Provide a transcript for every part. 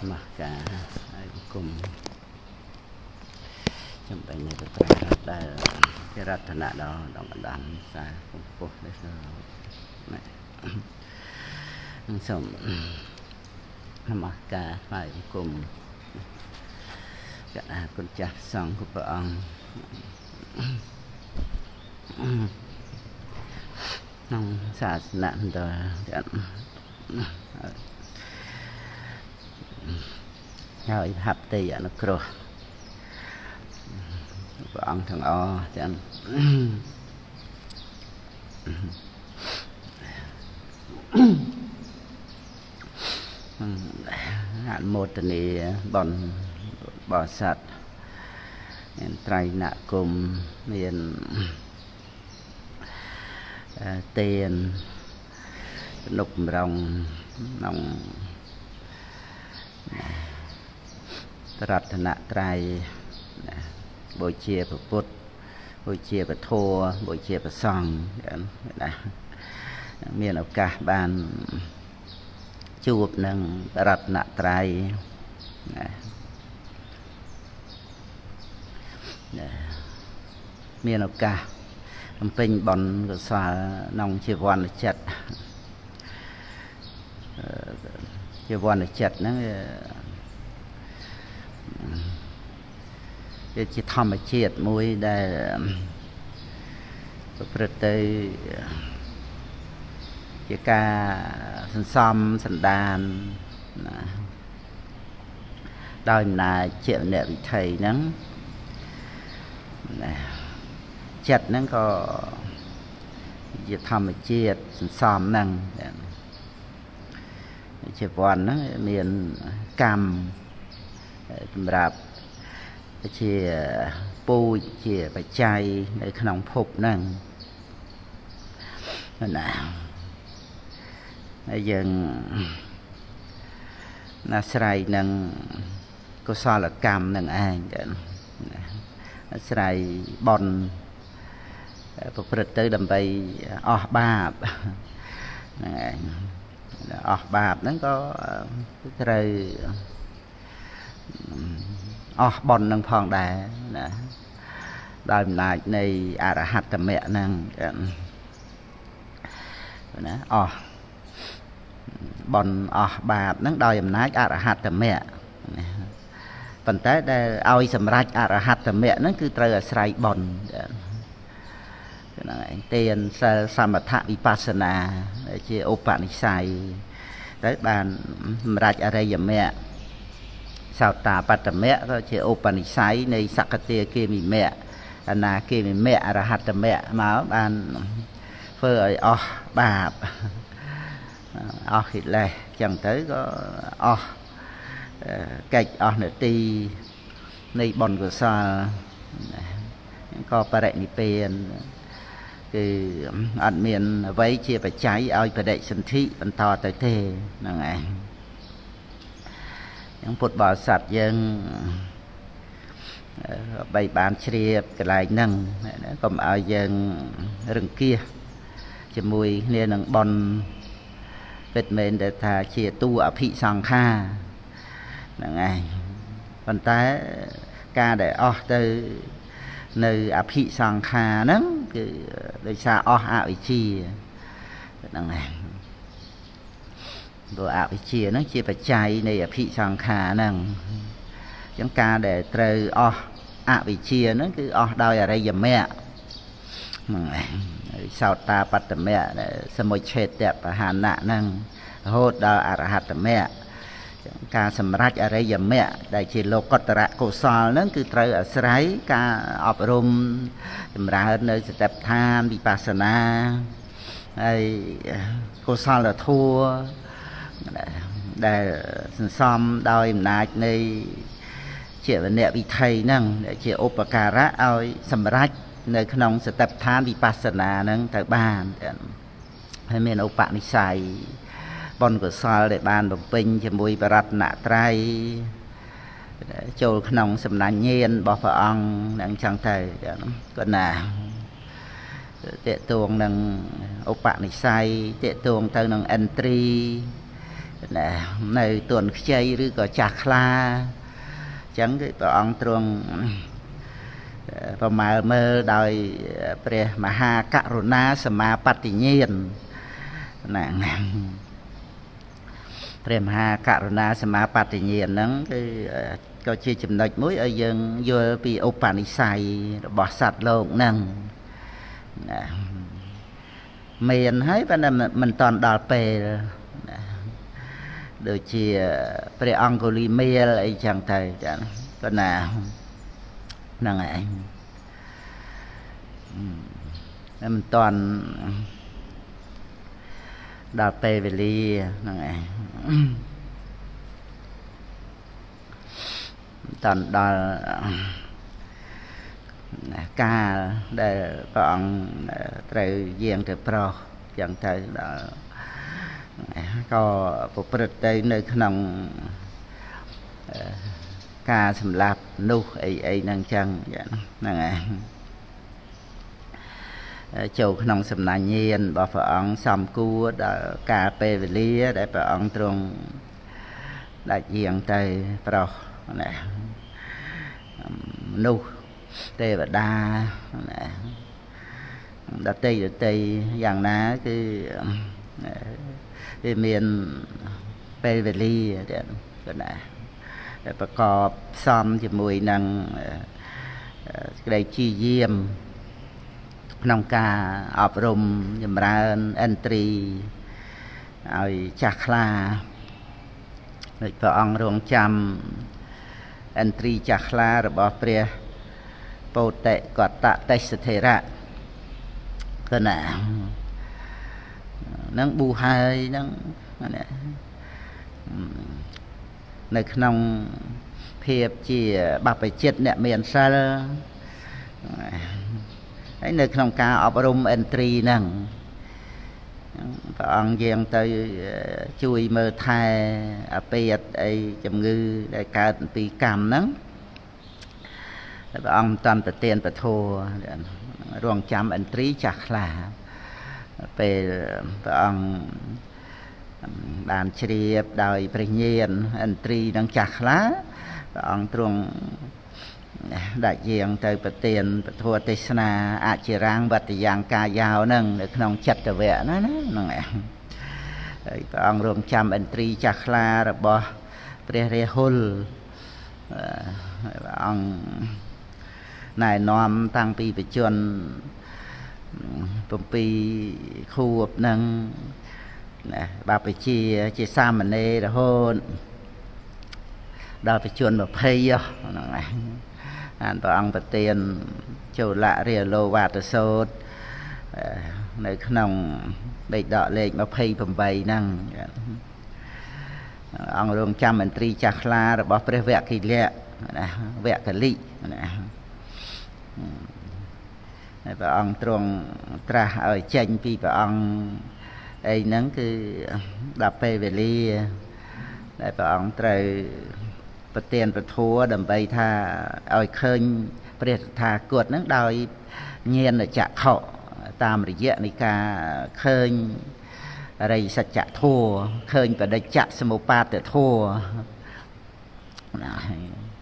នមស្ការហើយគុំចំបែងនៃព្រះត្រៃដែលជារតនៈដល់ដល់បណ្ដានសាកំពុះនេះណាសូមនមស្ការហើយគុំកណាគុណចាស់សង្ឃគ្រប់ព្រះអង្គក្នុងសាសនាដល់ ហើយហាប់ទេអនុគ្រោះព្រះអង្គទាំងអស់ទាំងអនុមោទនីបនបរិស័ទមានត្រៃណគុំមានទៀននុកម្រងក្នុង រតនត្រ័យបូជាព្រះពុទ្ធបូជាព្រះធម៌បូជាព្រះសង្ឃណាមានឱកាសបានជួបនឹងរតនត្រ័យណាមានឱកាសបំពេញបន់កុសលក្នុងជីវ័នចិត្តជីវ័នចិត្តហ្នឹង វាជាធម្មជាតិមួយដែលប្រព្រឹត្តទៅជាការសន្សំសន្តានណាដោយអំណាចជាអ្នកវិថីហ្នឹងណាចិត្តហ្នឹងក៏ជាធម្មជាតិសន្សំហ្នឹងជីវ័នហ្នឹងមានកម្ម សម្រាប់ជាពូជជាបច្ច័យនៅក្នុងភពហ្នឹងណាហើយយើងអាស្រ័យនឹងកុសលកម្មនឹងឯងអាស្រ័យបន់ប្រព្រឹត្តទៅដើម្បីអស់បាបហ្នឹងឯងអស់បាបហ្នឹងក៏ត្រូវ អស់បននឹងផងដែរណាដោយអំណាចនៃអរហត្តមៈហ្នឹងណាអស់បនអស់បាបហ្នឹងដោយអំណាចអរហត្តមៈប៉ុន្តែដែលឲ្យសម្រេចអរហត្តមៈហ្នឹងគឺត្រូវអាស្រ័យបនហ្នឹងឯងទានសិលសមថវិបស្សនាជាឧបនិស្ស័យទៅបានសម្រេចអរិយមគ្គ សោតាបត្តមៈក៏ជាឧបនិស្ស័យនៃសកតិគិមិមៈអនាគិមិមៈអរហត្តមៈមកបានធ្វើឲ្យអស់បាបអស់កិលេសចឹងទៅក៏អស់កិច្ចអស់នទីនៃបុណ្យកុសលក៏បរិនិព្វានគឺអត់មានអ្វីជាបច្ច័យឲ្យបដិសន្ធិបន្តទៅទេហ្នឹងឯង ចឹងពុទ្ធបរិស័ទយើងបីបានជ្រាបកន្លែងហ្នឹងកុំឲ្យយើងរង្គៀសជាមួយគ្នានឹងបនពិតមែនដែលថាជាទូអភិសង្ខាហ្នឹងឯងប៉ុន្តែការដែលអស់ទៅនៅអភិសង្ខាហ្នឹងគឺដោយសារអស់អវិជ្ជាហ្នឹងឯង ព្រោះអវិជ្ជាហ្នឹងជាបច្ច័យនៃអភិសង្ខាហ្នឹងអញ្ចឹងការដែលត្រូវអស់អវិជ្ជាហ្នឹងគឺអស់ដោយអរិយមគ្គហ្នឹងឯងសោតាបត្តមៈសមុឆេតបហានៈហ្នឹងរហូតដល់អរហត្តមគ្គការសម្រេចអរិយមគ្គដែលជាលោកតរៈកុសលហ្នឹងគឺត្រូវអាស្រ័យការអប់រំចម្រើននៅសតិប្បដ្ឋានវិបស្សនាហើយកុសលធម៌ ដែលសន្សំដោយអំណាចនៃជាវនៈវិថីហ្នឹងជាឧបការៈឲ្យសម្រេចនៅក្នុងសតិប្បដ្ឋានវិបស្សនាហ្នឹងទៅបានហើយមានឧបនិស្ស័យបុណ្យកុសលដែលបានបំពេញជាមួយបរតនត្រ័យចូលក្នុងសំណាញ់ញៀនរបស់ព្រះអង្គនឹងចឹងទៅក៏ណាតេតួងនឹងឧបនិស្ស័យតេតួងទៅនឹងឥន្ទ្រី ណានៅទួនខ្ចីឬក៏ចាស់ខ្លាអញ្ចឹងគឺព្រះអង្គទ្រង់ប្រមាលមើលដោយព្រះមហាករុណាសមាបត្តិញាណណាព្រះមហាករុណាសមាបត្តិញាណហ្នឹងគឺក៏ជាចំណុចមួយឲ្យយើងយល់ពីឧបនិស្ស័យរបស់សត្វលោកហ្នឹងណាមានហើយប៉ុន្តែមិនតន់ដល់ពេលណា ដូចជាព្រះអង្គុលីមេលអីចឹងទៅចាប៉ុន្តែហ្នឹងឯងតែមិនតន់ដល់ពេលវេលាហ្នឹងឯងតន់ដល់កាលដែលព្រះអង្គត្រូវយាងទៅប្រោះយ៉ាងទៅដល់ ក៏ប្រព្រឹត្តទៅនៅក្នុងការសម្លាប់នោះអីអីហ្នឹងចឹងហ្នឹងហើយចូលក្នុងសំណាញ់ញាណរបស់ព្រះអង្គសំគួរដល់ការពេលវេលា ដែលព្រះអង្គទ្រង់ដាច់យាងទៅប្រោះណាមនុស្សទេវតាណាដតីដតីយ៉ាងណាគឺ វាមានពេលវេលាទៀតគឺណាប្រកបផ្សំជាមួយនឹងក្តីជាយាមក្នុងការអប់រំចម្រើនអិនត្រីឲ្យចាស់ខ្លាដូចព្រះអង្គរងចាំអិនត្រីចាស់ខ្លារបស់ព្រះពោតិកតតេសធេរៈគណា នឹងប៊ូហើយនឹងនៅក្នុងភាពជាបព្វជិតអ្នកមានសិលហើយនៅក្នុងការអប់រំអិនត្រីហ្នឹងព្រះអង្គយាងទៅជួយមើលថែអាពេតអីជំងឺដែលកើតពីកម្មហ្នឹងព្រះអង្គមិនតាន់ប្រទានពធរងចាំឥន្ទ្រីចាស់ខ្លា ពេលព្រះអង្គបានជ្រាបដោយព្រះញាណឥន្ទ្រីនឹងចាស់ខ្លាព្រះអង្គទ្រង់ដាច់យាងទៅប្រទានពធទេសនាអចិរាងវត្តយ៉ាងកាយោនឹងនៅក្នុងចិត្តវៈណាណាហ្នឹងឯងហើយព្រះអង្គរងចាំឥន្ទ្រីចាស់ខ្លារបស់ព្រះរាហុលព្រះអង្គណែនាំតាំងពីបជន 7ខួបនឹងណាបាបជាជាសាមណេររហូតដល់បជន20ហ្នឹងឯងអានព្រះអង្គប្រទានចូលៈរាលោវាទសោតនៅក្នុងបេកដកលេខ28ហ្នឹងអង្គរងចាំមន្ត្រីចាស់ខ្លារបស់ព្រះវគិលៈណាវគលិណា ហើយព្រះអង្គទ្រង់ត្រាស់ឲ្យចេញពីព្រះអង្គអីហ្នឹងគឺដល់ពេលវេលាដែលព្រះអង្គត្រូវប្រទានពធัวដើម្បីថាឲ្យឃើញព្រះតថាគតហ្នឹងដោយញាណចក្ខុតាមរយៈនៃការឃើញរិយសច្ចធัวឃើញបដិច្ចសមុបាទធัวណា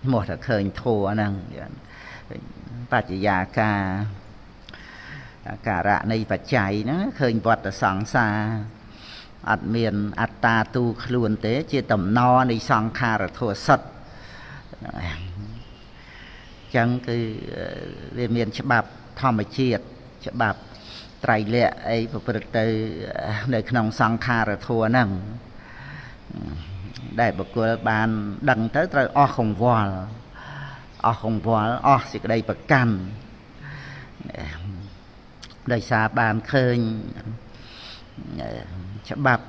ឈ្មោះថាឃើញធัวហ្នឹងបច្ចយាការ ការៈនៃបច្ច័យហ្នឹងឃើញវត្តសង្សារអត់មានអត្តាទូខ្លួនទេ ជាតំណនៃសង្ខារធัวសុទ្ធចឹងគឺវាមានច្បាប់ធម្មជាតិច្បាប់ត្រៃលក្ខអីប្រព្រឹត្តទៅនៅក្នុងសង្ខារធัวហ្នឹងដែលបុគ្គលបានដឹងទៅត្រូវអស់កង្វល់អស់កង្វល់អស់សេចក្តីប្រកាន់ ដោយសារបានឃើញច្បាប់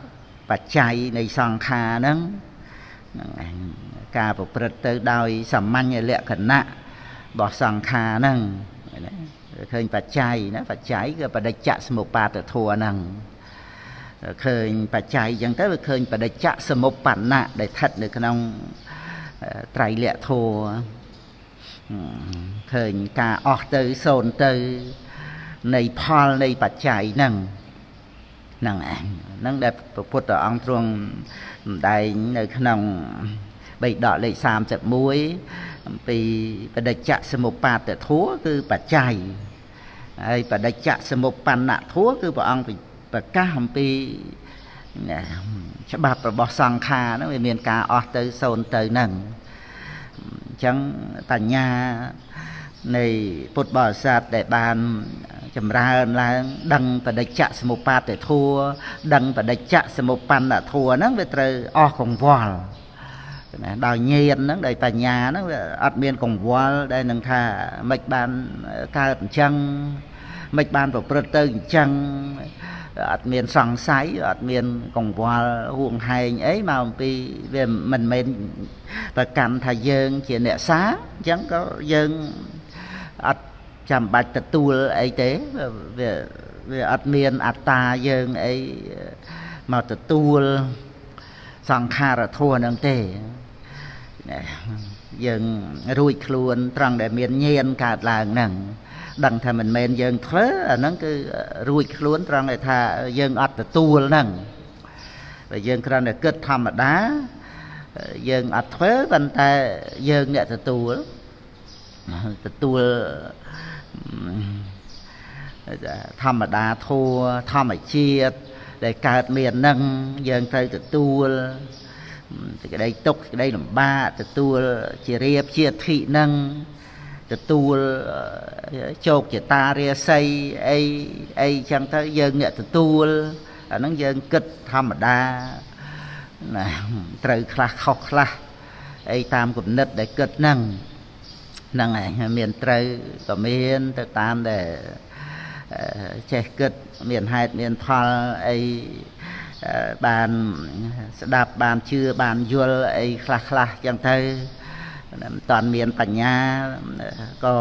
បច្ច័យនៃសង្ខារហ្នឹងហ្នឹងការប្រព្រឹត្តទៅដោយសាមញ្ញលក្ខណៈរបស់សង្ខារហ្នឹងឃើញបច្ច័យណាបច្ច័យគឺបដិច្ចសមុបាទធัวហ្នឹងឃើញបច្ច័យអញ្ចឹងទៅវាឃើញបដិច្ចសមុបណ្ណៈដែលស្ថិតនៅក្នុងត្រៃលក្ខធัวឃើញការអស់ទៅសូន្យទៅ នៃផលនៃបច្ច័យហ្នឹងហ្នឹងឯងហ្នឹងដែលព្រះពុទ្ធអង្គទ្រង់សម្ដែងនៅក្នុងបៃដកលេខ31អំពីបដិច្ចសមុបាទធัวគឺបច្ច័យហើយបដិច្ចសមុបណ្ណធัวគឺព្រះអង្គប្រកាសអំពីច្បាប់របស់សង្ខារហ្នឹងវាមានការអស់ទៅសូន្យទៅហ្នឹងអញ្ចឹងបញ្ញានៃពុទ្ធបរិស័ទដែលបាន ចម្រើនឡើងដឹងបដិច្ចសមុបាទធัวដឹងបដិច្ចសមុបណ្ណធัวហ្នឹងវាត្រូវអស់កង្វល់ណាដោយញាណហ្នឹងដោយបញ្ញាហ្នឹងវាអត់មានកង្វល់ដែលនឹងថាមិនបានកើតអញ្ចឹងមិនបានប្រព្រឹត្តទៅអញ្ចឹងអត់មានសង្ស័យអត់មានកង្វល់ហួងហែងអីមកអំពីវាមិនមែនប្រកាន់ថាយើងជាអ្នកសាអញ្ចឹងក៏យើងអត់ ចាំបាច់ទទួលអីទេវាវាអត់មានអត្តាយើងអីមកទទួលសង្ខារធัวនឹងទេយើងរួចខ្លួនត្រង់ដែលមានញៀនកើតឡើងហ្នឹងដឹងថាមិនមែនយើងធ្វើអាហ្នឹងគឺរួចខ្លួនត្រង់ដែលថាយើងអត់ទទួលហ្នឹងបើយើងគ្រាន់តែគិតធម្មតាយើងអត់ធ្វើប៉ុន្តែយើងអ្នកទទួលទទួល ធម្មតាធัวធម្មជាតិដែលកើតមាននឹងយើងត្រូវទទួលសេចក្តីទុក្ខសេចក្តីលំបាកទទួលជារៀបជាធិនឹងទទួលជោគជតារាសីអីអីចឹងទៅយើងអ្នកទទួលអាហ្នឹងយើងគិតធម្មតាណាត្រូវខ្លះខុសខ្លះអីតាមគំនិតដែលគិតហ្នឹង ហ្នឹងឯងមានត្រូវក៏មានទៅតាមដែលចេះគិតមានហេតុមានផលអីបានស្ដាប់បានជឿបានយល់អីខ្លះខ្លះចឹងទៅមិនតាន់មានបញ្ញាក៏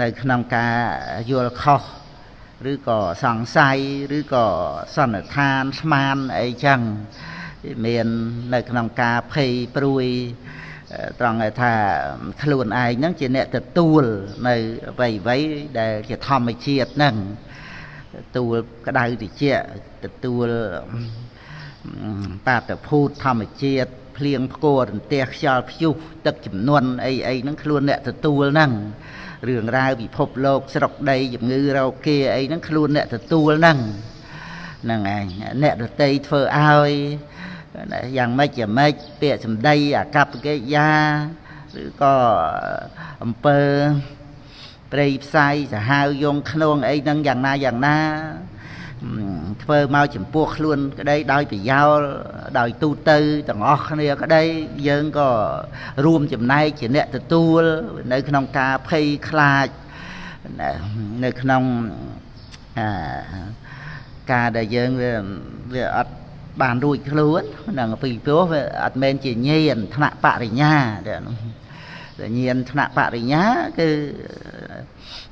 នៅក្នុងការយល់ខុសឬក៏សង្ស័យឬក៏សន្និដ្ឋានស្មានអីចឹងមាននៅក្នុងការភ័យព្រួយ ត្រង់ថាខ្លួនឯងហ្នឹងជាអ្នកទទួលនៅអ្វីអ្វីដែលជាធម្មជាតិហ្នឹងទទួលក្តៅតិចទទួលបាតុភូតធម្មជាតិភ្លៀងផ្គររន្ទះខ្យល់ព្យុះទឹកចំនួនអីអីហ្នឹងខ្លួនអ្នកទទួលហ្នឹងរឿងរ៉ាវពិភពលោកស្រុកដីជំងឺរោគាអីហ្នឹងខ្លួនអ្នកទទួលហ្នឹងហ្នឹងឯងអ្នកដតីធ្វើឲ្យ យ៉ាងម៉េចយ៉ាងម៉េចពាក្យសម្ដីអាកប្បកិរិយាឬក៏អំពើព្រៃផ្សាយសាហាវយងខ្នងអីហ្នឹងយ៉ាងណាយ៉ាងណាធ្វើមកចំពោះខ្លួនក្តីដោយប្រយោលដោយទូទៅទាំងអស់គ្នាក្តីយើងក៏រួមចំណែកជាអ្នកទទួលនៅក្នុងការភ័យខ្លាចនៅក្នុងការដែលយើងវាវាអត់ បានរួចខ្លួនហ្នឹងពីព្រោះវាអត់មែនជាញាណថ្នាក់បរិញ្ញាតែញាណថ្នាក់បរិញ្ញាគឺ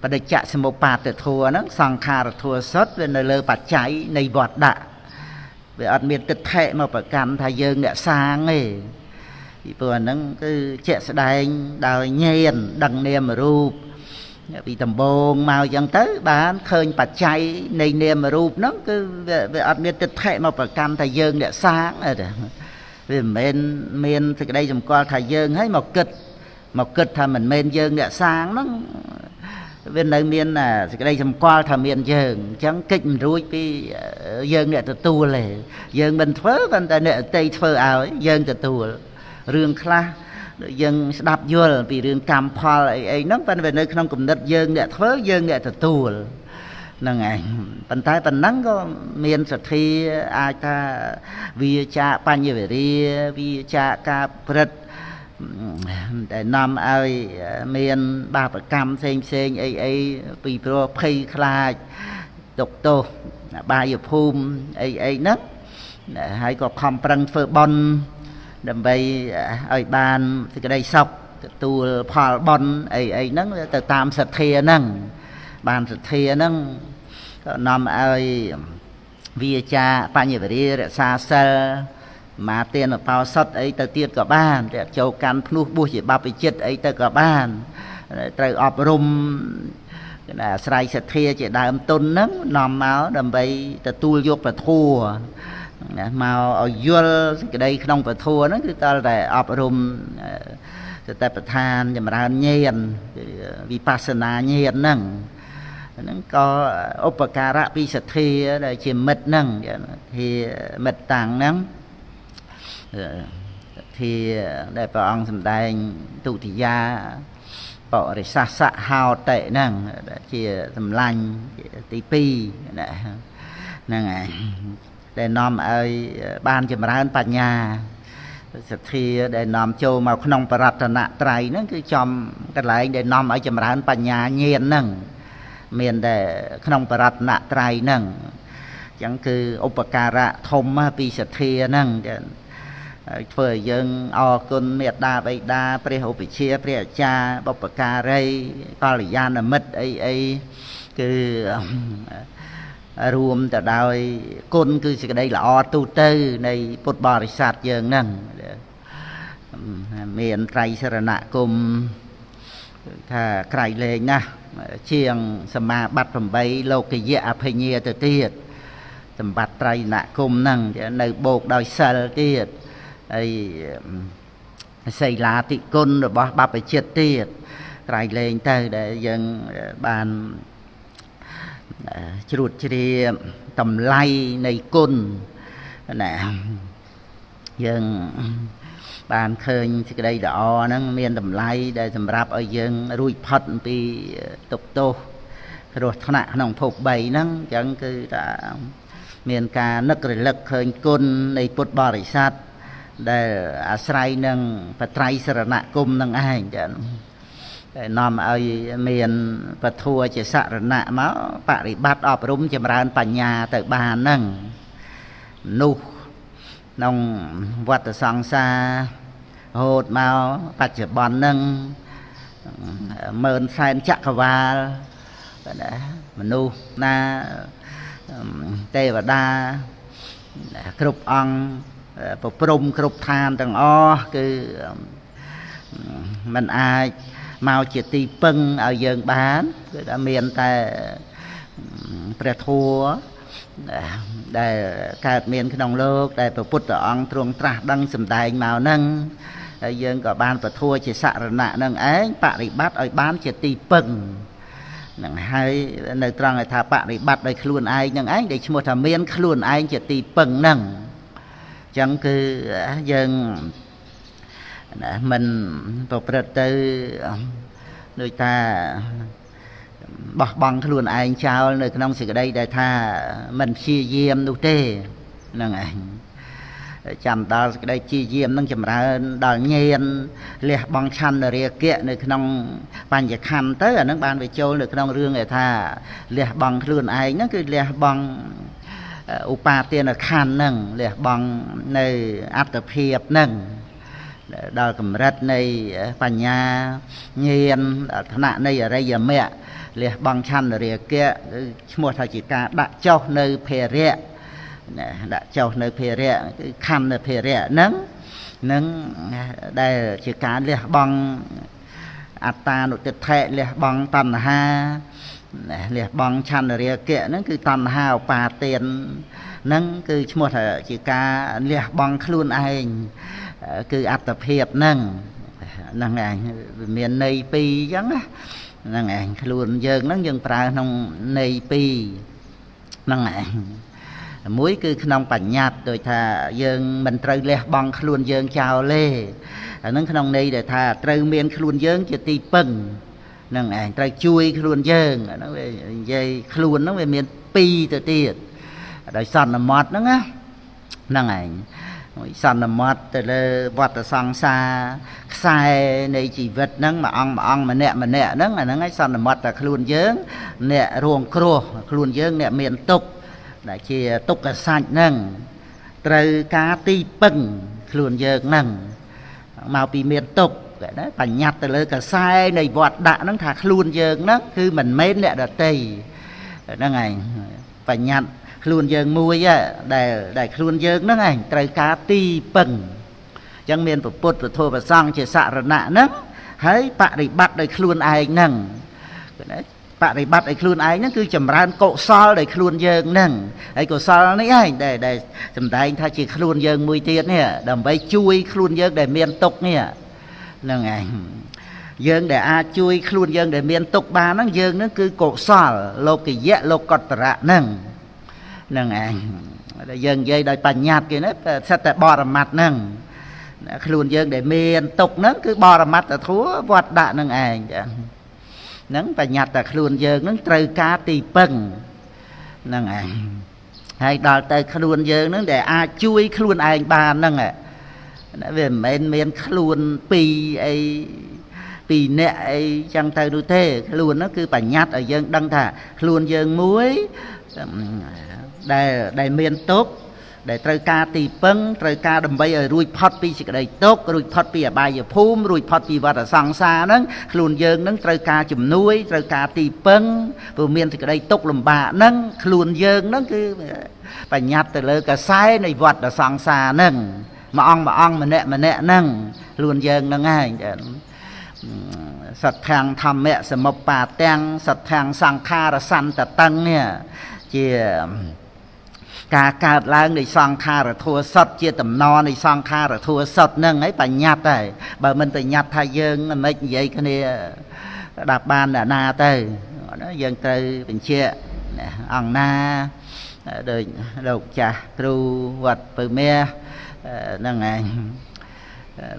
បដិច្ចសមុបាទធัวហ្នឹងសង្ខារធัวសុទ្ធវានៅលើបច្ច័យនៃវត្តដាក់វាអត់មានទិដ្ឋិមកប្រកាន់ថាយើងអ្នកសាងទេពីព្រោះអាហ្នឹងគឺជាក់ស្ដែងដោយញៀនដឹងនាមរូប ពីដំបងមកអញ្ចឹងទៅ បានឃើញបច្ច័យនៃនាមរូបហ្នឹងគឺវាអត់មានទិដ្ឋិមកប្រកាន់ថាយើងអ្នកសាងទេវាមិនមែនមានសេចក្តីសម្គាល់ថាយើងហើយមកគិតមកគិតថាមិនមែនយើងអ្នកសាងហ្នឹងវានៅមានសេចក្តីសម្គាល់ថាមានយើងអញ្ចឹងកិច្ចមិនរួចពីយើងអ្នកទទួលទេយើងមិនធ្វើប៉ុន្តែអ្នកតីធ្វើឲ្យយើងទទួលរឿងខ្លះ យើងស្ដាប់យល់ពីរឿងកម្មផលអីអីហ្នឹងប៉ុន្តែវានៅក្នុងគំនិតយើងអ្នកធ្វើយើងអ្នកទទួលហ្នឹងឯងប៉ុន្តែប៉ុណ្ណឹងក៏មានសទ្ធាអាចថាវាចាបញ្ញវេរាវាចាការព្រឹត្តដែលនាំឲ្យមានបាបកម្មផ្សេងផ្សេងអីអីពីព្រោះភ័យខ្លាចទុកទោសបាយភូមិអីអីហ្នឹងហើយក៏ខំប្រឹងធ្វើបន់ ដើម្បីឲ្យបានសេចក្តីសុខទទួលផលបន់អីអីហ្នឹងទៅតាមសទ្ធាហ្នឹងបានសទ្ធាហ្នឹងក៏នាំឲ្យវាចាបញ្ញវរិយរក្សាសិលមាទានបោសុតអីទៅទៀតក៏បានតែចូលកាន់ភ្នោះបួសជាបព្វជិតអីទៅក៏បានត្រូវអប់រំគឺអាស្រ័យសទ្ធាជាដើមទុនហ្នឹងនាំមកដើម្បីទទួលយកពធัว ណាមកឲ្យយល់សេចក្តីក្នុងពធัวហ្នឹងគឺតើតែអប់រំសតិប្បដ្ឋានចម្រើនញាណវិបស្សនាញាណហ្នឹងហ្នឹងក៏ឧបការៈពីសទ្ធាដែលជាមិត្តហ្នឹងជាមិត្តតាំងហ្នឹងធាដែលព្រះអង្គសម្ដែងទុតិយាបរិសាសៈហោតិហ្នឹងជាសម្លាញ់ទី2ណាហ្នឹងហើយ ដែលនាំឲ្យបានចម្រើនបញ្ញាសទ្ធាដែលនាំចូលមកក្នុងបរតនត្រ័យហ្នឹងគឺចំកន្លែងដែលនាំឲ្យចម្រើនបញ្ញាញាណហ្នឹងមានតែក្នុងបរតនត្រ័យហ្នឹងអញ្ចឹងគឺឧបការៈធំពីសទ្ធាហ្នឹងធ្វើឲ្យយើងអរគុណមេត្តាបិតាព្រះឧបជាព្រះអាចារ្យបុព្វការីកល្យាណមិត្តអីអីគឺ រួមទៅដោយគុណគឺសេចក្តីល្អទូទៅនៃពុទ្ធបរិស័ទយើងហ្នឹងមានត្រៃសរណគមថាក្រៃលែងណាស់ជាងសមាបត្តិ8លោកយៈអភិញ្ញាទៅទៀតសម្បត្តិត្រៃណគមហ្នឹងនៅបូកដោយសិលទៀតហើយសីលាតិគុណរបស់បព្វជិតទៀតក្រៃលែងទៅដែលយើងបាន ជ្រួតជ្រាបតម្លៃនៃគុណណាយើងបានឃើញសេចក្តីល្អហ្នឹងមានតម្លៃដែលសម្រាប់ឲ្យយើងរួចផុតអំពីទុក្ខទោសគ្រោះថ្នាក់ក្នុងភព3ហ្នឹងអញ្ចឹងគឺថាមានការនឹករលឹកឃើញគុណនៃពុទ្ធបរិស័ទដែលអាស្រ័យនឹងបត្រៃសរណគមនឹងឯងចា៎ដែល នាំឲ្យមានពធัวជាសរណៈមកបរិបត្តិអប់រំចម្រើនបញ្ញាទៅបានហ្នឹងនោះក្នុងវត្តសង្សាររហូតមកបច្ចុប្បន្នហ្នឹងម៉ឺនសែនចក្រវាលមនុស្សណាទេវតាគ្រប់អង្គប្រព្រំគ្រប់ឋានទាំងអស់គឺมันអាច មកជាទីពឹងឲ្យយើងបានគឺថាមានតែព្រះធัวដែលកើតមានក្នុងលោក ដែលព្រះពុទ្ធអង្គទ្រង់ត្រាស់ដឹងសម្ដែងមកហ្នឹងហើយយើងក៏បានពធัวជាសរណៈនឹងឯងបរិបត្តិឲ្យបានជាទីពឹងនឹងហើយនៅត្រង់ឲ្យថាបរិបត្តិដោយខ្លួនឯងនឹងឯងដែលឈ្មោះថាមានខ្លួនឯងជាទីពឹងហ្នឹងអញ្ចឹងគឺយើង មិនប្រព្រឹត្តទៅដូចថាបោះបង់ខ្លួនឯងចោលនៅក្នុងសេចក្តីដែលថាមិនព្យាយាមនោះទេហ្នឹងឯងចាំដល់សេចក្តីជាយាមនឹងចម្រើនដល់ញៀនលះបង់ឆន្ទរាគៈនៅក្នុងបញ្ញខណ្ឌទៅអានឹងបានវាចូលនៅក្នុងរឿងឯថាលះបង់ខ្លួនឯងហ្នឹងគឺលះបង់ឧបាទានខណ្ឌហ្នឹងលះបង់នៅអត្តភាពហ្នឹង ដល់កម្រិតនៃបញ្ញាញាណដល់ឋានៈនៃអរិយមគ្គលះបង់ឆន្ទរាគៈគឺឈ្មោះថាជាការដាក់ចុះនៅភេរៈដាក់ចុះនៅភេរៈគឺខណ្ឌនៅភេរៈហ្នឹងនឹងដែលជាការលះបង់អត្តានុតិដ្ឋិលះបង់តណ្ហាលះបង់ឆន្ទរាគៈហ្នឹងគឺតណ្ហាឧបាទានហ្នឹងគឺឈ្មោះថាជាការលះបង់ខ្លួនឯង គឺអត្តភាពហ្នឹងហ្នឹងឯងវាមានន័យពីរអញ្ចឹងណាហ្នឹងឯងខ្លួនយើងហ្នឹងយើងប្រើក្នុងន័យពីរហ្នឹងឯងមួយគឺក្នុងបញ្ញត្តិដូចថាយើងមិនត្រូវលះបង់ខ្លួនយើងចោលទេអាហ្នឹងក្នុងន័យដែលថាត្រូវមានខ្លួនយើងជាទីពឹងហ្នឹងឯងត្រូវជួយខ្លួនយើងអាហ្នឹងវានិយាយខ្លួនហ្នឹងវាមានពីរទៅទៀតដោយសន្មត់ហ្នឹងណាហ្នឹងឯង សន្មត់ទៅលើវត្តសង្សារខ្សែនៃជីវិតហ្នឹងមួយអង្គមួយអង្គម្នាក់ម្នាក់ហ្នឹងអាហ្នឹងឯងសន្មត់តែខ្លួនយើង អ្នករួងគ្រោះខ្លួនយើងអ្នកមានទុក្ខដែលជាទុក្ខសាច់ហ្នឹងត្រូវការទីពឹងខ្លួនយើងហ្នឹងមកពីមានទុក្ខណាបញ្ញត្តិទៅលើកសែនៃវត្តដាក់ហ្នឹងថាខ្លួនយើងហ្នឹងគឺមិនមែនអ្នកដតីហ្នឹងឯងបញ្ញត្តិ ខ្លួនយើងមួយដែលដែលខ្លួនយើងហ្នឹងឯងត្រូវការទីពឹងអញ្ចឹងមានពុទ្ធពធប្រសង្ឃជាសរណៈហ្នឹងហើយបរិបត្តិដោយខ្លួនឯងហ្នឹងបរិបត្តិឲ្យខ្លួនឯងហ្នឹងគឺចម្រើនកុសលដោយខ្លួនយើងហ្នឹងហើយកុសលនេះឯងដែលដែលសំដែងថាជាខ្លួនយើងមួយទៀតនេះដើម្បីជួយខ្លួនយើងដែលមានទុកនេះហ្នឹងឯងយើងដែលអាចជួយខ្លួនយើងដែលមានទុកបានហ្នឹងយើងហ្នឹងគឺកុសល លោកយៈលោកតរៈហ្នឹងហ្នឹងឯងយើងនិយាយដោយបញ្ញត្តិគេណាសិតតែបរមត្តហ្នឹងខ្លួនយើងដែលមានទុកហ្នឹងគឺបរមត្តធัวវត្តដាក់នឹងឯងចាហ្នឹងបញ្ញត្តិតែខ្លួនយើងហ្នឹងត្រូវការទីពឹងហ្នឹងឯងហើយដល់ទៅខ្លួនយើងហ្នឹងដែលអាចជួយខ្លួនឯងបានហ្នឹងវាមិនមែនមានខ្លួនពីរអីពីរអ្នកអីចឹងទៅនោះទេ ខ្លួនហ្នឹងគឺបញ្ញត្តិឲ្យយើងដឹងថាខ្លួនយើងមួយ ដែលដែលមានទុក្ខដែលត្រូវការទីពឹងត្រូវការដើម្បីឲ្យរួចផុតពីសេចក្តីទុក្ខរួចផុតពីអបាយភូមិរួចផុតពីវដ្តសង្សារហ្នឹងខ្លួនយើងហ្នឹងត្រូវការជំនួយត្រូវការទីពឹងព្រោះមានសេចក្តីទុក្ខលំបាកហ្នឹងខ្លួនយើងហ្នឹងគឺបញ្ញត្តិទៅលើកសែនៃវដ្តសង្សារហ្នឹងមួយអង្គមួយអង្គម្នាក់ម្នាក់ហ្នឹងខ្លួនយើងហ្នឹងឯងសត្ថាំងធម្មៈសមុបបាទាំងសត្ថាំងសង្ខារសន្តតឹងនេះជា ការកើតឡើងនៃសង្ខារធัวសតជាតំណនៃសង្ខារធัวសតនឹងហើយបញ្ញត្តិដែរបើមិនបញ្ញត្តិថាយើងមិននិយាយគ្នាដាប់បានអ្នកណាទៅយើងត្រូវបញ្ជាក់អង្គណាដូចលោកចាស់គ្រូវត្តពៅមាសហ្នឹងឯង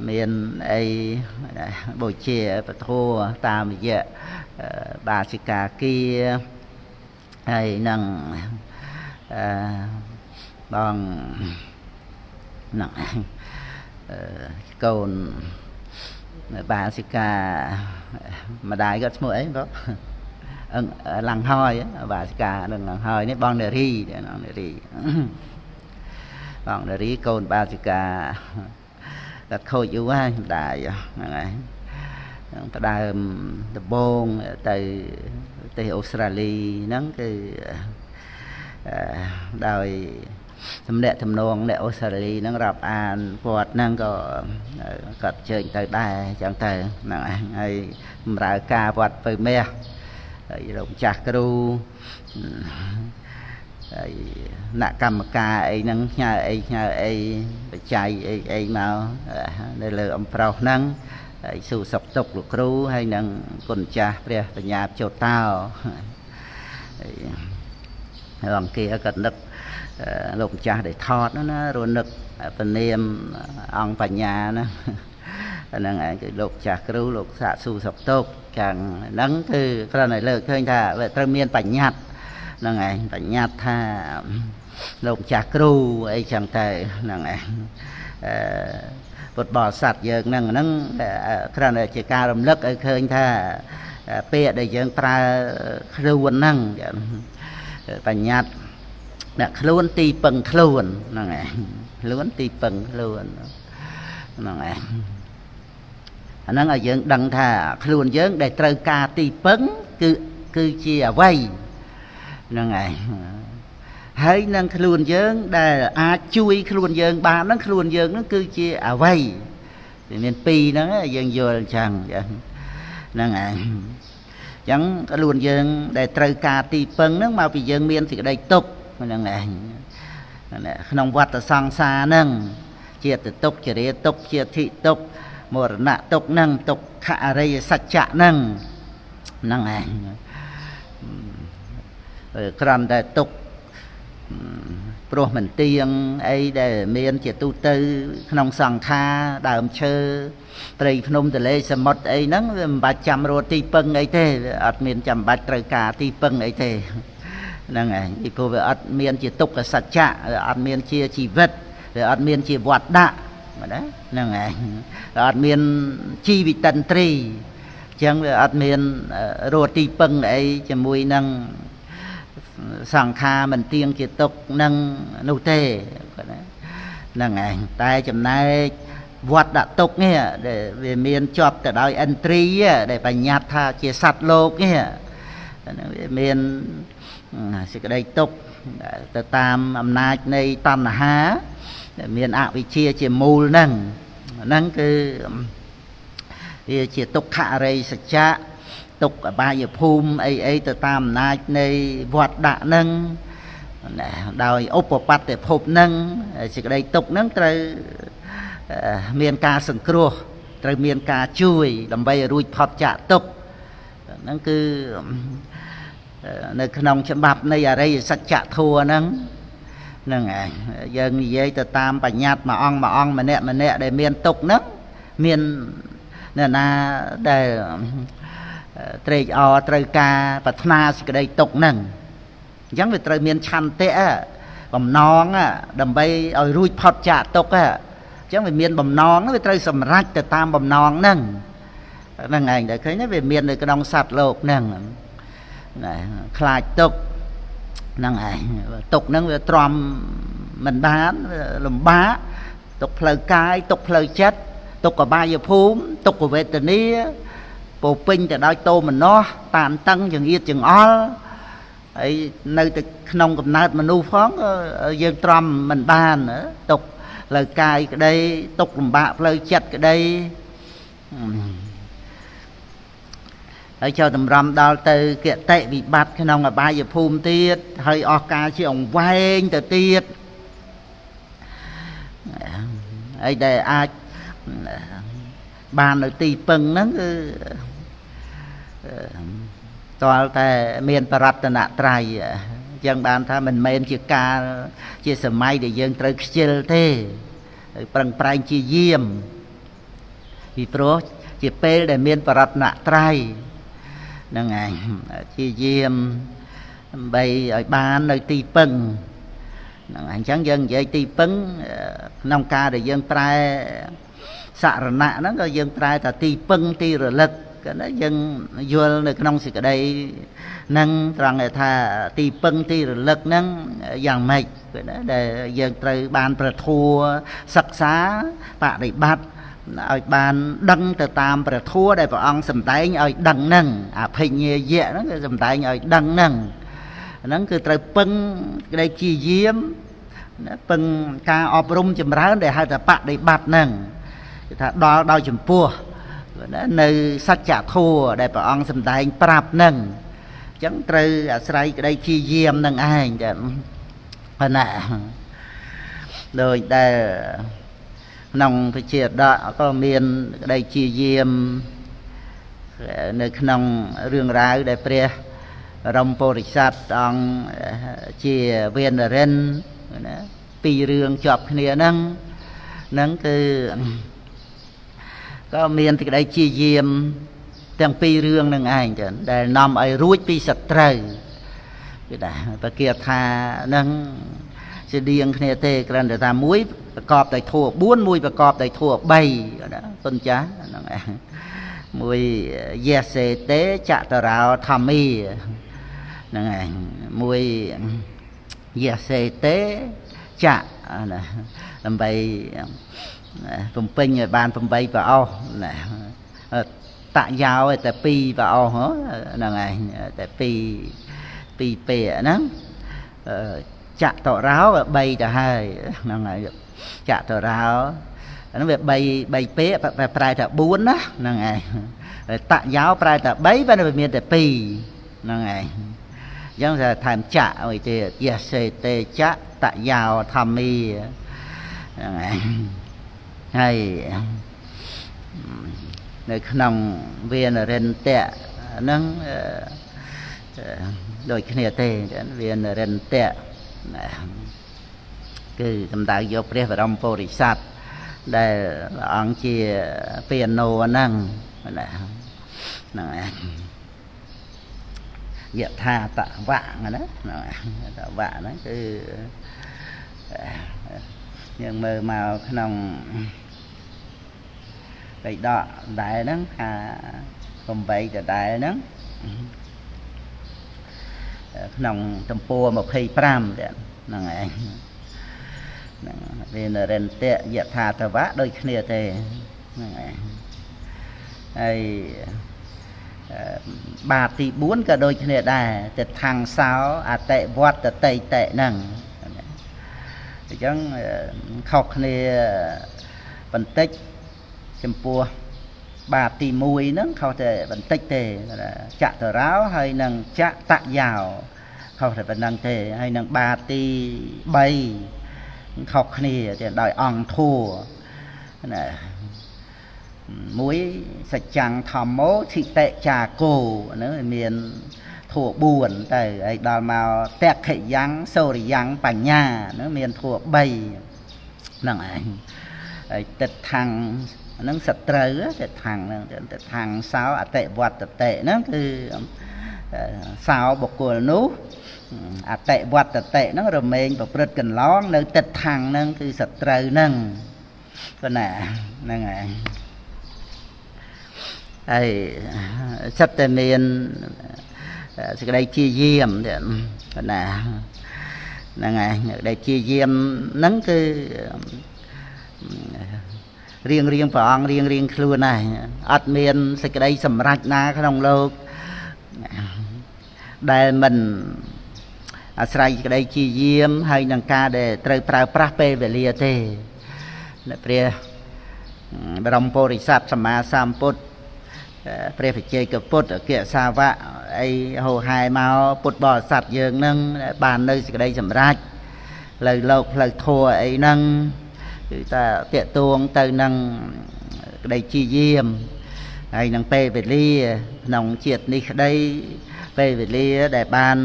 មានអីបូជាពធតាមរយៈបាសិកាគាហើយនឹង អឺបងហ្នឹងអឺកូនបាសិកាម្ដាយគាត់ឈ្មោះអីបងអឹងឡង្ហើយបាសិកានឹងឡង្ហើយនេះបងនារីបងនារីបងនារីកូនបាសិកាគាត់ខូចយូរហើយម្ដាយហ្នឹងហើយផ្ដើមដំបងទៅប្រទេសអូស្ត្រាលីហ្នឹងគឺ ដោយសំណាក់ទំនងអ្នកអូស្ត្រាលីហ្នឹងរាប់អានគាត់ហ្នឹងក៏គាត់ជើញទៅដែរអញ្ចឹងទៅហ្នឹងហើយបម្រើការវត្តពៅមាសហើយលោកម្ចាស់គ្រូហើយអ្នកកម្មការអីហ្នឹងញ៉ៅអីញ៉ៅអីបច្ច័យអីអីមកនៅលើអំប្រុសហ្នឹងហើយស៊ូសុកទុកលោកគ្រូហើយនឹងគុណចាស់ព្រះបញ្ញាចោតោហើយ អង្គាក៏នឹកលោកម្ចាស់ដែលថតណារនឹកពនាមអង្គបញ្ញាណាហ្នឹងឯងគឺលោកចាស់គ្រូលោកសាកស៊ូសុកតោកខាងហ្នឹងគឺគ្រាន់តែលើកឃើញថាត្រូវមានបញ្ញត្តិហ្នឹងឯងបញ្ញត្តិថាលោកម្ចាស់គ្រូអីចឹងទៅហ្នឹងឯងអឺពុទ្ធបរិស័ទយើងហ្នឹងហ្នឹងគ្រាន់តែជាការរំលឹកឲ្យឃើញថាពាក្យដែលយើងប្រើខ្លួនហ្នឹង បញ្ញត្តិអ្នកខ្លួនទីពឹងខ្លួនហ្នឹងឯងខ្លួនទីពឹងខ្លួនហ្នឹងឯងអាហ្នឹងឲ្យយើងដឹងថាខ្លួនយើង ដែលត្រូវការទីពឹងគឺគឺជាអវ័យហ្នឹងឯងហើយនឹងខ្លួនយើង ដែលអាចជួយខ្លួនយើងបានហ្នឹងខ្លួនយើងហ្នឹងគឺជាអវ័យវាមានពីរហ្នឹងយើងយល់អញ្ចឹងហ្នឹងឯង ចឹងខ្លួនយើង ដែលត្រូវការទីពឹងហ្នឹងមកពីយើងមានសេចក្តីទុក្ខហ្នឹងឯងក្នុងវត្តសង្សារហ្នឹងជាទុក្ខជារាទុក្ខជាធិទុក្ខមរណៈទុក្ខហ្នឹងទុក្ខអរិយសច្ចៈហ្នឹងហ្នឹងឯងក្រំតែទុក្ខ ព្រោះមិនទៀងអីដែលមានជាទូទៅ ក្នុងសង្ខារដើមឈើព្រៃភ្នំទលេសមុទ្រអីហ្នឹងវាមិនបាច់ចាំរត់ទីពឹងអីទេវាអត់មានចាំបាច់ត្រូវការទីពឹងអីទេហ្នឹងឯងពីព្រោះវាអត់មានជាទុក្ខសច្ចៈវាអត់មានជាជីវិតវាអត់មានជាវត្តដាក់មែនទេហ្នឹងឯងវាអត់មានជីវិតិនត្រីអញ្ចឹងវាអត់មានរត់ទីពឹងអីជាមួយនឹង សង្ខារមិនទៀងជាទុកនឹងនោះទេហ្នឹងឯងតែចំណែកវត្តដាក់ទុកនេះដែលវាមានជាប់ទៅដោយឥន្ទ្រីដែលបញ្ញត្តិថាជាសត្វលោកនេះវាមានសេចក្តីទុកទៅតាមអំណាចនៃតណ្ហាដែលមានអវិជ្ជាជាមូលហ្នឹងហ្នឹងគឺវាជាទុក្ខអរិយសច្ចៈ ទុកអបាយភូមិអីអីទៅតាមអំណាចនៃវត្តដាក់នឹងណាដោយឧបបត្តិភពនឹងសេចក្តីទុកនឹងត្រូវមានការសង្គ្រោះត្រូវមានការជួយ ដើម្បីឲ្យរួចផុតចាកទុកហ្នឹងគឺនៅក្នុងច្បាប់នៃអរិយសច្ចធម៌ហ្នឹងហ្នឹងឯងយើងនិយាយទៅតាមបញ្ញត្តិមួយអង្គមួយអង្គម្នាក់ម្នាក់ដែលមានទុកហ្នឹងមានអ្នកណាដែល ត្រេកអរត្រូវការប្រាថ្នាសេចក្តីទុកហ្នឹងអញ្ចឹងវាត្រូវមានឆន្ទៈបំណងដើម្បីឲ្យរួចផុតចាកទុកអញ្ចឹងវាមានបំណងវាត្រូវសម្រេចទៅតាមបំណងហ្នឹងហ្នឹងឯងដែលឃើញវាមាននៅក្នុងសត្វលោកហ្នឹងណាខ្លាចទុកហ្នឹងឯងទុកហ្នឹងវាទ្រាំមិនបានលំបាកទុកផ្លូវកាយទុកផ្លូវចិត្តទុកកបាយភូមិទុកវេទនា ពោពេញទៅដោយតោមនោះតានតឹងចង្អៀតចង្អល់ហើយនៅទៅក្នុងកំណើតមនុស្សផងយើងទ្រាំមិនបានទុកផ្លូវកាយក្តីទុកលំបាកផ្លូវចិត្តក្តីហើយចូលតម្រាំដល់ទៅគតិវិបត្តិក្នុងអបាយភូមិទៀតហើយអស់កាលជាអង្វែងទៅទៀតហើយដែលអាចបាននៅទីពឹងហ្នឹងគឺ តលតែមានបរតនត្រ័យចឹងបានថាមិនមែនជាការជាសម័យដែលយើងត្រូវខ្ជិលទេប្រឹងប្រែងជាយាមពីព្រោះជាពេលដែលមានបរតនត្រ័យហ្នឹងឯងជាយាមដើម្បីឲ្យបាននៅទីពឹងហ្នឹងអញ្ចឹងយើងនិយាយទីពឹងក្នុងការដែលយើងប្រែសរណៈហ្នឹងក៏យើងប្រែថាទីពឹងទីរលឹក ក៏ណាយើងយល់នៅក្នុងសេចក្តីហ្នឹងត្រង់ថាទីពឹងទីរលឹកហ្នឹងយ៉ាងម៉េចគឺណាដែលយើងត្រូវបានប្រធัวសិក្សាបដិបត្តិឲ្យបានដឹងទៅតាមព្រះធัวដែលព្រះអង្គសម្ដែងឲ្យដឹងហ្នឹងអភិញ្ញាយៈហ្នឹងគឺសម្ដែងឲ្យដឹងហ្នឹងហ្នឹងគឺត្រូវពឹងក្តីជាយាមពឹងការអប់រំចម្រើនដែលហៅថាបដិបត្តិហ្នឹងគឺថាដល់ដោយចំពោះ នៅសច្ចធម៌ដែលព្រះអង្គសម្ដែងប្រាប់ហ្នឹងអញ្ចឹងត្រូវអាស្រ័យក្តីជាយាមនឹងឯងចាប៉ុណ្ណាដោយដែលក្នុងវិជាដកក៏មានក្តីជាយាមនៅក្នុងរឿងរ៉ាវដែលព្រះរមពុរិស័ទអង្គជាវេនរិនណាពីររឿងជាប់គ្នាហ្នឹងហ្នឹងគឺ ក៏មានសេចក្តីជាយាម ទាំងពីររឿងនឹងឯងចឹងដែលនាំឲ្យរួចពីសត្រូវគឺថាបកាថានឹងជាដៀងគ្នាទេគ្រាន់តែថាមួយប្រកបដោយធัว4មួយប្រកបដោយធัว3ណាទុនចាស់ហ្នឹងឯងមួយយេសេតេចតរោធម្មីហ្នឹងឯងមួយយេសេតេចៈណាដើម្បី បំពេញឲ្យបាន8ប្រអស់ណាតយោតែ2ប្រអស់ហ្នឹងឯងតែ2 2ពេលហ្នឹងចតរោ3ទៅហើយហ្នឹងហើយចតរោហ្នឹងវា3 3ពេប្រែថា4ណាហ្នឹងឯងតយោប្រែថា3ប៉ុន្តែវាមានតែ2ហ្នឹងឯងអញ្ចឹងថាថែមចៈអីទេយសេតេចៈតយោធម្មីហ្នឹងឯង ហើយនៅក្នុងវានរិនតៈហ្នឹងដូចគ្នាទេវានរិនតៈគឺសំដៅយកព្រះបរមពុរិស័ទដែលព្រះអង្គជាពីណូហ្នឹងណាហ្នឹងឯងយថាតវៈណាតវៈហ្នឹងគឺយើងមើលមកក្នុង បៃដកដែរហ្នឹងថា8ដដែលហ្នឹងក្នុងទំព័រ25ទៀតហ្នឹងឯងហ្នឹងវានរិន្ទៈយថាតវៈដូចគ្នាទេហ្នឹងឯងហើយបាតទី4ក៏ដូចគ្នាដែរទិដ្ឋាំងសោអតិវត្តតតិតិហ្នឹងអញ្ចឹងខុសគ្នាបន្តិច ចំពោះ បាតទី1ហ្នឹងខុសតែបន្តិចទេចតរោហើយនឹងចតយោខុសតែប៉ុណ្្នឹងទេហើយនឹងបាតទី3ខុសគ្នាទេដោយអង្គធัวណាមួយសច្ចੰធម្មោធិតិចាគោហ្នឹងមានធัว4ទៅហើយដល់មកតក្ខយ៉ាងសូរិយ៉ាងបញ្ញាហ្នឹងមានធัว3ហ្នឹងឯងហើយទឹកថាំង ហ្នឹងសត្រូវទឹកថាំងហ្នឹងទឹកថាំងសោអតិវត្តតិហ្នឹងគឺសោបុគ្គលនោះអតិវត្តតិហ្នឹងរមែងប្រព្រឹត្តកន្លង នៅទឹកថាំងហ្នឹងគឺសត្រូវហ្នឹងប៉ុណ្ណាហ្នឹងហើយហើយសិតតែមានសេចក្តីជាយាមប៉ុណ្ណាហ្នឹងហើយដែលជាយាមហ្នឹងគឺ រៀងរៀងព្រះអង្គរៀងរៀងខ្លួនហើយអត់មានសេចក្តីសម្រេចណាក្នុងលោកដែលមិនអាស្រ័យសេចក្តីជាយាមហើយនឹងការដែលត្រូវប្រើប្រាស់ពេលវេលាទេព្រះបរមពុរិស័ទសម្មាសម្ពុទ្ធព្រះវិជ័យកពុទ្ធអគ្គសាវកអីហោហែមកពុទ្ធបរិស័ទយើងនឹងបាននៅសេចក្តីសម្រេចផ្លូវលោកផ្លូវធัวអីហ្នឹង គឺថាតកតួងទៅនឹងក្តីជាយាមហើយនឹងពេលវេលាក្នុងជាតិនេះក្តីពេលវេលាដែលបាន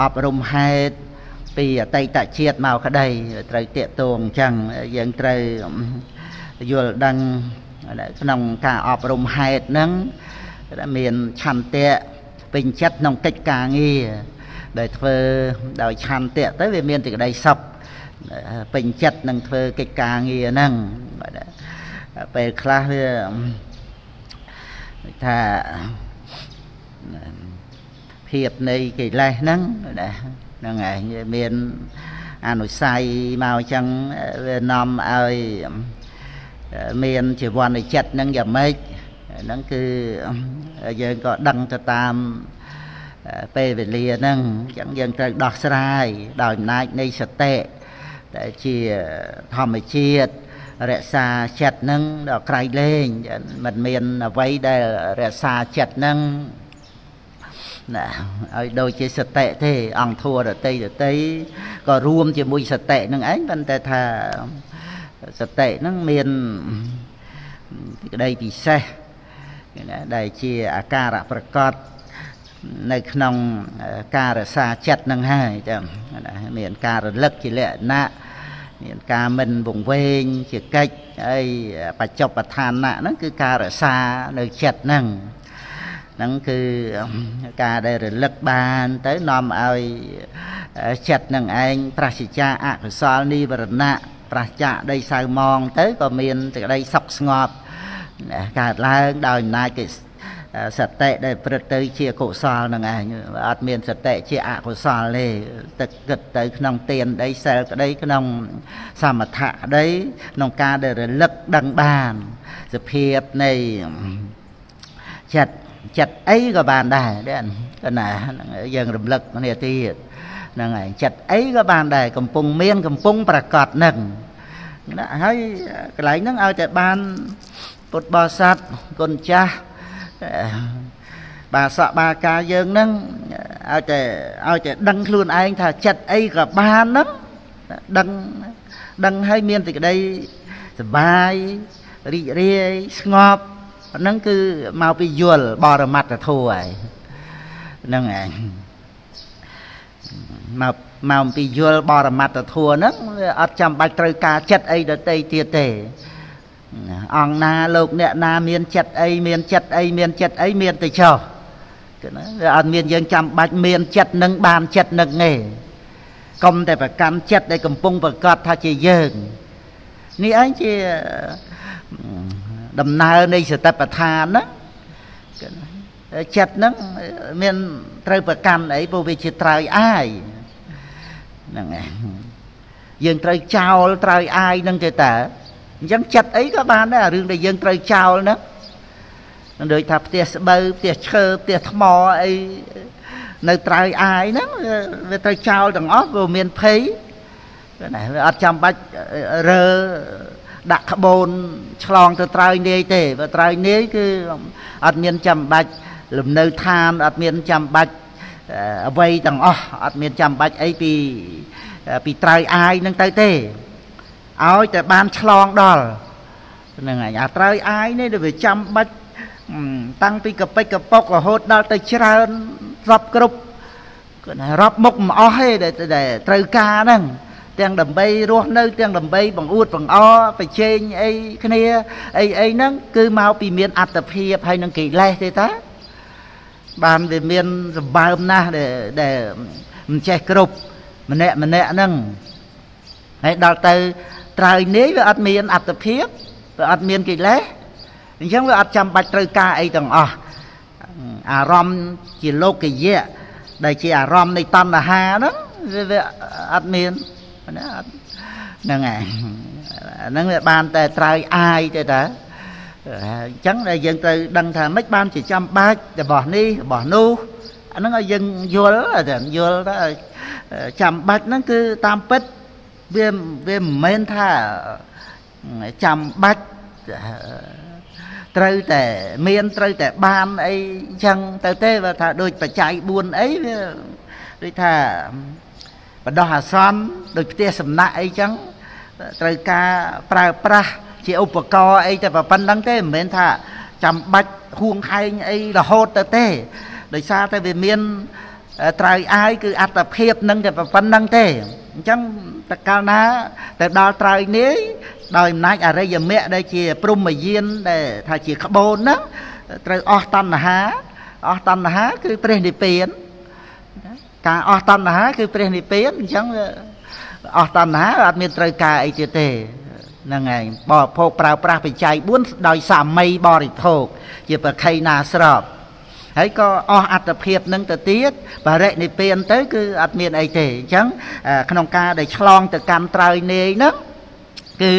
អប់រំហេតុពីអតីតជាតិមកក្តីត្រូវតកតួងអញ្ចឹងយើងត្រូវយល់ដឹងក្នុងការអប់រំហេតុហ្នឹងមានឆន្ទៈពេញចិត្តក្នុងកិច្ចការងារដែលធ្វើដោយឆន្ទៈទៅវាមានសេចក្តីសុខ ពេញចិត្តនឹងធ្វើកិច្ចការងារហ្នឹងពេលខ្លះវាថាភាពនៃកិលេសហ្នឹងហ្នឹងហើយមានអនុស័យមកអញ្ចឹងវានាំឲ្យមានជីវ័នចិត្តហ្នឹងយ៉ាងម៉េចហ្នឹងគឺយើងក៏ដឹងទៅតាមពេលវេលាហ្នឹងអញ្ចឹងយើងត្រូវដោះស្រាយដោយអំណាចនៃសតិដែល ជាធម្មជាតិរក្សាចិត្តហ្នឹងដល់ក្រៃលែងមិនមានអ្វីដែលរក្សាចិត្តហ្នឹងណាឲ្យដូចជាសតិទេអង្គធัวរតីរតីក៏រួមជាមួយសតិនឹងឯងប៉ុន្តែថាសតិហ្នឹងមានក្តីពិសេសណាដែលជាអាការៈប្រកបនៅក្នុងការរសាចិត្តនឹងហើយចឹងមានការរលឹកជាលក្ខណៈ មានការមិនវង្វេងជាកិច្ចហើយបច្ចុប្បឋានៈហ្នឹងគឺការរក្សានៅចិត្តហ្នឹងហ្នឹងគឺការដែលរលឹកបានទៅនាំឲ្យចិត្តនឹងឯងប្រសិជ្ជាអកុសលនិវរណៈប្រសិជ្ជាដីសៅមងទៅក៏មានសេចក្តីសុខស្ងប់កើតឡើងដោយអំណាចគេ សតិដែលព្រឹត្តទៅជាកុសលនឹងឯងអត់មានសតិជាអកុសលទេទឹកគិតទៅក្នុងទានដីសិលក្តីក្នុងសមថៈក្តីក្នុងការដែលរលឹកដឹងបានសភាពនៃចិត្តចិត្តអីក៏បានដែរកណាយើងរំលឹកគ្នាទៀតហ្នឹងហើយចិត្តអីក៏បានដែរកំពុងមានកំពុងប្រកាសនឹងណាហើយកន្លែងហ្នឹងឲ្យតែបានពុទ្ធបរិស័ទគុណចាស់ បាសកបាកាយើងហ្នឹងឲ្យតែឲ្យតែដឹងខ្លួនឯងថាចិត្តអីក៏បានហ្នឹងដឹងដឹងឲ្យមានសេចក្តីសុបាយរីករាយស្ងប់ហ្នឹងគឺមកពីយល់បរមត្តធម៌ហើយហ្នឹងឯងមកមកអំពីយល់បរមត្តធัวហ្នឹងវាអត់ចាំបាច់ត្រូវការចិត្តអីដតីទៀតទេ អង្គណាលោកអ្នកណាមានចិត្តអីមានចិត្តអីមានចិត្តអីមានទៅចោះគឺណាវាអត់មានយើងចាំបាច់មានចិត្តនឹងបានចិត្តនឹងទេកុំតែប្រកាន់ចិត្តដែលកំពុងប្រកាសថាជាយើងនេះឯងជាដំណើរនៃសតិប្បដ្ឋានណាចិត្តហ្នឹងមានត្រូវប្រកាន់អីព្រោះវាជាត្រើយអាយហ្នឹងឯងយើងត្រូវចោលត្រើយអាយហ្នឹងទេតើ អញ្ចឹងចិត្តអីក៏បានដែររឿងដែលយើងត្រូវចោលហ្នឹងនឹងដូចថាផ្ទះស្បូវផ្ទះឈើផ្ទះថ្មអីនៅត្រើយអាយហ្នឹងវាត្រូវចោលទាំងអស់វាមានភ័យណាវាអត់ចាំបាច់រើដាក់ក្បូនឆ្លងទៅត្រើយនាយទេបើត្រើយនាយគឺអត់មានចាំបាច់លំនៅឋានអត់មានចាំបាច់អ្វីទាំងអស់អត់មានចាំបាច់អីពីពីត្រើយអាយនឹងទៅទេ ឲ្យតែបានឆ្លងដល់ហ្នឹងហើយអាត្រើយអាយនេះដែលវាចាំបាច់តាំងពីកពេចកប៉ុករហូតដល់ទៅច្រើនរាប់គ្រប់គាត់រាប់មុខមិនអស់ទេដែលត្រូវការហ្នឹងទាំងដើម្បីរស់នៅទាំងដើម្បីបង្អួតបង្អប្រជែងអីគ្នាអីអីហ្នឹងគឺមកពីមានអត្តភាពហើយនឹងកិលេសទេតាបានវាមានសម្បើមណាស់ដែលដែលមិនចេះគ្រប់ម្នាក់ម្នាក់ហ្នឹងហើយដល់ទៅ ត្រើយនេះវាអត់មានអត្តភាពវាអត់មានកិលេសអញ្ចឹងវាអត់ចាំបាច់ត្រូវការអីទាំងអស់អារម្មណ៍ជាលោកយៈដែលជាអារម្មណ៍នៃតណ្ហាហ្នឹងវាអត់មានណាអត់ហ្នឹងហើយហ្នឹងវាបានតែត្រើយអាយទេតាអញ្ចឹងដែលយើងត្រូវដឹងថាម៉េចបានជាចាំបាច់របស់នេះរបស់នោះអាហ្នឹងឲ្យយើងយល់យល់ថាចាំបាច់ហ្នឹងគឺតាមពិត វាវាមិនមែនថាចាំបាច់ត្រូវតែមានត្រូវតែបានអីចឹងទៅទេបើថាដូចបច្ច័យ4អីវាដូចថាបដោះអាសន្នដូចផ្ទះសំណាក់អីចឹងត្រូវការប្រើប្រាស់ជាឧបករណ៍អីតែប៉ុណ្្នឹងទេមិនមែនថាចាំបាច់ហួងខែងអីរហូតទៅទេដោយសារតែវាមាន ត្រើយអាយគឺអត្តភាពនឹងតែប៉ុណ្្នឹងទេអញ្ចឹងតកាលណាទៅដល់ត្រើយនេះដោយអំណាចអរិយមគ្គដែលជាព្រំយានដែលថាជាក្បូនហ្នឹងត្រូវអស់តណ្ហាអស់តណ្ហាគឺព្រះនិព្វានការអស់តណ្ហាគឺព្រះនិព្វានអញ្ចឹងអស់តណ្ហាអត់មានត្រូវការអីទៀតទេហ្នឹងហើយបរិភោគប្រើប្រាស់បច្ច័យ4ដោយសាមីបរិភោគជាប្រខៃណាស្រប ហើយក៏អស់អត្តភាពនឹងទៅទៀតបរិនិព្វានទៅគឺអត់មានអីទេអញ្ចឹងក្នុងការដែលឆ្លងទៅកាន់ត្រើយនាយហ្នឹងគឺ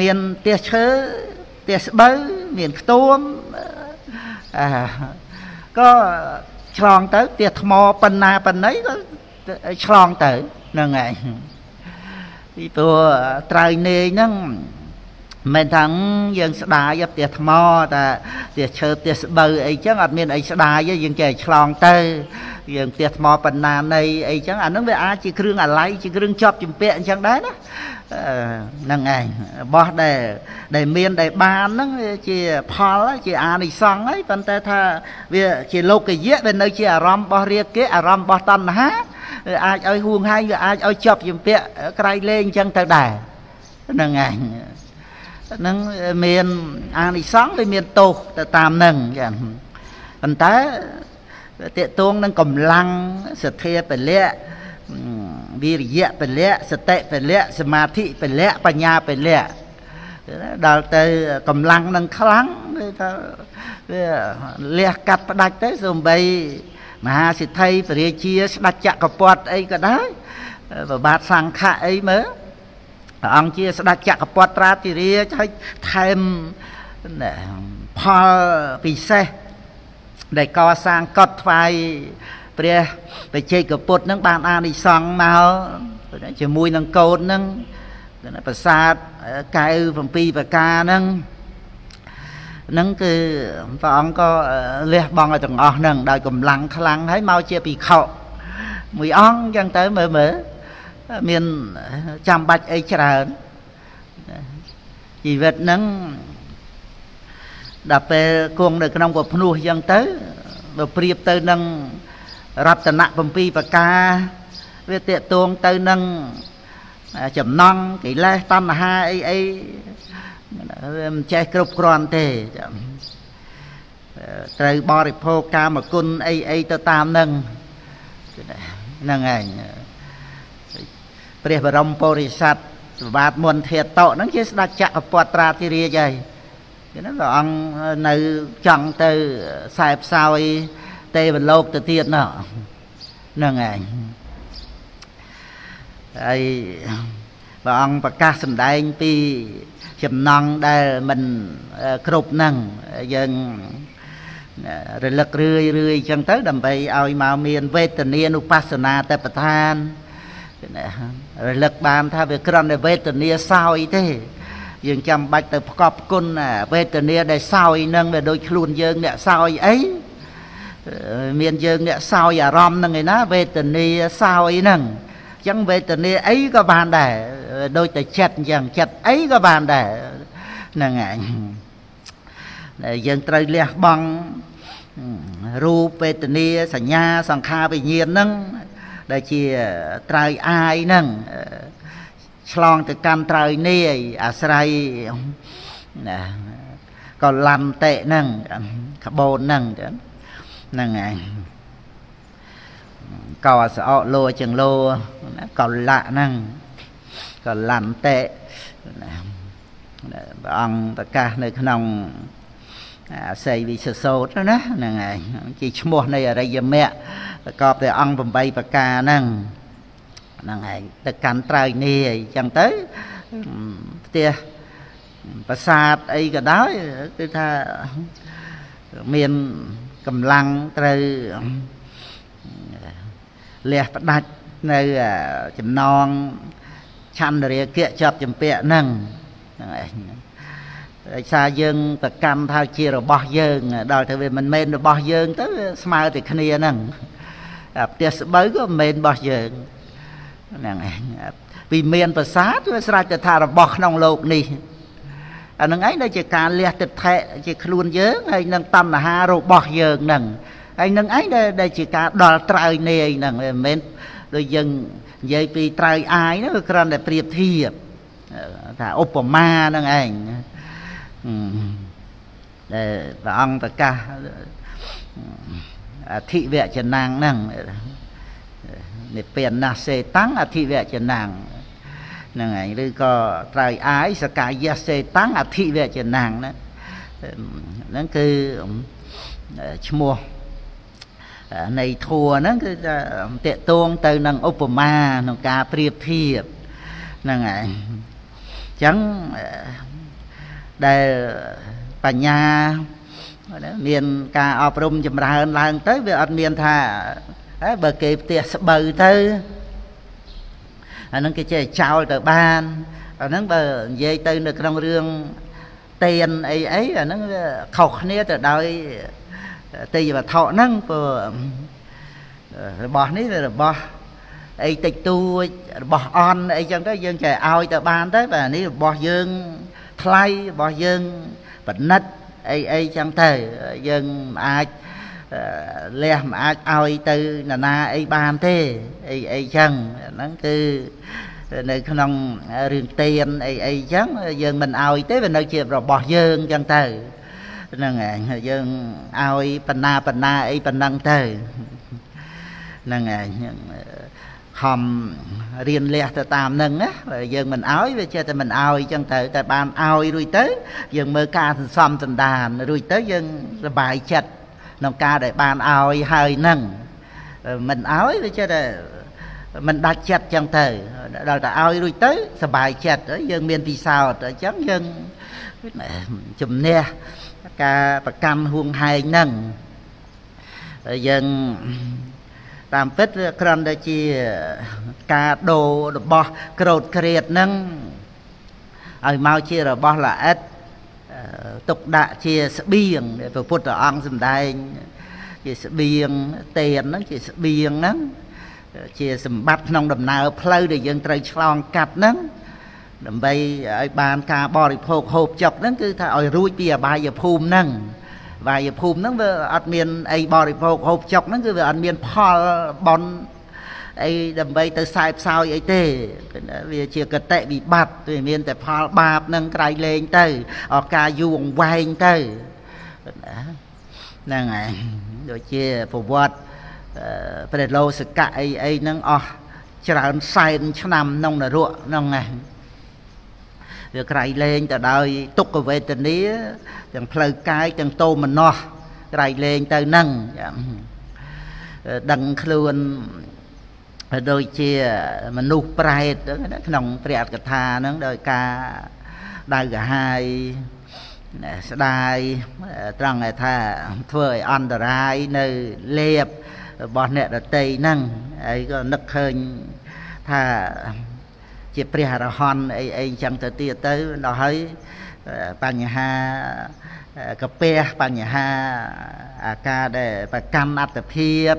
មានផ្ទះឈើផ្ទះស្បូវមានខ្ទួមក៏ឆ្លងទៅផ្ទះថ្មប៉ុណ្ណាប៉ុណ្ណីក៏ឆ្លងទៅហ្នឹងហើយពីព្រោះត្រើយនាយហ្នឹង មិនថាយើងស្ដាយផ្ទះថ្មតែផ្ទះឈើផ្ទះស្បូវអីចឹងអត់មានអីស្ដាយទេយើងចេះឆ្លងទៅយើងផ្ទះថ្មបណ្ណានៃអីចឹងអានឹងវាអាចជាគ្រឿងអាល័យជាគ្រឿងជាប់ជំពាក់អញ្ចឹងដែរណាហ្នឹងឯងរបស់ដែលដែលមានដែលបានហ្នឹងជាផលជាអានិសង្ឃហើយប៉ុន្តែថាវាជាលោកយៈវានៅជាអារម្មណ៍របស់រាគៈអារម្មណ៍របស់តណ្ហាអាចឲ្យហួងហែងវាអាចឲ្យជាប់ជំពាក់ក្រៃលែងអញ្ចឹងទៅដែរហ្នឹងឯង នឹងមានអានិសង្ឃវាមានទោសទៅតាមនឹងចឹងប៉ុន្តែតេតួងនឹងកម្លាំងសទ្ធាពលៈវិរិយៈពលៈសតិពលៈសមាធិពលៈបញ្ញាពលៈដល់ទៅកម្លាំងនឹងខ្លាំងគឺថាវាលះកាត់ផ្ដាច់ទៅសំបីមហាសិទ្ធិពរាជាស្ដេចចក្រពត្តិអីក៏ដោយប្របាទសង្ឃៈអីមើល ព្រះអង្គជាស្ដេចចក្រពត្តិត្រាតិរាជហើយថែមផលពិសេសដែលកសាងកត់ថ្វាយព្រះបច្ចេកពុទ្ធនឹងបានអានិសង្ឃមកជាមួយនឹងកូននឹងប្រាសាទកែវ7ប្រការហ្នឹងហ្នឹងគឺព្រះអង្គក៏លះបង់ឲ្យទាំងអស់ហ្នឹងដោយកម្លាំងខ្លាំងហើយមកជាភិក្ខុមួយអង្គអញ្ចឹងទៅមើលមើល មានចាំបាច់អីច្រើនជីវិតហ្នឹងដល់ពេលគង់នៅក្នុងពភ្នោះអញ្ចឹងទៅបើប្រៀបទៅនឹងរតនៈ7ប្រការវាតេតួងទៅនឹងចំណង់កិលេសតណ្ហាអីអីវាមិនចេះគ្រប់គ្រាន់ទេត្រូវបរិភោគកាមគុណអីអីទៅតាមនឹងហ្នឹងឯង ព្រះបរមពុរិស័ទបាទមុនធាតតហ្នឹងជាស្ដេចចក្រពត្តិត្រាធិរាជហើយគឺហ្នឹងព្រះអង្គនៅចង់ទៅខ្សែផ្សោយទេវលោកទៅទៀតណោះហ្នឹងឯងហើយព្រះអង្គប្រកាសសម្ដែងពីចំណងដែលមិនគ្រប់ហ្នឹងយើងរលឹករឿយរឿយអញ្ចឹងទៅ ដើម្បីឲ្យមកមានវេទនានុបស្សនាតបឋាន រលឹកបានថាវាក្រំតែវេទនាសោយទេយើងចាំបាច់ទៅផ្កប់គុណវេទនាដែលសោយនឹងវាដូចខ្លួនយើងអ្នកសោយអីមានយើងអ្នកសោយអារម្មណ៍ហ្នឹងឯណាវេទនាសោយហ្នឹងអញ្ចឹងវេទនាអីក៏បានដែរដូចតែចិត្តអញ្ចឹងចិត្តអីក៏បានដែរហ្នឹងឯងយើងត្រូវលះបង់រូបវេទនាសញ្ញាសង្ខារវិញ្ញាណហ្នឹង ដែលជាត្រើយអាយហ្នឹងឆ្លងទៅកម្មត្រើយនាយអាស្រ័យណាក៏លំតេហ្នឹងក្បូនហ្នឹងហ្នឹងឯងកោសអកលោជាងលោកលៈហ្នឹងក៏លំតេព្រះអង្គប្រកាសនៅក្នុង អាស័យវិសសោតណាហ្នឹងឯងជាឈ្មោះនៃអរិយមគ្គប្រកបដោយអង្គ8ប្រការហ្នឹងហ្នឹងឯងទៅកាន់ត្រើយនេះអីចឹងទៅផ្ទះប្រាសាទអីក៏ដោយគឺថាមានកម្លាំងត្រូវលះផ្ដាច់នៅចំណងឆន្ទរាគៈជាប់ចម្ពាក់ហ្នឹងហ្នឹងឯង ដោយសារយើងប្រកម្មថាជារបស់យើង ដល់ទៅវាមិនមែនរបស់យើង ទៅស្មើតែគ្នាហ្នឹងផ្ទះស្បូវក៏មិនមែនរបស់យើងហ្នឹងឯងពីមានប្រាសាទវាស្រេចទៅថារបស់ក្នុងលោកនេះអានឹងឯងដែលជាការលះទិដ្ឋិជាខ្លួនយើងហើយនឹងតណ្ហារបស់យើងហ្នឹងហើយនឹងឯងដែលជាការដល់ត្រើយនេះហ្នឹងមិនមែនដូចយើងនិយាយពីត្រើយអាយហ្នឹងគឺគ្រាន់តែប្រៀបធៀបថាឧបមាហ្នឹងឯង ដែលព្រះអង្គប្រកាសអធិវចនាងហ្នឹងនិព្វានណាសេតាំងអធិវចនាងហ្នឹងហើយឬក៏ត្រៃអាយសកាយសេតាំងអធិវចនាងហ្នឹងគឺឈ្មោះនៃធัวហ្នឹងគឺតកតួងទៅនឹងឧបមាក្នុងការប្រៀបធៀបហ្នឹងហើយអញ្ចឹង ដែលបញ្ញាមានការអប់រំចម្រើនឡើងទៅវាអត់មានថាហើយបើគេផ្ទះស្បូវទៅអានឹងគេចេះចោលទៅបានអានឹងបើនិយាយទៅនៅក្នុងរឿងទៀនអីអីអានឹងវាខុសគ្នាទៅដោយទេយវត្ថុហ្នឹងព្រោះរបស់នេះវារបស់អីតិចតួចរបស់អន់អីចឹងទៅយើងចេះឲ្យទៅបានទៅបាទនេះរបស់យើង ថ្លៃរបស់យើងបណិតអីអីចឹងទៅយើងអាចលះមិនអាចឲ្យទៅនរណាអីបានទេអីអីចឹងហ្នឹងគឺនៅក្នុងរឿងទៀនអីអីចឹងយើងមិនឲ្យទេវានៅជារបស់យើងចឹងទៅហ្នឹងឯងយើងឲ្យបណ្ណាបណ្ណាអីប៉ុណ្ណឹងទៅហ្នឹងឯង ខំរៀនលះទៅតាមនឹងណាយើងមិនឲ្យវាចេះតែមិនឲ្យចឹងទៅតែបានឲ្យរួចទៅយើងមើលការសន្សំសន្តានរួចទៅយើងសบายចិត្តក្នុងការដែលបានឲ្យហើយនឹងមិនឲ្យវាចេះតែមិនដាច់ចិត្តចឹងទៅដល់តែឲ្យរួចទៅសบายចិត្តយើងមានពិសោធន៍អញ្ចឹងយើងជំនះការប្រកម្មហួងហែងហ្នឹងយើង តាមពិតវាគ្រាន់តែជាការដូររបស់ក្រោតក្រៀតហ្នឹងឲ្យមកជារបស់ល្អិតទុកដាក់ជាស្បៀងព្រះពុទ្ធអង្គសម្ដែង ជាស្បៀងទេនហ្នឹងជាស្បៀងហ្នឹងជាសម្បត្តិក្នុងដំណើរផ្លូវដែលយើងត្រូវឆ្លងកាត់ហ្នឹងដើម្បីឲ្យបានការបរិភោគហូបចុកហ្នឹងគឺថាឲ្យរួចពីអបាយភូមិហ្នឹង បាយភូមិហ្នឹងវាអត់មានអីបរិភោគហូបចុកហ្នឹងគឺវាអត់មានផលបនអីដើម្បីទៅខ្សែផ្សោយអីទេវាជាកតិវិបត្តិវាមានតែផលបាបនឹងក្រៃលែងទៅអការយូរអង្វែងទៅហ្នឹងហើយដូចជាប្រវត្តិព្រះលោសកៈអីអីហ្នឹងអស់ច្រើនសែនឆ្នាំក្នុងនរកហ្នឹងហ្នឹង វាក្រៃលែងទៅដោយទុក្ខវេទនាទាំងផ្លូវកាយទាំងតោមនោះក្រៃលែងទៅហ្នឹងដឹងខ្លួនដូចជាមនុស្សប្រែតក្នុងព្រះអត្ថកថាហ្នឹងដោយការដៅកាហាយស្ដាយត្រង់ថាធ្វើឲ្យអន្តរាយនៅលេបរបស់អ្នកដតីហ្នឹងហើយក៏នឹកឃើញថា ជាព្រះអរហន្តអីអីចឹងទៅទៀតទៅដល់ហើយបញ្ហាកាពះបញ្ហាអាការដែលប្រកម្មអត្តភាព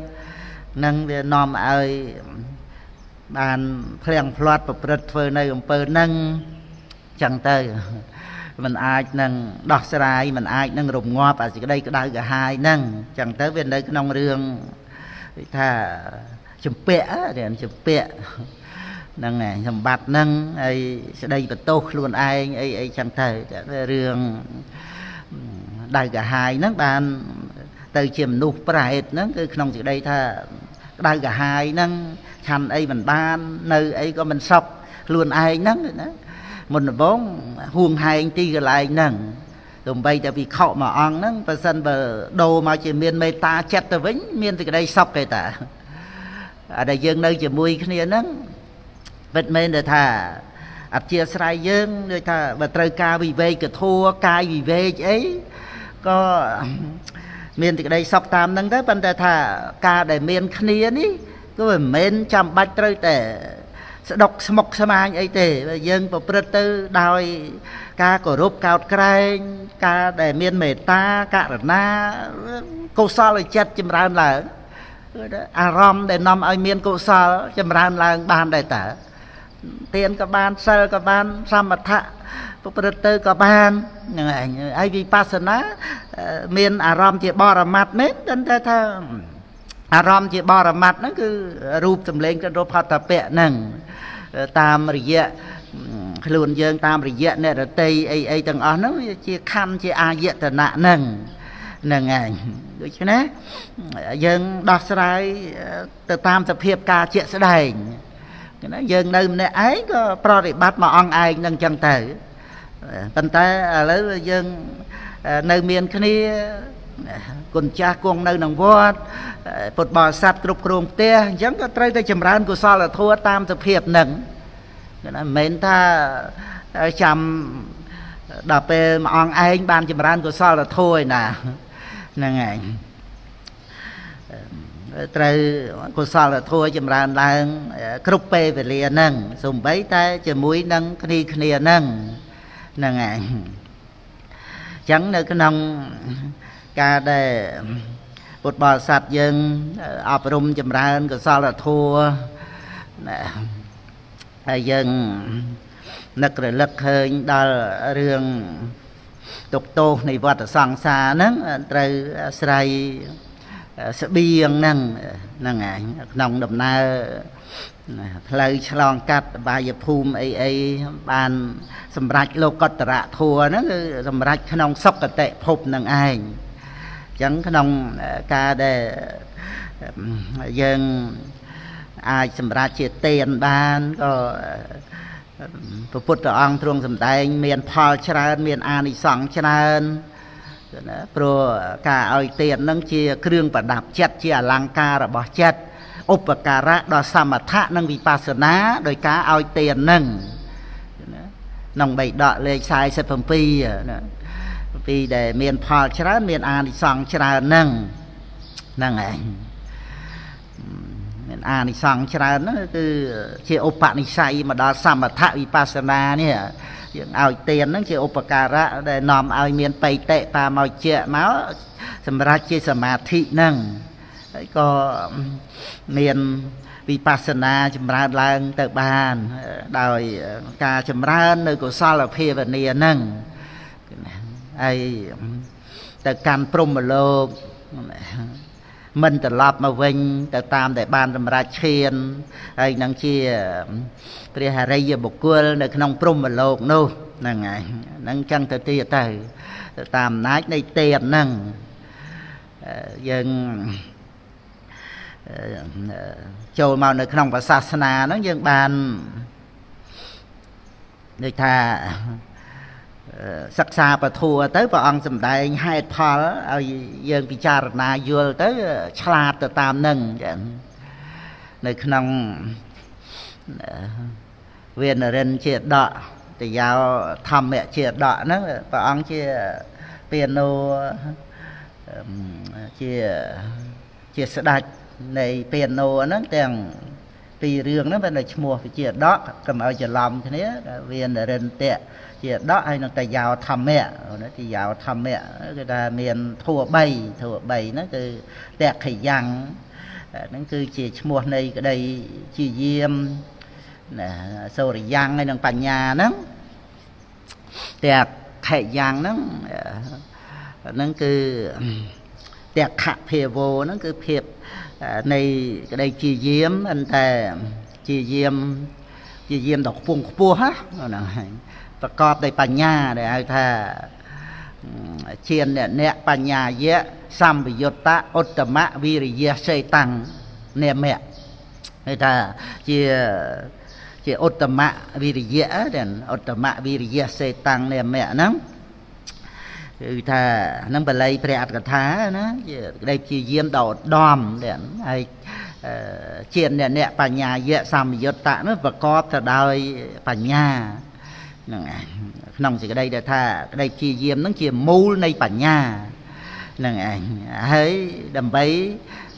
នឹងវានាំឲ្យបានភ្លៀងផ្្លាត់ប្រព្រឹត្តធ្វើនៅអំពើនឹងចឹងទៅมันអាចនឹងដោះស្រាយมันអាចនឹងរងាប់អាសេចក្តីក្តៅក្រហាយហ្នឹងចឹងទៅវានៅក្នុងរឿងថាចម្ពាក់រៀនចម្ពាក់ ហ្នឹងឯងសម្បត្តិហ្នឹងហើយស្ដីបន្ទោសខ្លួនឯងអីអីចឹងទៅរឿងដៅកាហាយហ្នឹងបាន ទៅជាមនុស្សប្រែតហ្នឹងគឺក្នុងសេចក្តីថាដៅកាហាយហ្នឹងឆាន់អីមិនបាន នៅអីក៏មិនសុខខ្លួនឯងហ្នឹងណាមុនដំបូងហួងហែងទីកន្លែងហ្នឹងទំបីតែវិខមួយអង្គហ្នឹងបើសិនបើដូរមកជាមានមេត្តាចិត្តទៅវិញ មានសេចក្តីសុខគេតាអាដែលយើងនៅជាមួយគ្នាហ្នឹង ពិតមែនទៅថាអធិស្ស្រ័យយើងដូចថាបើត្រូវការវិវេកធัวកាយវិវេកអីក៏មានសេចក្តីសុខតាមហ្នឹងទៅប៉ុន្តែថាការដែលមានគ្នានេះគឺមិនមែនចាំបាច់ត្រូវតែស្ដុកស្មុកស្មាញអីទេយើងប្រព្រឹត្តទៅដោយការគោរពកោតក្រែង ការដែលមានមេត្តាករណាកុសលចិត្តចម្រើនឡើងអារម្មណ៍ដែលនាំឲ្យមានកុសលចម្រើនឡើងបានដែរតើ ទានក៏បានសិលក៏បានសមថៈប្រព្រឹត្តទៅក៏បានហ្នឹងឯងហើយវិបស្សនាមានអារម្មណ៍ជាបរមត្តមែនតែថាអារម្មណ៍ជាបរមត្តហ្នឹងគឺរូបសម្លេងកិនរូបផតពៈហ្នឹងតាមរយៈខ្លួនយើងតាមរយៈអ្នករតីអីអីទាំងអស់ហ្នឹងជាខណ្ឌជាអាយតនៈហ្នឹងហ្នឹងឯងដូច្នេះយើងដោះស្រាយទៅតាមសភាពការជាក់ស្ដែង ណាយើងនៅម្នាក់ឯងក៏ប្រតិបត្តិមកអង្គឯងនឹងចឹងទៅប៉ុន្តែឥឡូវយើងនៅមានគ្នាគុណចាស់គង់នៅក្នុងវត្តពុទ្ធបរិស័ទគ្រប់គ្រងផ្ទះអញ្ចឹងក៏ត្រូវតែចម្រើនកុសលធម៌តាមសភាពនឹងណាមិនមែនថាចាំដល់ពេលមួយអង្គឯងបានចម្រើនកុសលធម៌ឯណាហ្នឹងឯង ត្រូវកុសលធម៌ចម្រើនឡើង គ្រប់ពេលវេលាហ្នឹងសំបីតែជាមួយនឹងគ្នាគ្នាហ្នឹងហ្នឹងឯងអញ្ចឹងនៅក្នុងការដែលពុទ្ធបរិស័ទយើងអប់រំចម្រើនកុសលធម៌ណាហើយយើងនឹករលឹកឃើញដល់រឿងទុកទោសនៃវត្តសង្សារហ្នឹងត្រូវអាស្រ័យ ស្បៀងហ្នឹងហ្នឹងឯងក្នុងដំណើរផ្លូវឆ្លងកាត់បាយភូមិអីអីបាន សម្រេចលោកតរៈធัวហ្នឹងគឺសម្រេចក្នុងសុគតិភពនឹងឯងចឹងក្នុងការដែលយើងអាចសម្រាប់ជាទៀនបានក៏ព្រះពុទ្ធអង្គទ្រង់សម្ដែង មានផលច្រើន មានអានិសង្សច្រើន ណាព្រោះការឲ្យទៀននឹងជាគ្រឿងប្រដាប់ចិត្តជាអលង្ការរបស់ចិត្តឧបការៈដល់សមថៈនិងវិបស្សនាដោយការឲ្យទៀននឹងណាក្នុងបៃដកលេខ47ណាពីដែលមានផលច្រើនមានអានិសង្សច្រើនហ្នឹងហ្នឹងឯងមានអានិសង្សច្រើនហ្នឹងគឺជាឧបនិស្ស័យមកដល់សមថវិបស្សនានេះ យើងឲ្យទានហ្នឹងជាឧបការៈដែលនាំឲ្យមានបៃតេតាមកជាមកសម្រាប់ជាសមាធិហ្នឹងហើយក៏មានវិបស្សនាចម្រើនឡើងទៅបាន ដោយការចម្រើននៅកុសលភាវនាហ្នឹងហើយទៅកាន់ព្រំលោក មិនត្រឡប់មកវិញ ទៅតាមដែលបានសម្រេចឈានហើយនឹងជាព្រះហរិយបុគ្គលនៅក្នុងព្រំលោកនោះហ្នឹងហើយហ្នឹងចឹងទៅទៀតទៅទៅតាមអំណាចនៃទេពហ្នឹងយើងចូលមកនៅក្នុងសាសនាហ្នឹងយើងបានដូចថា សិក្សាពធัวទៅព្រះអង្គសម្ដែងហេតុផលឲ្យយើងពិចារណាយល់ទៅឆ្លាតទៅតាមនឹងចឹងនៅក្នុងវេនរិនជាដកតយោធម្មជាដកហ្នឹងព្រះអង្គជាពីណូជាជាស្ដេចនៃពីណូហ្នឹងទាំងពីររឿងហ្នឹងវានៅឈ្មោះវិជាដកកុំឲ្យច្រឡំគ្នាវានរិនតៈ ជាដកហើយនឹងតយោធម្មៈណាទីយោធម្មៈគឺថាមានធัว3ធัว3ហ្នឹងគឺតក្ខយ៉ាងហ្នឹងគឺជាឈ្មោះនៃក្តីជាយាមណាសូរិយ៉ាងហើយនឹងបញ្ញាហ្នឹងតក្ខយ៉ាងហ្នឹងហ្នឹងគឺតក្ខភាវោហ្នឹងគឺភាពនៃក្តីជាយាមអន្តែជាយាមជាយាមដល់ខ្ពង់ខ្ពស់ហ្នឹងហើយ ប្រកបដោយបញ្ញាដែលហៅថាជាអ្នកអ្នកបញ្ញាយៈសម្បយុត្តឧត្តមវិរិយសេតាំងនេមៈហៅថាជាជាឧត្តមវិរិយៈទាំងឧត្តមវិរិយសេតាំងនេមៈហ្នឹងគឺថាហ្នឹងបល័យព្រះអត្តកថាណាជាក្តីព្យាយាមដល់ឧត្តមទាំងហើយជាអ្នកអ្នកបញ្ញាយៈសម្យុត្តៈនោះប្រកបទៅដោយបញ្ញា ហ្នឹងក្នុងសេចក្តីដែលថាក្តីព្យាយាមហ្នឹងជាមូលនៃបញ្ញាហ្នឹងឯងហើយដើម្បី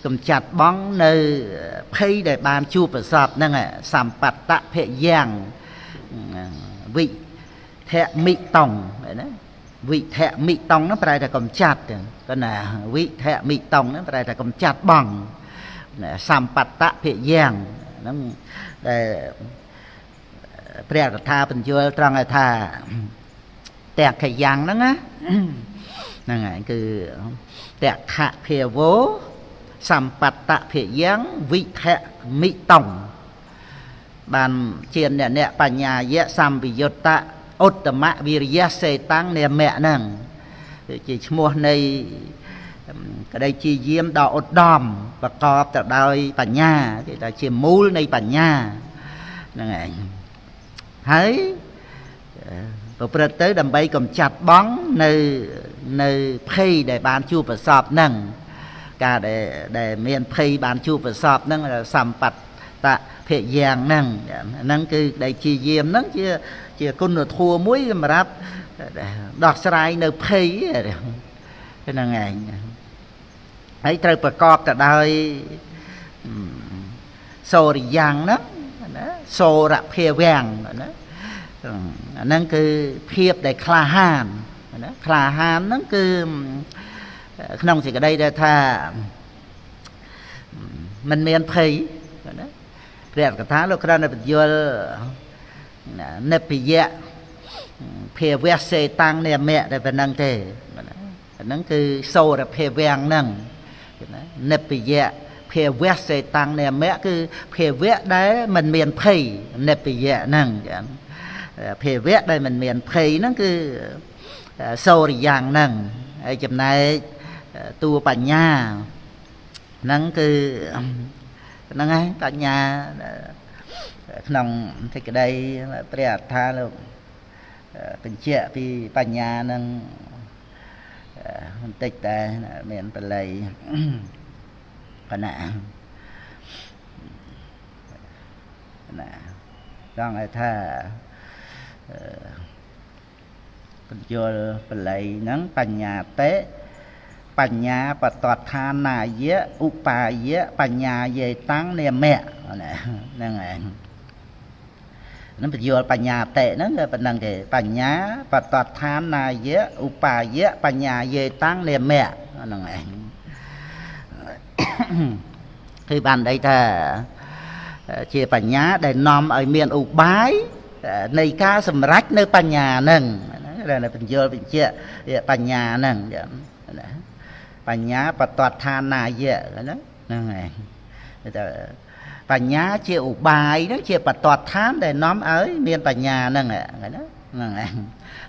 កំចាត់បងនៅភ័យដែលបានជួបប្រសពហ្នឹងសម្បត្តភយ៉ាងវិធមិតងណាវិធមិតងហ្នឹងប្រែថាកំចាត់ក៏ណាវិធមិតងហ្នឹងប្រែថាកំចាត់បងសម្បត្តភយ៉ាងហ្នឹងដែល ព្រះកថាបញ្យល់ត្រង់ថាតក្ខយ៉ាងហ្នឹងណាហ្នឹងហើយគឺតក្ខភាវោសម្បត្តភិយ៉ាងវិធមិតងបានជាអ្នកអ្នកបញ្ញាយៈសម្វិយុត្តឧត្តមវិរិយសេតាំងនាមៈហ្នឹងគឺជាឈ្មោះនៃក្តីជាយាមដល់ឧត្តមប្រកបទៅដោយបញ្ញាគេថាជាមូលនៃបញ្ញាហ្នឹងឯង ហើយប្រព្រឹត្តទៅដើម្បីកំចាត់បងនៅនៅភ័យដែលបានជួបប្រសពហ្នឹងការដែលដែលមានភ័យបានជួបប្រសពហ្នឹងសម្បត្តិភយយ៉ាងហ្នឹងហ្នឹងគឺដែលជាយាមហ្នឹងជាជាគុណធម៌មួយសម្រាប់ដោះស្រាយនៅភ័យហ្នឹងឯងហើយត្រូវប្រកបទៅដោយសូរិយ៉ាងហ្នឹងណាសូរភាវាំងណា អាហ្នឹងគឺភាពដែលក្លាហានណាក្លាហានហ្នឹងគឺក្នុងសេចក្តីដែលថាมันមានភ័យណាព្រះកថាលោកគ្រាន់តែបញ្យល់និព្វៈភាវៈសេតាំងនិមៈតែប៉ុណ្្នឹងទេអាហ្នឹងគឺសូរភាវៈហ្នឹងនិព្វៈភាវៈសេតាំងនិមៈគឺភាវៈដែលมันមានភ័យនិព្វៈហ្នឹងចឹង ភាវៈដែលมันមានភ័យហ្នឹងគឺសូរិយ៉ាងហ្នឹងហើយចំណែកតួបញ្ញាហ្នឹងគឺហ្នឹងហើយបញ្ញាក្នុងសេចក្តីព្រះអត្ថាលោកបញ្ជាក់ពីបញ្ញានឹងបន្តិចតែមានបល័យបណាណាចង់ឲ្យថា បញ្យល់បល័យហ្នឹងបញ្ញាតេបញ្ញាបតតឋានាយៈឧបាយៈបញ្ញាយេតាំងនិមៈហ្នឹងឯងនឹងបញ្យល់បញ្ញាតេហ្នឹងគឺប៉ុណ្ណឹងទេបញ្ញាបតតឋានាយៈឧបាយៈបញ្ញាយេតាំងនិមៈហ្នឹងឯងគឺបានន័យថាជាបញ្ញាដែលនាំឲ្យមានឧបាយ នៃការសម្រេចនៅបញ្ញាហ្នឹងដែលបញ្យល់បញ្ជាក់បញ្ញាហ្នឹងណាបញ្ញាបតតឋានាយៈណាហ្នឹងឯងតែបញ្ញាជាឧបាយហ្នឹងជាបតតឋានដែលនាំឲ្យមានបញ្ញាហ្នឹងណាហ្នឹងឯង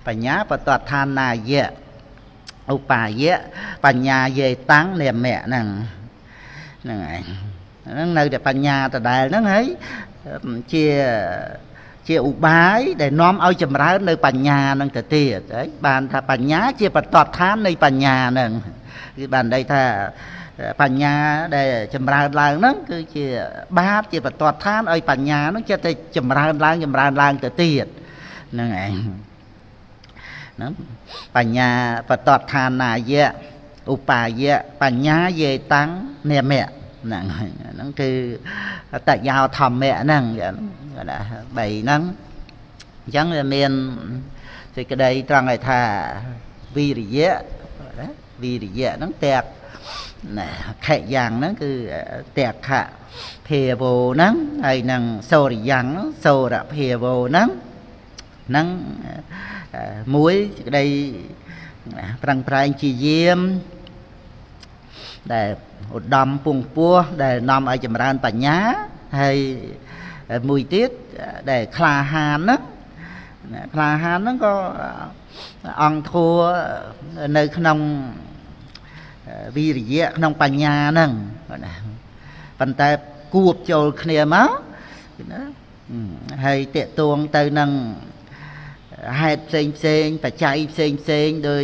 បញ្ញាបតតឋានាយៈឧបាយៈបញ្ញាយេតាំងនិមៈហ្នឹងហ្នឹងឯងហ្នឹងនៅតែបញ្ញាដដែលហ្នឹងហើយជា ជាឧបាយដែលនាំឲ្យចម្រើននៅបញ្ញានឹងទៅទៀតហើយបានថាបញ្ញាជាបតតឋាននៃបញ្ញានឹងគឺបានន័យថាបញ្ញាដែលចម្រើនឡើងហ្នឹងគឺជាបាបជាបតតឋានឲ្យបញ្ញាហ្នឹងចិត្តតែចម្រើនឡើងចម្រើនឡើងទៅទៀតហ្នឹងឯងហ្នឹងបញ្ញាបតតឋានាយៈឧបាយៈបញ្ញាយេតាំងនិមៈ ហ្នឹងហើយហ្នឹងគឺតយោធម្មៈហ្នឹងគាត់ថា3ហ្នឹងអញ្ចឹងវាមានសេចក្តីត្រង់ឲ្យថាវិរិយៈវិរិយៈហ្នឹងតែកណាខៈយ៉ាងហ្នឹងគឺតែកខៈភាវោហ្នឹងហើយនឹងសូរិយ៉ាងសូរភាវោហ្នឹងហ្នឹងមួយសេចក្តីប្រឹងប្រែងជាយាម ដែលឧត្តមពងពោះដែលនាំឲ្យចម្រើនបញ្ញាហើយមួយទៀតដែលក្លាហានហ្នឹងក្លាហានហ្នឹងក៏អង្គធัวនៅក្នុងវិរិយៈក្នុងបញ្ញាហ្នឹងណាប៉ុន្តែគួបចូលគ្នាមកណាហើយតេតួងទៅនឹងហេតុផ្សេងផ្សេងបច្ច័យផ្សេងផ្សេងដោយ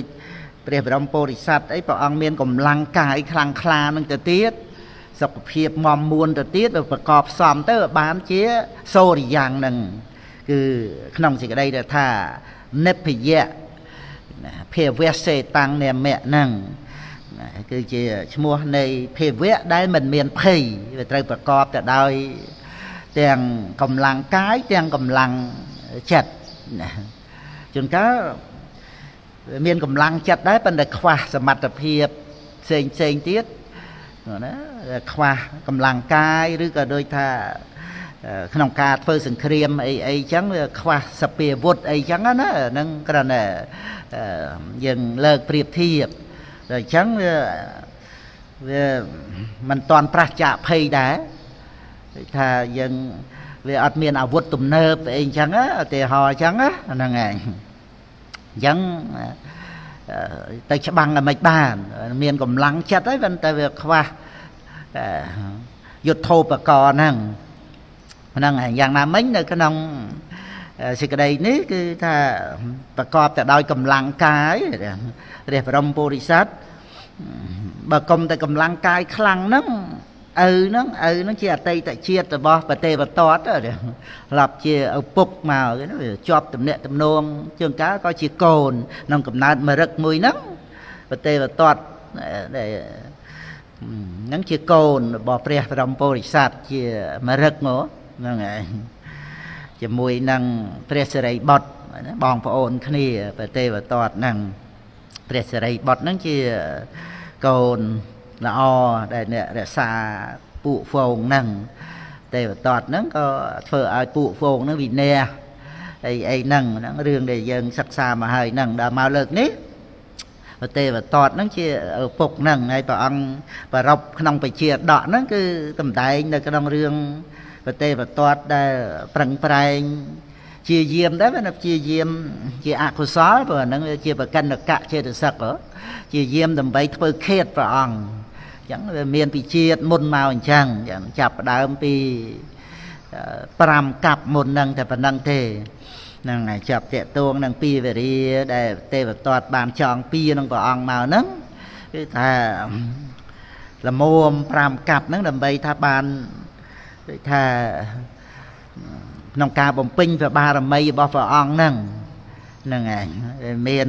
ព្រះបរមពុរិស័ទអីព្រះអង្គមានកម្លាំងកាយខ្លាំងក្លានឹងទៅទៀតសុខភាពមមមួនទៅទៀតប្រកបផ្សំទៅបានជាសូរិយ៉ាងនឹងគឺក្នុងសេចក្តីដែលថានិព្ភយៈភាវៈសេតាំងនិមៈហ្នឹងគឺជាឈ្មោះនៃភាវៈដែលមិនមានភ័យវាត្រូវប្រកបទៅដោយទាំងកម្លាំងកាយទាំងកម្លាំងចិត្តណាជួនកាល មានកម្លាំងចិត្តដែរប៉ុន្តែខ្វះសមត្ថភាពផ្សេងផ្សេងទៀតណាខ្វះកម្លាំងកាយឬក៏ដូចថាក្នុងការធ្វើសង្គ្រាមអីអីចឹងវាខ្វះសពាវុធអីចឹងណាហ្នឹងគ្រាន់តែយើងលើកប្រៀបធៀបតែអញ្ចឹងវាវាមិនតាន់ប្រះចាកភ័យដែរថាយើងវាអត់មានអាវុធទំនើបអីអញ្ចឹងឧទាហរណ៍អញ្ចឹងហ្នឹងឯង អញ្ចឹងទៅច្បាំងឲ្យមិនបាន មានកម្លាំងចិត្តហើយប៉ុន្តែវាខ្វះយុទ្ធោបករណ៍ហ្នឹងហ្នឹងហើយយ៉ាងណាមិញនៅក្នុងសេចក្តីនេះគឺថាប្រកបទៅដោយកម្លាំងកាយព្រះបរមពុរិស័ទបើកុំតែកម្លាំងកាយខ្លាំងហ្នឹង ឪហ្នឹងឪហ្នឹងជាអតីតជាតិរបស់ប្រទេវតតឡប់ជាឪពុកមកជាប់តំណាក់តំណងជាងកាលក៏ជាកូនក្នុងកំណើតមរឹកមួយហ្នឹងប្រទេវតតដែលហ្នឹងជាកូនរបស់ព្រះបរមពុរិស័ទជាមរឹកមកហ្នឹងហើយជាមួយនឹងព្រះសិរីបុត្របងប្អូនគ្នាប្រទេវតតហ្នឹងព្រះសិរីបុត្រហ្នឹងជាកូន ល្អដែលអ្នករក្សាពួកហ្វូងហ្នឹងទេវតតហ្នឹងក៏ធ្វើឲ្យពួកហ្វូងហ្នឹងវិន័យអីអីហ្នឹងហ្នឹងរឿងដែលយើងសិក្សាមកហើយហ្នឹងដល់មកលើកនេះទេវតតហ្នឹងជាឪពុកហ្នឹងហើយព្រះអង្គប្ររពក្នុងបជាដកហ្នឹងគឺតំដែងនៅក្នុងរឿងប្រទេវតតដែលប្រឹងប្រែងជាយាមដែរវាជាយាមជាអកុសលព្រោះហ្នឹងវាជាបកិនកៈចេតសិកជាយាមដើម្បីធ្វើខេតព្រះអង្គអញ្ចឹងវាមានពីជាតិមុនមកអញ្ចឹងយ៉ាងចាប់ផ្ដើមពី5កាប់មុនហ្នឹងតែប៉ុណ្្នឹងទេហ្នឹងហើយចាប់តាកតួងនឹងពីវេរាដែលទេវតតបានចងពីនឹងព្រះអង្គមកហ្នឹងគឺថាលមុំ5កាប់ហ្នឹងដើម្បីថាបានដូចថាក្នុងការបំពេញព្រះបារមីរបស់ព្រះអង្គហ្នឹងហ្នឹងឯងមាន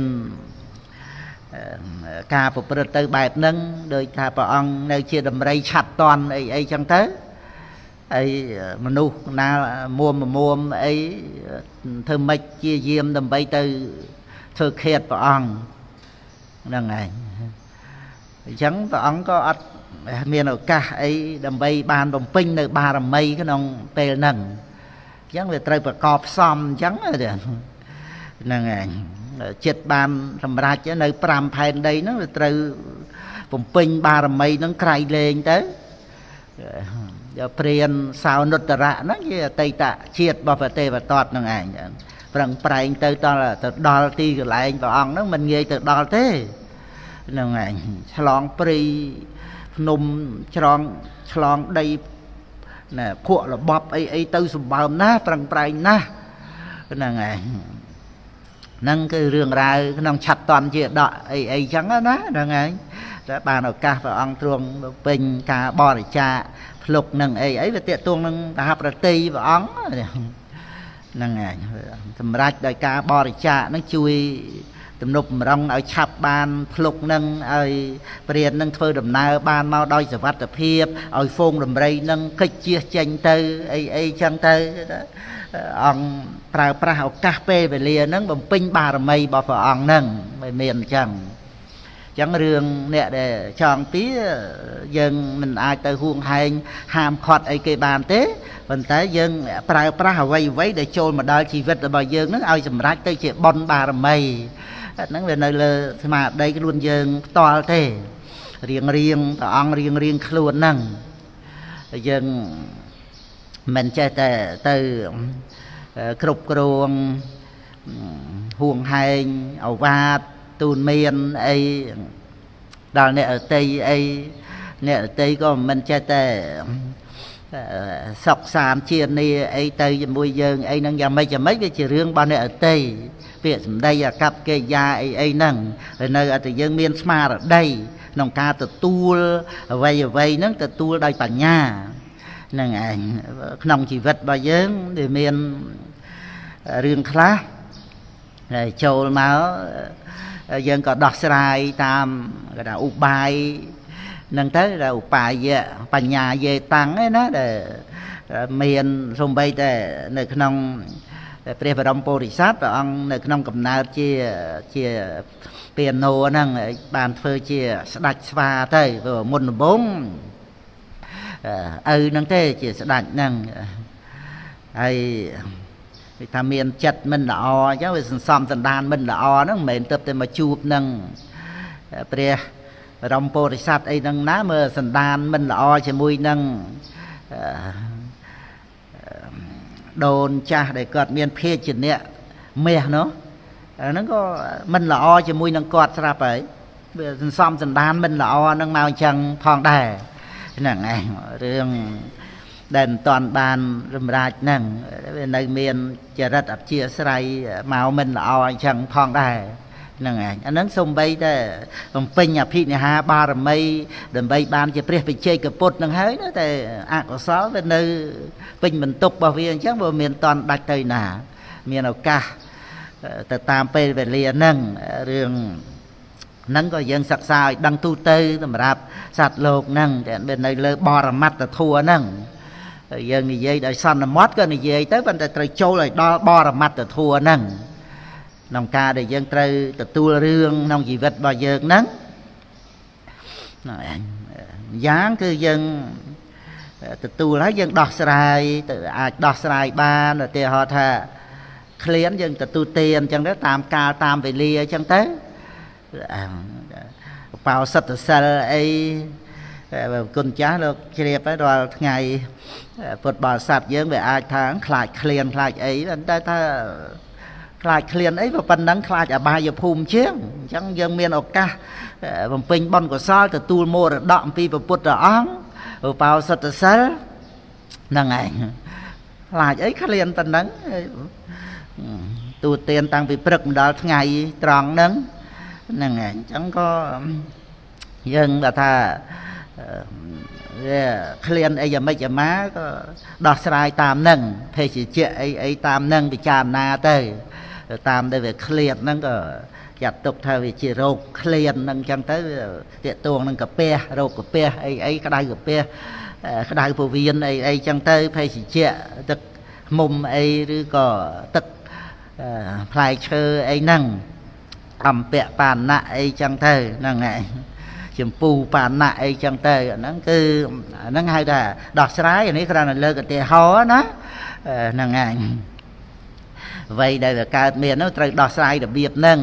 ការប្រព្រឹត្តទៅបែបហ្នឹងដោយថាព្រះអង្គនៅជាដំរីឆាត់តន់អីអីចឹងទៅអីមនុស្សណាមួមមួមអីធ្វើម៉េចជាយាមដើម្បីទៅធ្វើខេតព្រះអង្គហ្នឹងឯងអញ្ចឹងព្រះអង្គក៏អត់មានឱកាសអីដើម្បីបានបំពេញនៅបារមីក្នុងពេលហ្នឹងអញ្ចឹងវាត្រូវប្រកបផ្សំអញ្ចឹងហ្នឹងឯង ចិត្តបានសម្រេចនៅ5ផែនដីហ្នឹងវាត្រូវបំពេញបារមីហ្នឹងក្រៃលែងទៅព្រានសោនុត្តរៈហ្នឹងជាអតីតជាតិរបស់ប្រទេវតតហ្នឹងឯងប្រឹងប្រែងទៅដល់ទៅដល់ទីកន្លែងព្រះអង្គហ្នឹងមិនងាយទៅដល់ទេហ្នឹងឯងឆ្លងព្រៃភ្នំច្រងឆ្លងដីណែភក់របបអីអីទៅសម្បើមណាស់ប្រឹងប្រែងណាស់ហ្នឹងឯង ហ្នឹងគឺរឿងរ៉ាវក្នុងឆាត់តន់ជាដកអីអីចឹងណាហ្នឹងឯងតែបានឱកាសព្រះអង្គទ្រង់ពេញការបរិច្ចាគភ្លុកនឹងអីអីវាតេតួងនឹងមហាប្រតិព្រះអង្គហ្នឹងឯងសម្រាប់ដោយការបរិច្ចាគនឹងជួយទំនប់បំរុងឲ្យឆាប់បានភ្លុកនឹងឲ្យព្រាននឹងធ្វើដំណើរបានមកដោយសវត្ថភាពឲ្យហ្វូងដំរីនឹងកិច្ចជះចេញទៅអីអីចឹងទៅ អង្គប្រើប្រាស់ឱកាសពេលវេលាហ្នឹងបំពេញបារមីរបស់ព្រះអង្គហ្នឹងមិនមានអញ្ចឹងចឹងរឿងអ្នកដែលចង់ពីយើងមិនអាចទៅហួងហែងហាមឃាត់អីគេបានទេប៉ុន្តែយើងប្រើប្រាស់អ្វីអ្វីដែលចូលមកដល់ជីវិតរបស់យើងនឹងឲ្យសម្រេចទៅជាបុណ្យបារមីហ្នឹងវានៅលើស្មារតីខ្លួនយើងផ្ទាល់ទេរៀងរៀងព្រះអង្គរៀងរៀងខ្លួនហ្នឹងយើង មិនចេះតែទៅគ្រប់គ្រងហួងហែងអវាទទូនមានអីដល់អ្នកអតីអីអ្នកអតីក៏មិនចេះតែសុកសានជានីអីទៅជាមួយយើងអីហ្នឹងយ៉ាងម៉េចយ៉ាងម៉េចវាជារឿងរបស់អ្នកអតីពាក្យសម្ដីអាកប្បកិរិយាអីអីហ្នឹងហើយនៅតែយើងមានស្មារតីក្នុងការទទួលអ្វីអ្វីហ្នឹងទទួលដោយបញ្ញាហ្នឹងឯងក្នុងជីវិតរបស់យើងវាមានរឿងខ្លះដែលចូលមកយើងក៏ដោះស្រាយតាមគេថាឧបាយនឹងទៅដែលឧបាយៈបញ្ញាយេតាំងឯណាដែលមានសំបីតែនៅក្នុងព្រះបរមពុរិស័ទព្រះអង្គនៅក្នុងកំណើតជាជាពីណូហ្នឹងបានធ្វើជាស្ដេចស្វាទៅព្រោះមុនដំបូង ឪហ្នឹងទេជាស្ដេចហ្នឹងហើយគេថាមានចិត្តមិនល្អអញ្ចឹងវាសន្សំសន្តានមិនល្អហ្នឹងមិនមែនទៅតែមកជួបនឹងព្រះរំពោធិសត្វអីហ្នឹងណាមើលសន្តានមិនល្អជាមួយនឹងដូនចាស់ដែលគាត់មានភេជ្ជៈមាសនោះហ្នឹងក៏មិនល្អជាមួយនឹងគាត់ស្រាប់ហើយវាសន្សំសន្តានមិនល្អហ្នឹងមកអញ្ចឹងផងដែរ ហ្នឹងឯងរឿងដែលមិនតាន់បានរំរាចហ្នឹងវានៅមានចរិតអព្យាស្រ័យមកមិនល្អអញ្ចឹងផងដែរហ្នឹងឯងអាហ្នឹងសំបីតែបំពេញអភិនិហាបារមីដើម្បីបានជាព្រះវិជ័យកពុទ្ធនឹងហើយណាតែអកុសលវានៅពេញបន្ទុករបស់វាអញ្ចឹងវាមានតន់ដាច់ទៅណា មានឱកាសទៅតាមពេលវេលាហ្នឹងរឿង ហ្នឹងក៏យើងសិក្សាឲ្យដឹងទូទៅសម្រាប់សត្វលោកហ្នឹងតែនៅលើបរមត្តធัวហ្នឹងយើងនិយាយដោយសន្មត់ក៏និយាយទៅប៉ុន្តែត្រូវចូលឲ្យដល់បរមត្តធัวហ្នឹងក្នុងការដែលយើងត្រូវទទួលរឿងក្នុងជីវិតរបស់យើងហ្នឹងយ៉ាងគឺយើងទទួលហើយយើងដោះស្រាយទៅអាចដោះស្រាយបានឧទាហរណ៍ថាក្លៀនយើងទទួលទានអញ្ចឹងទៅតាមកាលតាមវេលាអញ្ចឹងទៅ បោសិទ្ធសិលអីគុណចាស់លោកជ្រាបហើយរាល់ថ្ងៃពុទ្ធបរិស័ទយើងវាអាចថាខ្លាចក្លៀនខ្លាចអីតែថាខ្លាចក្លៀនអីក៏ប៉ុណ្ណឹងខ្លាចអបាយភូមិជាងអញ្ចឹងយើងមានឱកាសបំពេញបុណ្យកុសលទទួលមរតកអំពីព្រះពុទ្ធអង្គឧបោសថសិលហ្នឹងឯងខ្លាចអីក្លៀនប៉ុណ្ណឹងទូទានតាំងពីព្រឹកមកដល់ថ្ងៃត្រង់ហ្នឹង ហ្នឹងឯងអញ្ចឹងក៏យើងបើថាវាក្លៀនអីយ៉ាងម៉េចយ៉ាងម៉ាក៏ដោះស្រាយតាមនឹងភេសជ្ជៈអីអីតាមនឹងពិចារណាទៅ តាមដែលវាក្លៀនហ្នឹងក៏ចាត់ទុកថាវាជារោគក្លៀនហ្នឹងចឹងទៅតាកតួងនឹងកាពះរោគកាពះអីអីក្តៅកាពះក្តៅពោះវៀនអីអីចឹងទៅភេសជ្ជៈទឹកមុំអីឬក៏ទឹកផ្លែឈើអីហ្នឹង អំពាក់បាណៈអីចឹងទៅហ្នឹងហើយចម្ពូបាណៈអីចឹងទៅអាហ្នឹងគឺអាហ្នឹងហៅថាដោះស្រាយអានេះគ្រាន់តែលើកឧទាហរណ៍ណាហ្នឹងឯងអ្វីដែលវាកើតមាននោះត្រូវដោះស្រាយរបៀបហ្នឹង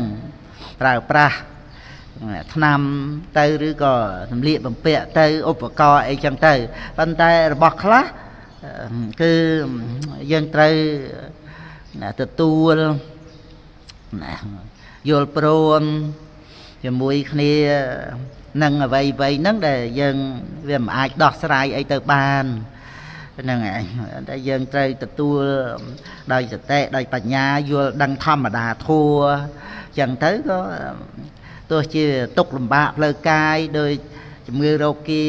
ប្រើប្រាស់ឆ្នាំទៅឬក៏សម្លៀកបំពាក់ទៅឧបករណ៍អីចឹងទៅប៉ុន្តែរបស់ខ្លះគឺយើងត្រូវទទួល យល់ព្រមជាមួយគ្នានឹងអ្វីអ្វីហ្នឹងដែលយើងវាមិនអាចដោះស្រាយអីទៅបានហ្នឹងឯងតែយើងត្រូវទទួលដោយសតិដោយបញ្ញាយល់ដឹងធម្មតាធัวចឹងទៅក៏ទោះជាទុកលំបាកផ្លូវកាយដោយជំងឺរោគា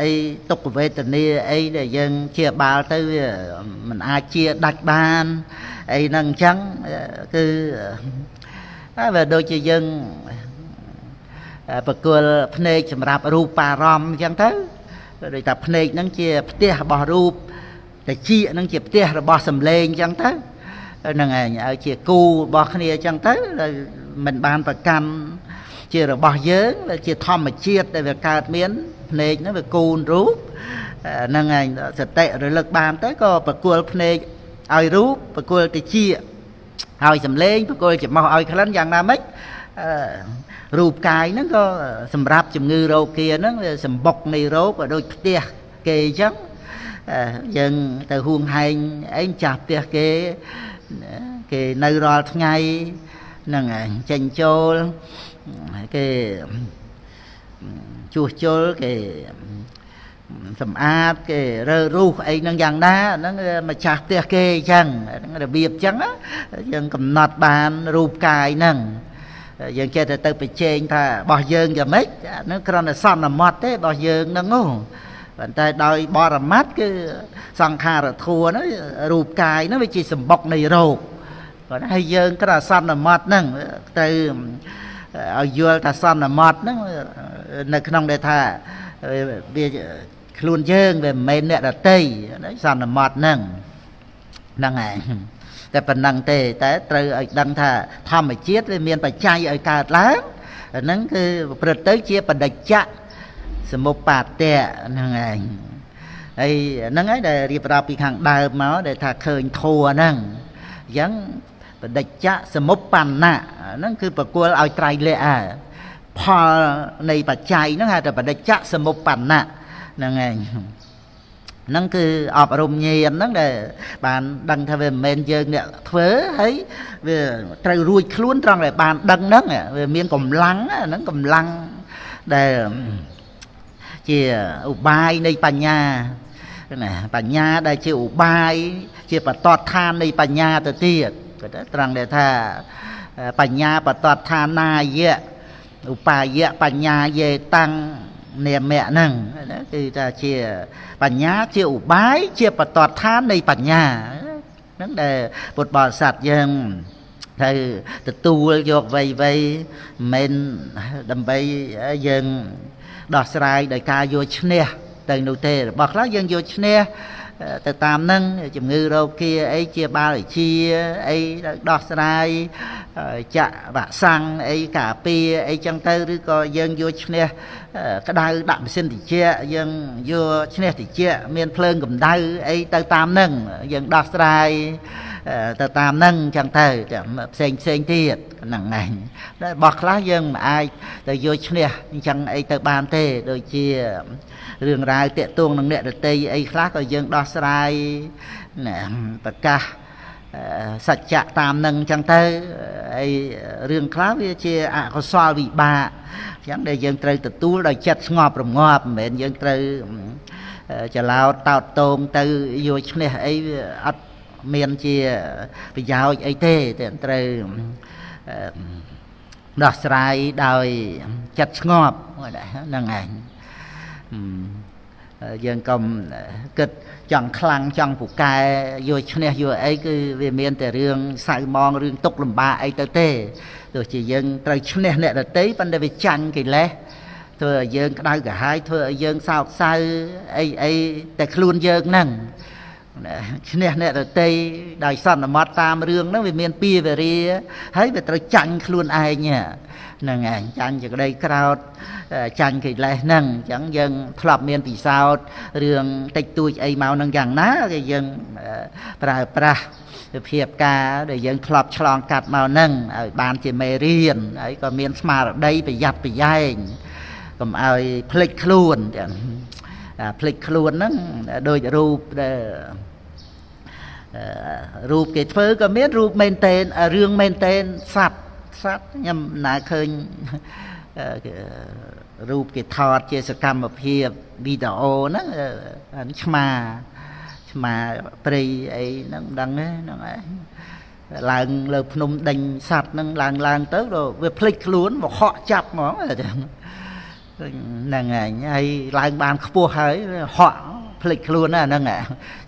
អីទុក្ខវេទនាអីដែលយើងជាបាលទៅវាមិនអាចជាដាច់បានអីហ្នឹងអញ្ចឹងគឺ ហើយវាដូចជាយើងប្រគល់ភ្នែកសម្រាប់រូបបារម្ភអញ្ចឹងទៅដូចថាភ្នែកហ្នឹងជាផ្ទះរបស់រូបតិចហ្នឹងជាផ្ទះរបស់សម្លេងអញ្ចឹងទៅហ្នឹងឯងឲ្យជាគូរបស់គ្នាអញ្ចឹងទៅមិនបានប្រកាន់ជារបស់យើងជាធម្មជាតិដែលវាកើតមានភ្នែកហ្នឹងវាគូនរូបហ្នឹងឯងសតិរលឹកបានទៅក៏ប្រគល់ភ្នែកឲ្យរូបប្រគល់តិច ឲ្យសំលេងប្រគល់ចំោះឲ្យក្លិនយ៉ាងណាមិចរូបកាយហ្នឹងក៏សម្រាប់ជំងឺរោគាហ្នឹងវាសម្បុកនៃរោគក៏ដូចផ្ទះគេអញ្ចឹងយើងទៅហួងហែងអីចាស់ផ្ទះគេគេនៅរាល់ថ្ងៃហ្នឹងចេញចូលគេជួសជុលគេ សម្អាតគេរើរុះអីហ្នឹងយ៉ាងណាហ្នឹងម្ចាស់ផ្ទះគេអញ្ចឹងហ្នឹងរបៀបអញ្ចឹងយើងកំណត់បានរូបកាយហ្នឹងយើងចេះតែទៅប្រជែងថារបស់យើងយ៉ាងម៉េចហ្នឹងគ្រាន់តែសន្មត់ទេរបស់យើងហ្នឹងហ៎ប៉ុន្តែដោយបរមត្តគឺសង្ខារធัวហ្នឹងរូបកាយហ្នឹងវាជាសម្បុកនៃរោគគាត់ហើយយើងគ្រាន់តែសន្មត់ហ្នឹងទៅឲ្យយល់ថាសន្មត់ហ្នឹងនៅក្នុងដែលថាវា ខ្លួនយើងវាមិនមែនអ្នកដតីសន្មត់ហ្នឹងហ្នឹងឯងតែប៉ុណ្ណឹងទេ តែត្រូវឲ្យដឹងថាធម្មជាតិវាមានបច្ច័យឲ្យកើតឡើងហ្នឹងគឺប្រព្រឹត្តទៅជាបដិច្ចៈសមុបាទៈហ្នឹងឯងហើយហ្នឹងហើយដែលរៀបរាប់ពីខាងដើមមកដែលថាឃើញធัวហ្នឹងអញ្ចឹងបដិច្ចៈសមុបណ្ណៈហ្នឹងគឺប្រគល់ឲ្យត្រៃលក្ខផលនៃបច្ច័យហ្នឹងហៅថាបដិច្ចៈសមុបណ្ណៈ ហ្នឹងឯងហ្នឹងគឺអប់រំញាណហ្នឹងដែលបានដឹងថាវាមិនមែនយើងអ្នកធ្វើហើយវាត្រូវរួចខ្លួនត្រង់ដែលបានដឹងហ្នឹងវាមានកម្លាំងហ្នឹងកម្លាំងដែលជាឧបាយនៃបញ្ញាណាបញ្ញាដែលជាឧបាយជាបតតឋាននៃបញ្ញាទៅទៀតត្រង់ដែលថាបញ្ញាបតតឋានាយៈឧបាយៈបញ្ញាយេតាំង នាមៈហ្នឹងគឺថាជាបញ្ញាជាឧបាយជាបតតឋាននៃបញ្ញាហ្នឹងដែលពុទ្ធបរិស័ទយើងត្រូវទទួលយកវ័យវ័យមិនដើម្បីយើងដោះស្រាយដោយការយកឈ្នះទៅនោះទេរបស់ខ្លះយើងយកឈ្នះ ទៅតាមនឹងជំងឺរោគាអីជាបាលវិជាអីដោះស្រាយចាក់វ៉ាក់សាំងអីការពារអីចឹងទៅឬក៏យើងយកឈ្នះក្តៅដាក់ម៉ាស៊ីនតិចយើងយកឈ្នះតិចមានភ្លើងកម្ដៅអីទៅតាមនឹងយើងដោះស្រាយ ទៅតាមនឹងចឹងទៅផ្សេងផ្សេងទៀតហ្នឹងឯងរបស់ខ្លះយើងមិនអាចទៅយកឈ្នះអញ្ចឹងអីទៅបានទេ ដូចជារឿងរ៉ាវតាក់ទងនឹងអ្នកដតីអីខ្លះក៏យើងដោះស្រាយប្រកាសសច្ចៈតាមនឹងអញ្ចឹងទៅហើយរឿងខ្លះវាជាអកុសលវិបាកអញ្ចឹងដែលយើងត្រូវទទួលដោយចិត្តស្ងប់រងាប់មិនមែនយើងត្រូវចឡោតតោតតងទៅយកឈ្នះអីវាអត់ មានជាប្រយោជន៍អីទេតែត្រូវដោះស្រាយដោយចិត្តស្ងប់ហ្នឹងឯងយើងកុំគិតចង់ខ្លាំងចង់ពូកែយកឈ្នះយកអីគឺវាមានតែរឿងសៅមងរឿងទុកលំបាកអីទៅទេទោះជាយើងត្រូវឈ្នះអ្នកដតីប៉ុន្តែវាចាញ់កិលេសធ្វើឲ្យយើងក្តៅក្រហាយធ្វើឲ្យយើងសោកសៅអីអីតែខ្លួនយើងហ្នឹង ឈ្នះអ្នកដតីដោយសន្មត់តាមរឿងហ្នឹងវាមានពីវេរាហើយវាត្រូវចាញ់ខ្លួនឯងហ្នឹងឯងចាញ់ចក្តីក្រោតចាញ់កិលេសហ្នឹងអញ្ចឹងយើងធ្លាប់មានពិសោធន៍រឿងតិចតួចអីមកហ្នឹងយ៉ាងណាគឺយើងប្រើប្រាស់ភាពការដែលយើងធ្លាប់ឆ្លងកាត់មកហ្នឹងឲ្យបានជាមេរៀនហើយក៏មានស្មារតីប្រយ័ត្នប្រយែងកុំឲ្យភ្លេចខ្លួនចឹង ភ្លេចខ្លួនហ្នឹងដូចរូបដែលរូបគេធ្វើក៏មានរូបមែនតែនរឿងមែនតែនសัตว์សัตว์ខ្ញុំណាឃើញរូបគេថតជាសកម្មភាពវីដេអូហ្នឹងឆ្មាឆ្មាព្រៃអីហ្នឹងមិនដឹងទេហ្នឹងឯងឡើងលើភ្នំដេញសัตว์ហ្នឹងឡើងឡើងទៅវាភ្លេចខ្លួនមកហក់ចាប់ហ្មង ហ្នឹងឯងហើយឡើងបានខ្ពស់ហើយហក់ភ្លេចខ្លួនណាហ្នឹង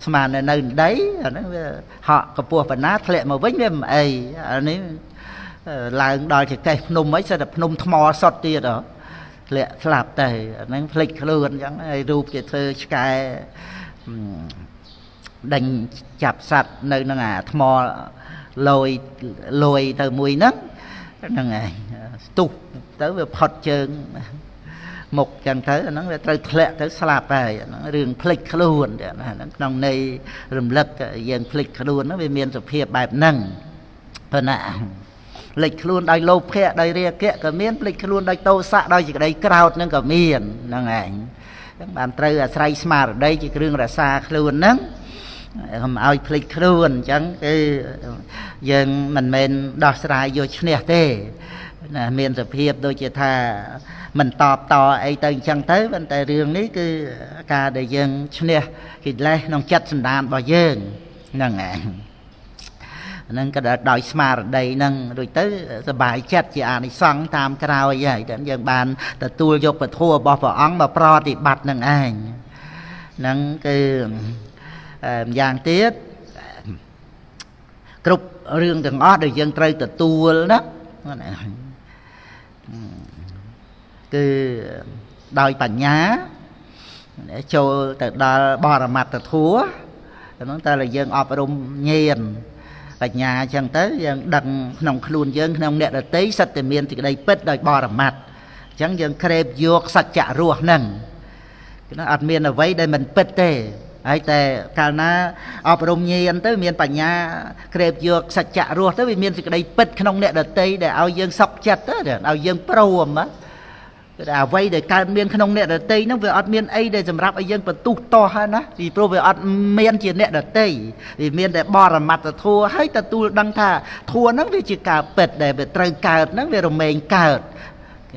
ស្មាននៅដីអាហ្នឹងវាហក់កម្ពស់បណ្ណាធ្លាក់មកវិញវាមិនអីអានេះឡើងដល់ចកេះភ្នំអីសិតតែភ្នំថ្មសុតទៀតហ៎ធ្លាក់ស្លាប់ទៅអាហ្នឹងភ្លេចខ្លួនអញ្ចឹងហើយរូបគេធ្វើឆ្កែដេញចាប់សัตว์នៅនឹងអាថ្មលយលយទៅមួយហ្នឹងហ្នឹងឯងស្ទុះទៅវាផុតជើង មុខចឹងទៅអាហ្នឹងវាត្រូវធ្លាក់ទៅស្លាប់ហើយអាហ្នឹងរឿងភ្លេចខ្លួនហ្នឹងក្នុងន័យរំលឹកយើងភ្លេចខ្លួនហ្នឹងវាមានសភាពបែបហ្នឹងប៉ុន្តែភ្លេចខ្លួនដោយលោភៈដោយរាគៈក៏មានភ្លេចខ្លួនដោយតោសៈដោយសេចក្តីក្រោធហ្នឹងក៏មានហ្នឹងឯងចឹងបានត្រូវអាស្រ័យស្មារតីជាគ្រឿងរក្សាខ្លួនហ្នឹងកុំឲ្យភ្លេចខ្លួនអញ្ចឹងគឺយើងមិនមែនដោះស្រាយយកឈ្នះទេ ណាមានសភាពដូចជាថាមិនតបតអីទៅអញ្ចឹងទៅប៉ុន្តែរឿងនេះគឺការដែលយើងឈ្នះកិលេសក្នុងចិត្តសន្តានរបស់យើងហ្នឹងឯងហ្នឹងក៏ដោយស្មារតីហ្នឹងដូចទៅសบายចិត្តជាអានិសង្ឃតាមក្រោយហើយតែយើងបានទទួលយកពធរបស់ព្រះអង្គមកប្រតិបត្តិនឹងឯងហ្នឹងគឺម្យ៉ាងទៀតគ្រប់រឿងទាំងអស់ដែលយើងត្រូវទទួលណា គឺដោយបញ្ញាចូលទៅដល់បរមត្តធัวហ្នឹងតើយើងអប់រំញៀនបញ្ញាអញ្ចឹងទៅយើងដឹងក្នុងខ្លួនយើងក្នុងអ្នកដតីសិតតែមានសេចក្តីពិតដោយបរមត្តអញ្ចឹងយើងក្រេបយកសច្ចៈរស់ហ្នឹងគឺអត់មានអ្វីដែលមិនពិតទេ ហើយតែកាលណាអប់រំញៀនទៅមានបញ្ញាក្រេបយកសច្ចៈរស់ទៅវាមានសេចក្តីពិតក្នុងអ្នកដតីដែលឲ្យយើងសុខចិត្តទៅឲ្យយើងព្រមណាគឺថាអ្វីដែលកើតមានក្នុងអ្នកដតីហ្នឹងវាអត់មានអីដែលសម្រាប់ឲ្យយើងបន្ទុះតោះហើយណាពីព្រោះវាអត់មានជាអ្នកដតីវាមានតែបរមត្តធัวហើយទទួលដឹងថាធัวហ្នឹងវាជាការពិតដែលវាត្រូវកើតហ្នឹងវារមែងកើត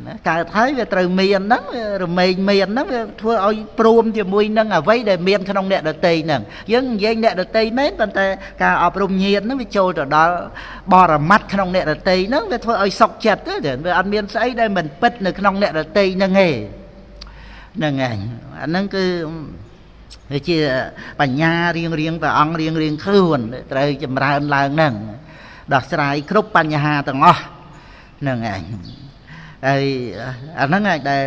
ណាកើតហើយវាត្រូវមានហ្នឹងរមែងមានហ្នឹងវាធ្វើឲ្យព្រមជាមួយនឹងអ្វីដែលមានក្នុងអ្នកដតីហ្នឹងយើងនិយាយអ្នកដតីមែនប៉ុន្តែការអប់រំញាតហ្នឹងវាចូលទៅដល់បរមត្តក្នុងអ្នកដតីហ្នឹងវាធ្វើឲ្យសុខចិត្តទៅវាអត់មានស្អីដែលមិនពិតនៅក្នុងអ្នកដតីហ្នឹងទេហ្នឹងហើយអាហ្នឹងគឺវាជាបញ្ញារៀងរៀងព្រះអង្គរៀងរៀងខ្លួនត្រូវចម្រើនឡើងហ្នឹងដោះស្រាយគ្រប់បញ្ហាទាំងអស់ហ្នឹងឯង ហើយអាហ្នឹងឯងដែល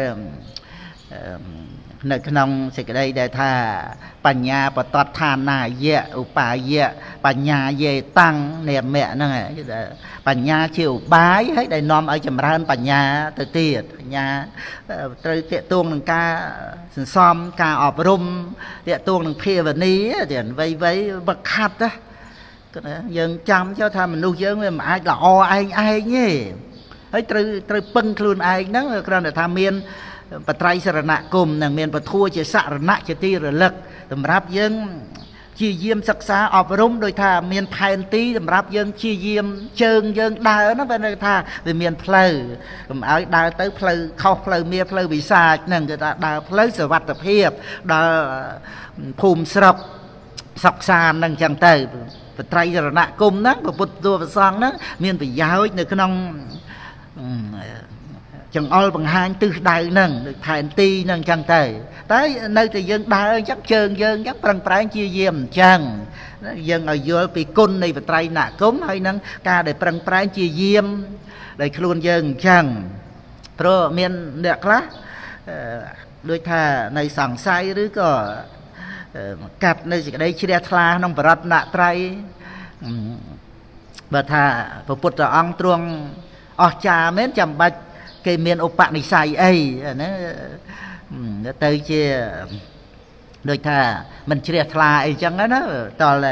នៅក្នុងសេចក្តីដែលថាបញ្ញាបតតឋានាយៈឧបាយៈបញ្ញាយេតាំងនិមៈហ្នឹងបញ្ញាជាឧបាយហើយដែលនាំឲ្យចម្រើនបញ្ញាទៅទៀតបញ្ញាត្រូវតេតួងនឹងការសន្សំការអប់រំតេតួងនឹងភាវនាទៀតវៃវៃបខាត់ណាយើងចាំចុះថាមនុស្សយើងវាមិនអាចល្អឯងឯងទេ ហើយត្រូវត្រូវពឹងខ្លួនឯងហ្នឹងគ្រាន់តែថាមានបត្រៃសរណគមនិងមានពធัวជាសរណៈជាទីរលឹកសម្រាប់យើងជាយាមសិក្សាអប់រំដោយថាមានផែនទីសម្រាប់យើងជាយាមជើងយើងដើរហ្នឹងបើនៅថាវាមានផ្លូវកុំឲ្យដើរទៅផ្លូវខុសផ្លូវមាផ្លូវវិសាចហ្នឹងគឺថាដើរផ្លូវសវត្ថភាពដល់ភូមិស្រុកសុកសានហ្នឹងអញ្ចឹងទៅបត្រៃសរណគមហ្នឹងពុទ្ធទូប្រសងហ្នឹងមានប្រយោជន៍នៅក្នុង ចង្អុលបង្ហាញទិសដៅហ្នឹងដូចផែនទីហ្នឹងអញ្ចឹងទៅតែនៅតែយើងដើរអញ្ចឹងជើងយើងអញ្ចឹងប្រឹងប្រែងជាយាមអញ្ចឹងយើងឲ្យយល់ពីគុណនៃបត្រៃណគមហើយនឹងការដែលប្រឹងប្រែងជាយាមដោយខ្លួនយើងអញ្ចឹងព្រោះមានអ្នកខ្លះដូចថានៅសង្ស័យឬក៏កាត់នៅសេចក្តីជ្រះថ្លាក្នុងបរតនត្រ័យបើថាព្រះពុទ្ធអង្គទ្រង់ អស្ចារ្យមែនចាំបាច់គេមានឧបនិស្ស័យអីណាទៅជា ដូចថាមិនជ្រះថ្លាអីចឹងណាតល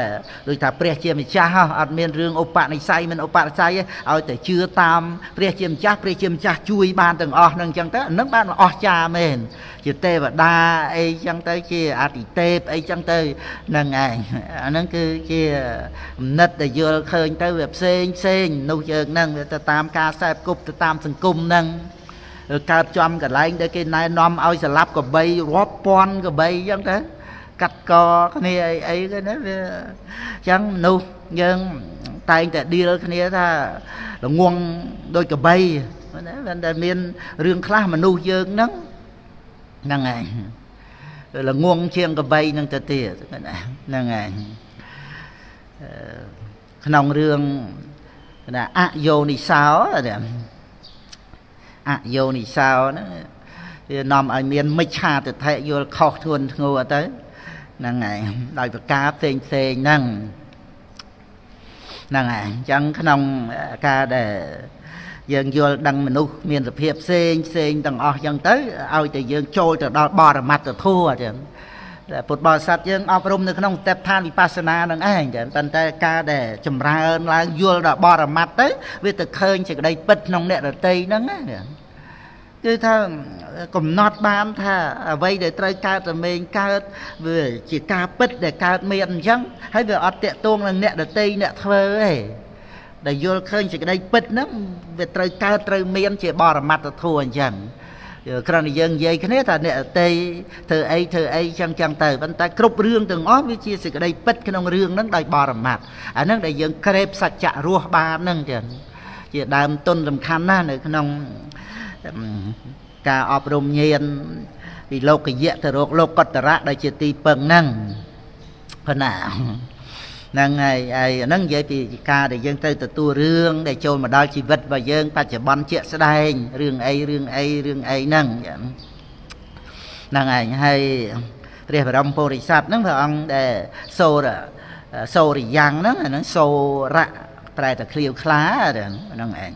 ដូចថាព្រះជាម្ចាស់អត់មានរឿងឧបនិស្ស័យមិនឧបនិស្ស័យឲ្យតែជឿតាមព្រះជាម្ចាស់ព្រះជាម្ចាស់ជួយបានទាំងអស់នឹងចឹងទៅនឹងបានអស្ចារ្យមែនជាទេវតាអីចឹងទៅជាអតិទេពអីចឹងទៅនឹងឯងអាហ្នឹងគឺជាគំនិតដែលយល់ឃើញទៅវាផ្សេងផ្សេងនោះយើងហ្នឹងវាទៅតាមការសែបគប់ទៅតាមសង្គមហ្នឹង កើតចំកន្លែងដែលគេណែនាំឲ្យស្លាប់កបីរាប់ពាន់កបីអញ្ចឹងទៅកាត់កគ្នាអីអីទៅណាវាអញ្ចឹងមនុស្សយើងតែងតែឌីលគ្នាថាល្ងងដូចកបីណាតែមានរឿងខ្លះមនុស្សយើងហ្នឹងហ្នឹងឯងល្ងងជាងកបីហ្នឹងទៅទៀតហ្នឹងឯងក្នុងរឿងណាអយោនិសោ អយោនិសោហ្នឹងវានាំឲ្យមានមិច្ឆាទិដ្ឋិយល់ខុសធ្ងន់ធ្ងរទៅហ្នឹងហើយដោយប្រការផ្សេងផ្សេងហ្នឹងហ្នឹងហើយអញ្ចឹងក្នុងការដែលយើងយល់ដឹងមនុស្សមានសភាពផ្សេងផ្សេងទាំងអស់អញ្ចឹងទៅឲ្យតែយើងចូលទៅដល់បរមត្តធម៌អញ្ចឹងពុទ្ធបរិស័ទយើងអប់រំនៅក្នុងទេពឋានវិបស្សនានឹងឯងចឹងប៉ុន្តែការដែលចម្រើនឡើងយល់ដល់បរមត្តទៅវាទៅឃើញសេចក្តីពិតក្នុងអ្នករតីហ្នឹងណា គឺថាកំណត់បានថាអ្វីដែលត្រូវកើតតែមេងកើតវាជាការពិតដែលកើតមានអញ្ចឹងហើយវាអត់តាក់ទងនឹងអ្នកដតីអ្នកធ្វើទេដែលយល់ឃើញសេចក្តីពិតហ្នឹងវាត្រូវកើតត្រូវមានជាបរមត្តធម៌អញ្ចឹងគ្រាន់តែយើងនិយាយគ្នាថាអ្នកតីធ្វើអីធ្វើអីចឹងចឹងទៅប៉ុន្តែគ្រប់រឿងទាំងអស់វាជាសេចក្តីពិតក្នុងរឿងហ្នឹងដោយបរមត្តអាហ្នឹងដែលយើងក្រេបសច្ចៈរស់បានហ្នឹងចឹងជាដើមទុនសំខាន់ណាស់នៅក្នុង ការអប់រំញាណពីលោកយៈទៅរកលោកកតរៈដែលជាទីពឹងហ្នឹងប៉ុណ្ណាហ្នឹងហើយហើយហ្នឹងនិយាយពីការដែលយើងទៅទទួលរឿងដែលចូលមកដល់ជីវិតរបស់យើងបច្ចុប្បន្នជាក់ស្ដែងរឿងអីរឿងអីរឿងអីហ្នឹងហ្នឹងហើយហើយព្រះបរមពុរិស័ទហ្នឹងព្រះអង្គដែលសូរសូរិយ៉ាងហ្នឹងអាហ្នឹងសូរៈប្រែតែឃ្លាវខ្លាហ្នឹងឯង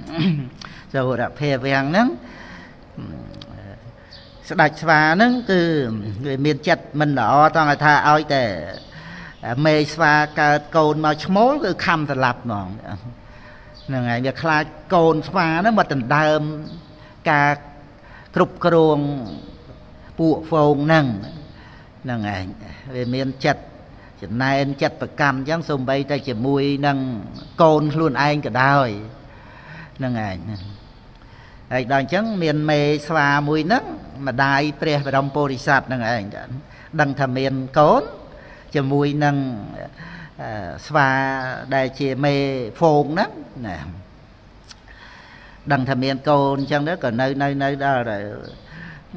សូរៈភេវាំងហ្នឹង ស្ដេចស្វាហ្នឹងគឺវាមានចិត្តមិនល្អតោះថាឲ្យតែមេស្វាកើតកូនមកឈ្មោលគឺខំស្លាប់ហ្មងហ្នឹងហើយវាខ្លាចកូនស្វាហ្នឹងមកដណ្ដើមការគ្រប់គ្រងពួកហ្វូងហ្នឹងហ្នឹងឯងវាមានចិត្តចំណែនចិត្តប្រកម្មអញ្ចឹងសំបីតែជាមួយនឹងកូនខ្លួនឯងក៏ដោយហ្នឹងឯង ហើយដល់អញ្ចឹងមានមេស្វាមួយហ្នឹងម្ដាយព្រះបរមពុរិស័ទហ្នឹងឯងដឹងថាមានកូនជាមួយនឹងស្វាដែលជាមេហ្វូងហ្នឹងណាដឹងថាមានកូនអញ្ចឹងទៅក៏នៅនៅនៅដល់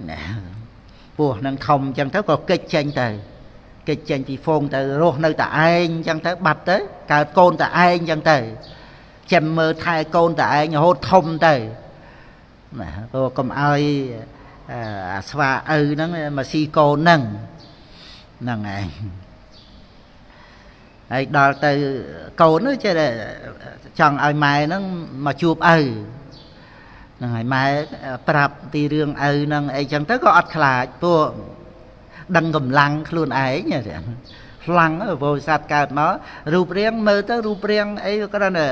ណាពោះនឹងធំអញ្ចឹងទៅក៏កិច្ចចេញទៅកិច្ចចេញពីហ្វូងទៅរស់នៅតែឯងអញ្ចឹងទៅបាត់ទៅកើតកូនតែឯងអញ្ចឹងទៅចាំមើលថែកូនតែឯងរហូតធំទៅ ណាព្រោះកុំឲ្យអាស្វាឪហ្នឹងមកស៊ីកូនហ្នឹងហ្នឹងឯងហើយដល់ទៅកូននោះចេះតែចង់ឲ្យម៉ែហ្នឹងមកជួបឪហ្នឹងហើយម៉ែប្រាប់ទីរឿងឪហ្នឹងអីចឹងទៅក៏អត់ខ្លាចពួកដឹងកម្លាំងខ្លួនឯងខ្លាំងពោធិសត្វកើតមករូបរាងមើលទៅរូបរាងអីក៏គ្រាន់តែ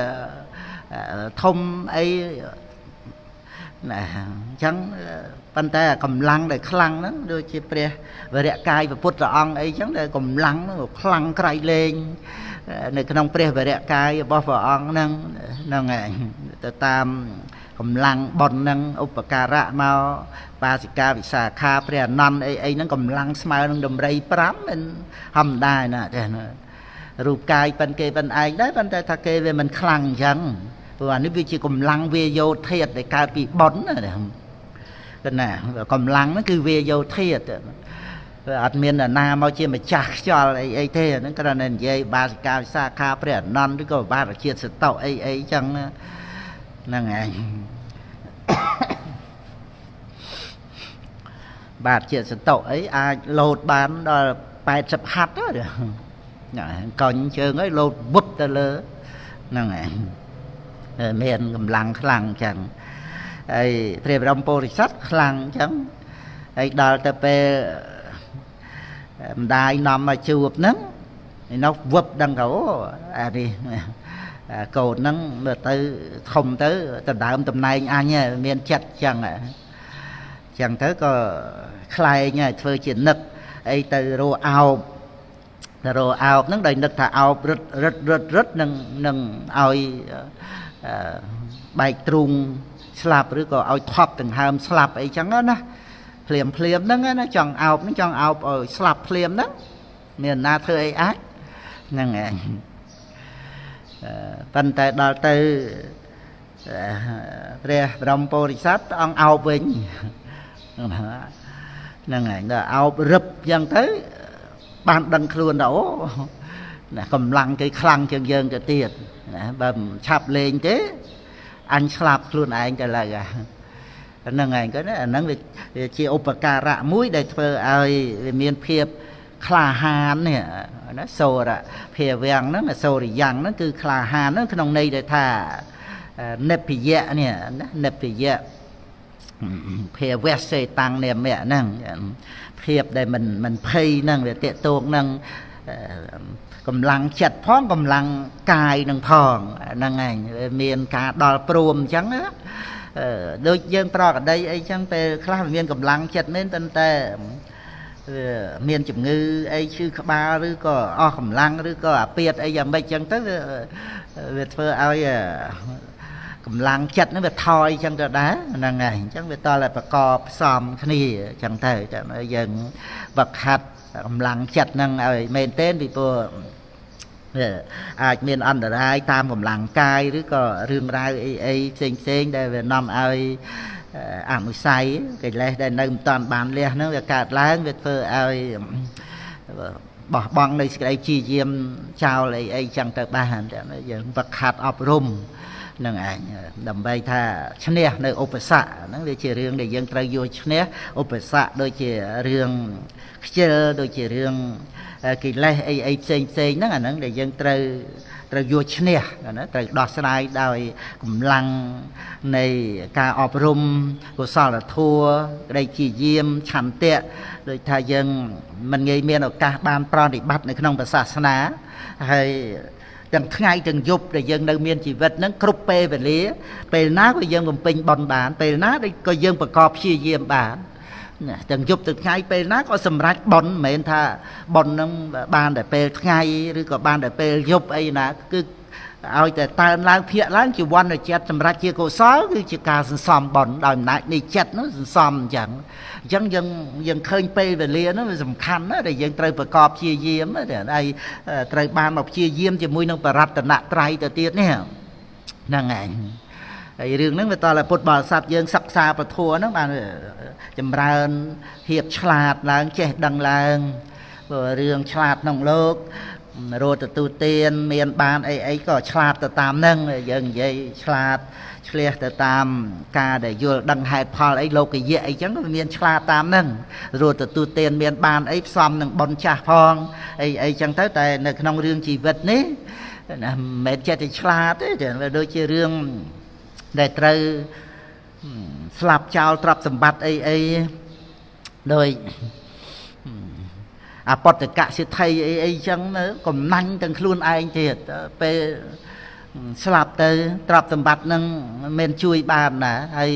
ធំអី ណាអញ្ចឹងប៉ុន្តែកម្លាំងដែលខ្លាំងហ្នឹងដូចជាព្រះវរៈកាយពុទ្ធអង្គអីចឹងដែលកម្លាំងហ្នឹងខ្លាំងក្រៃលែងនៅក្នុងព្រះវរៈកាយរបស់ព្រះអង្គហ្នឹងហ្នឹងឯងទៅតាមកម្លាំងប៉ុនហ្នឹងឧបការៈមកបាសិកាវិសាខាព្រះអនន្តអីអីហ្នឹងកម្លាំងស្មើនឹងដំរី5មិនធម្មតាណាទេរូបកាយប៉ិនគេប៉ិនឯងដែរប៉ុន្តែថាគេវាមិនខ្លាំងអញ្ចឹង ព្រោះអានេះវាជាកម្លាំងវាយោធាតដែលកើតពីប៉ុនណាគណាកម្លាំងហ្នឹងគឺវាយោធាតអត់មានណាមកជាម្ចាស់ខ្យល់អីអីទេហ្នឹងគ្រាន់តែនិយាយបាសិកាវិសាខាព្រះអនន្តឬក៏បារជាតិសតោអីអីចឹងហ្នឹងឯងបាទជាតិសតោអីអាចលោតបានដល់80ហាត់ទៅកញ្ញជើងអីលោតវុតទៅលើហ្នឹងឯង មានកម្លាំងខ្លាំងចឹងហើយព្រះបរមពុរិស័ទខ្លាំងអញ្ចឹងហើយដល់ទៅពេលម្ដាយនាំមកជួបហ្នឹងឯនោះវឹបដឹងថាអូអានេះកូនហ្នឹងមើលទៅធំទៅដណ្ដើមតំណែងអញមានចិត្តចឹងចឹងទៅក៏ខ្លែងធ្វើជានឹកអីទៅរោអោបទៅរោអោបហ្នឹងដោយនឹកថាអោបរឹតរឹតរឹតរឹតនឹងនឹងឲ្យ បែកទ្រូងស្លាប់ឬក៏ឲ្យថប់ដង្ហើមស្លាប់អីចឹងណាភ្លាមភ្លាមហ្នឹងណាចង់អោបហ្នឹងចង់អោបឲ្យស្លាប់ភ្លាមហ្នឹងមានណាធ្វើអីអាចហ្នឹងឯងប៉ុន្តែដល់ទៅព្រះបរមពុរិស័ទអង្គអោបវិញហ្នឹងឯងដល់អោបរឹបចឹងទៅបានដឹងខ្លួនដល់អូ ណាកម្លាំងគេខ្លាំងជាងយើងទៅទៀតណាបើមិនឆាប់លេងទេអញស្លាប់ខ្លួនឯងទៅឡើយហ្នឹងឯងក៏អាហ្នឹងវាជាឧបការៈមួយដែលធ្វើឲ្យវាមានភាពក្លាហាននេះណាសូរភាវាំងហ្នឹងសូរិយ៉ាងហ្នឹងគឺក្លាហានហ្នឹងក្នុងន័យដែលថានិព្វយៈនេះណានិព្វយៈភាវៈសេតាំងនិមៈហ្នឹងភាពដែលមិនមិនភ័យហ្នឹងវាតេតោកហ្នឹង កម្លាំងចិត្តផងកម្លាំងកាយនឹងផងហ្នឹងឯងមានការដល់ព្រមអញ្ចឹងដូចយើងប្រកដីអីចឹងពេលខ្លះមានកម្លាំងចិត្តមែនតែតែមានជំងឺអីឈឺក្បាលឬក៏អស់កម្លាំងឬក៏អាពាតអីយ៉ាងម៉េចចឹងទៅវាធ្វើឲ្យកម្លាំងចិត្តហ្នឹងវាថយចឹងទៅដែរហ្នឹងហើយអញ្ចឹងវាតតែប្រកបផ្សំគ្នាចឹងទៅយើងវឹកហាត់កម្លាំងចិត្តហ្នឹងឲ្យមែនទែនពីព្រោះ អាចមានអន្តរាយតាមកម្លាំងកាយឬក៏រឿងរ៉ាវអីអីផ្សេងផ្សេងដែលវានាំឲ្យអនុស័យកិលេសដែលនៅមិនតាន់បានលះហ្នឹងវាកើតឡើងវាធ្វើឲ្យបោះបង់នៅសេចក្តីជាយាមចោលអីអីចឹងទៅបានយើងវឹកហាត់អប់រំនឹងឯងដើម្បីថាឈ្នះនៅឧបសគ្គហ្នឹងវាជារឿងដែលយើងត្រូវយកឈ្នះឧបសគ្គដូចជារឿងខ្ជិលដូចជារឿង កិលេសអីអីផ្សេងផ្សេងហ្នឹងអាហ្នឹងដែលយើងត្រូវត្រូវយកឈ្នះណាត្រូវដោះស្រាយដោយកម្លាំងនៃការអប់រំកុសលធម៌ក្តីជាយាមឆន្ទៈដូចថាយើងមិនងាយមានឱកាសបានប្រតិបត្តិនៅក្នុងសាសនាហើយទាំងថ្ងៃទាំងយប់ដែលយើងនៅមានជីវិតហ្នឹងគ្រប់ពេលវេលាពេលណាក៏យើងបំពេញបន់បានពេលណាក៏យើងប្រកបព្យាយាមបាន ទាំងយប់ទាំងថ្ងៃពេលណាក៏សម្រេចបន់មិនមែនថាបន់នឹងបានតែពេលថ្ងៃឬក៏បានតែពេលយប់អីណាគឺឲ្យតែតើនឡើងភាកឡើងជាវណ្ណចិត្តសម្រាប់ជាកុសលគឺជាការសន្សំបន់ដោយអំណាចនៃចិត្តនោះសន្សំអញ្ចឹងអញ្ចឹងយើងយើងឃើញពេលវេលានោះវាសំខាន់ណាស់ដែលយើងត្រូវប្រកបព្យាយាមហើយត្រូវបានមកព្យាយាមជាមួយនឹងបរតនត្រ័យទៅទៀតនេះហ្នឹងឯង ហើយរឿងហ្នឹងវាតតែពុទ្ធបរិស័ទយើងសិក្សាពធហ្នឹងបានចម្រើនភាពឆ្លាតឡើងចេះដឹងឡើងព្រោះរឿងឆ្លាតក្នុងលោករត់ទទួលទានមានបានអីអីក៏ឆ្លាតទៅតាមហ្នឹងយើងនិយាយឆ្លាតឆ្លះទៅតាមការដែលយល់ដឹងហេតុផលអីលោកយៈអីចឹងវាមានឆ្លាតតាមហ្នឹងរត់ទទួលទានមានបានអីផ្សំនឹងប៉ុនចាស់ផងអីអីចឹងទៅតែនៅក្នុងរឿងជីវិតនេះណាមិនមែនចិត្តតែឆ្លាតទេវាដូចជារឿង ដែលត្រូវស្លាប់ចោលទ្រព្យសម្បត្តិអីអីដោយអបតកសិទ្ធិអីអីចឹងកំណាញ់ទាំងខ្លួនឯងទៀតពេលស្លាប់ទៅទ្រព្យសម្បត្តិនឹងមិនជួយបានណាហើយ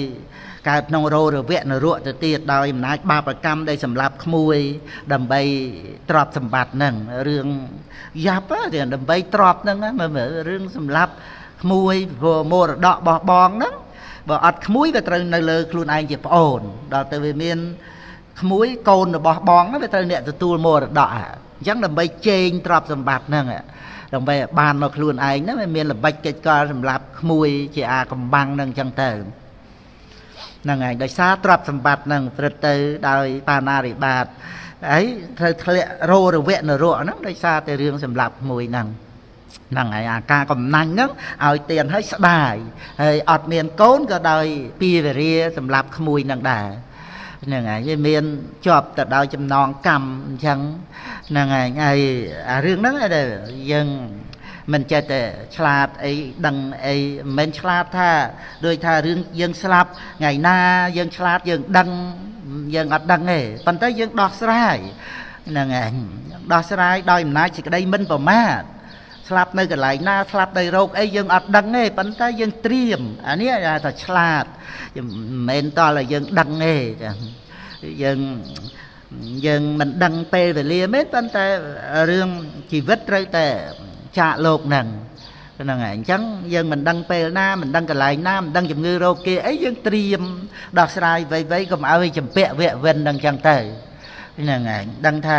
កើតក្នុងរោរវៈនរកទៅទៀតដោយអំណាចបាបកម្មដែលសម្លាប់ក្មួយ ដើម្បីទ្រព្យសម្បត្តិនឹងរឿងយ៉ាប់ដើម្បីទ្រព្យនឹងរឿងសម្លាប់ ក្មួយព្រោះមរតកបោះបង់ហ្នឹងបើអត់ក្មួយវាត្រូវនៅលើខ្លួនឯងជាប្អូន ដល់ទៅវាមានក្មួយកូនរបស់បងវាត្រូវអ្នកទទួលមរតកអញ្ចឹងដើម្បីជែងទ្រព្យសម្បត្តិហ្នឹងដើម្បីបានមកខ្លួនឯងហ្នឹងវាមានល្បិចកិច្ចការសម្រាប់ក្មួយជាអាកំបាំងហ្នឹងអញ្ចឹងទៅហ្នឹងហើយដោយសារទ្រព្យសម្បត្តិហ្នឹងព្រឹត្តទៅដោយបាណារិបាតហើយត្រូវធ្លាក់រោរវៈនរកហ្នឹងដោយសារតែរឿងសម្រាប់ក្មួយហ្នឹង ហ្នឹងហើយអាការកំណាញ់ហ្នឹងឲ្យទៀនឲ្យស្ដាយហើយអត់មានកូនក៏ដោយពីវរាសម្រាប់ក្មួយនឹងដែរហ្នឹងហើយវាមានជាប់ទៅដោយចំណងកម្មអញ្ចឹងហ្នឹងហើយហើយអារឿងហ្នឹងដែលយើងមិនចេះតែឆ្លាតអីដឹងអីមិនមែនឆ្លាតថាដូចថារឿងយើងស្លាប់ថ្ងៃណាយើងឆ្លាតយើងដឹងយើងអត់ដឹងទេប៉ុន្តែយើងដោះស្រាយហ្នឹងឯងដោះស្រាយដោយអំណាចសេចក្តីមិនប្រមាទ ស្លាប់នៅកន្លែងណាស្លាប់ដោយរោគអីយើងអត់ដឹងទេប៉ុន្តែយើងត្រៀមអានេះថាឆ្លាតមិនមែនតើយើងដឹងទេចាយើងយើងមិនដឹងពេលវេលាមែនប៉ុន្តែរឿងជីវិតត្រូវតែចាកលោកហ្នឹងហ្នឹងហើយអញ្ចឹងយើងមិនដឹងពេលណាមិនដឹងកន្លែងណាមិនដឹងជំងឺរោគគេអីយើងត្រៀមដោះស្រាយវៃវៃកុំឲ្យចម្ពាក់វៈវិនហ្នឹងអញ្ចឹងទៅហ្នឹងហើយដឹងថា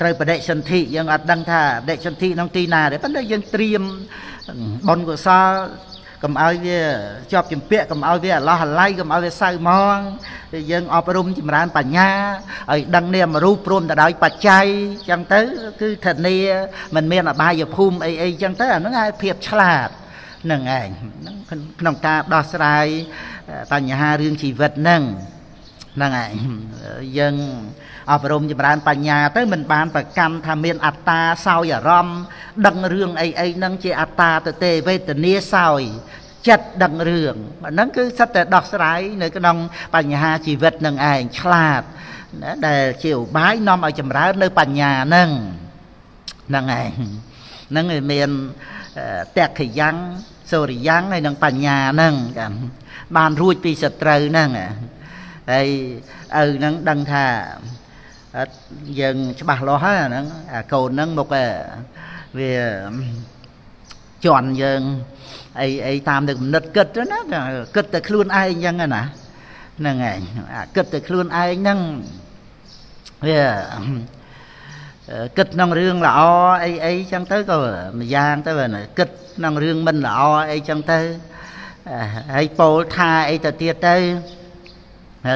ត្រូវបដិសន្ធិយើងអត់ដឹងថាបដិសន្ធិក្នុងទីណាទេប៉ុន្តែយើងត្រៀមបុណ្យកុសលកុំឲ្យវាជាប់ចម្ពាក់កុំឲ្យវាអាឡោះអាល័យកុំឲ្យវាសៅហ្មងយើងអប់រំចម្រើនបញ្ញាឲ្យដឹងនាមរូបព្រមទៅដោយបច្ច័យចឹងទៅគឺធានាមិនមានអបាយភូមិអីអីចឹងទៅអាហ្នឹងឲ្យភាពឆ្លាតនឹងឯងក្នុងការដោះស្រាយបញ្ហារឿងជីវិតហ្នឹងហ្នឹងឯងយើង អប់រំចម្រើនបញ្ញាទៅមិនបានប្រកាន់ថាមានអត្តាសោយអារម្មណ៍ដឹងរឿងអីអីហ្នឹងជាអត្តាទៅទេវេទនាសោយចិត្តដឹងរឿងហ្នឹងគឺសិតតែដោះស្រាយនៅក្នុងបញ្ហាជីវិតនឹងឯងឆ្លាតណាដែលជាឧបាយនាំឲ្យចម្រើននៅបញ្ញាហ្នឹងហ្នឹងឯងហ្នឹងឯមានតក្ខយ៉ាងសូរិយ៉ាងហើយនឹងបញ្ញាហ្នឹងចាបានរួចពីសត្រូវហ្នឹងហើយឪហ្នឹងដឹងថា យើងច្បាស់លាស់ហើយអាហ្នឹងអាកូនហ្នឹងមកវាជន់យើងអីអីតាមទឹកគំនិតគិតណាគិតតែខ្លួនឯងអញ្ចឹងណាហ្នឹងឯងអាគិតតែខ្លួនឯងហ្នឹងវាគិតក្នុងរឿងល្អអីអីចឹងទៅក៏ម្យ៉ាងទៅគិតក្នុងរឿងមិនល្អអីចឹងទៅហើយពោលថាអីទៅទៀតទៅ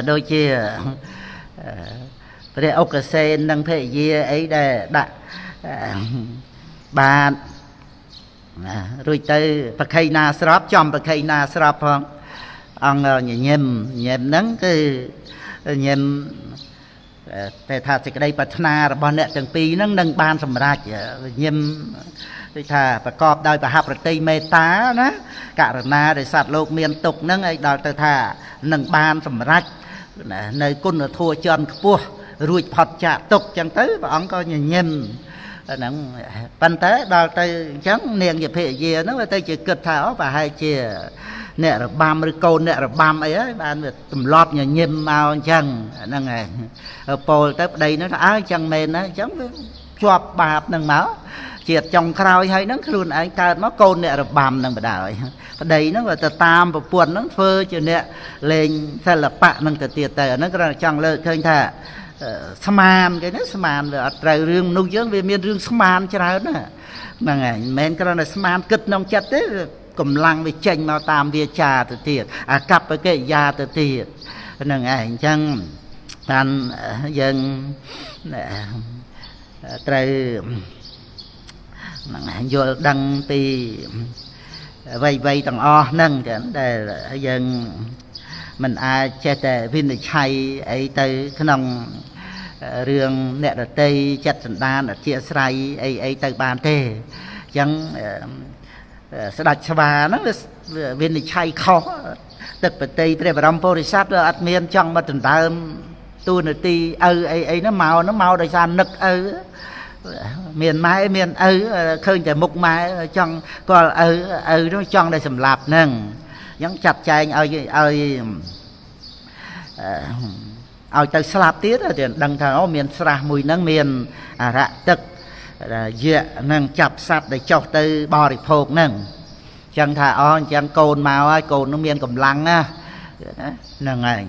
ដូចជា ព្រះអុកសេននិងភរិយាអីដែលដាក់បាទណារួចទៅប្រខៃណាស្របចំប្រខៃណាស្របផងអង្គញញឹមញញឹមហ្នឹងគឺញញឹមតែថាសេចក្តីប្រាថ្នារបស់អ្នកទាំងពីរហ្នឹងនឹងបានសម្រេចញញឹមដូចថាប្រកបដោយប្រហាប្រតិមេត្តាណាករណាដែលសត្វលោកមានទុកហ្នឹងឲ្យដល់ទៅថានឹងបានសម្រេចនៅគុណធម៌ចន់ខ្ពស់ រួចផុតចាកទុកចឹងទៅព្រះអង្គក៏ញញឹមហ្នឹងប៉ុន្តែដល់ទៅអញ្ចឹងនាងយភរិយាហ្នឹងទៅជាគិតថាអូប្រហែលជាអ្នករបាំឬកូនអ្នករបាំអីហើយបានវាទម្លាប់ញញឹមមកអញ្ចឹងហ្នឹងឯងពោលទៅប្តីហ្នឹងថាអើអញ្ចឹងមែនណាអញ្ចឹងវាជាប់បាបហ្នឹងមកជាតិចុងក្រោយហើយហ្នឹងខ្លួនឯងកើតមកកូនអ្នករបាំហ្នឹងបដ ாய் ប្តីហ្នឹងវាទៅតាមប្រពន្ធហ្នឹងធ្វើជាអ្នកលេងសិល្បៈហ្នឹងទៅទៀតទៅអាហ្នឹងគ្រាន់តែចង់លើកឃើញថា ស្មានគេណាស្មានវាអត់ត្រូវរឿងមនុស្សយើងវាមានរឿងស្មានច្រើនណាហ្នឹងហើយមិនមែនគ្រាន់តែស្មានគិតក្នុងចិត្តទេកម្លាំងវាចេញមកតាមវាចាទៅទៀតអាកប្បកិរិយាទៅទៀតហ្នឹងឯងអញ្ចឹងបានយើងត្រូវហ្នឹងយល់ដឹងពីអ្វីៗទាំងអស់ហ្នឹងចឹងដែលយើង មិនអាចចេះតែវិនិច្ឆ័យអីទៅក្នុងរឿងអ្នកដតីចិត្តសន្តានអធិស្រ័យអីអីទៅបានទេអញ្ចឹងស្ដេចស្វាហ្នឹងវាវិនិច្ឆ័យខុសទឹកបតីព្រះបរមពុរិស័ទវាអត់មានចង់មកដណ្ដើមទូនាទីឪអីអីហ្នឹងមកហ្នឹងមកដោយសារនឹកឪមានម៉ែមានឪឃើញតែមុខម៉ែចង់គាត់ឪឪនោះចង់តែសម្លាប់ហ្នឹង អញ្ចឹងចាត់ចែងឲ្យឲ្យឲ្យទៅស្លាប់ទៀតទៅដឹងថាអូមានស្រះមួយហ្នឹងមានអរៈទឹកយៈនឹងចាប់សត្វដែលចុះទៅបរិភោគហ្នឹងអញ្ចឹងថាអូអញ្ចឹងកូនមកហើយកូននោះមានកម្លាំងណា ហ្នឹងហើយ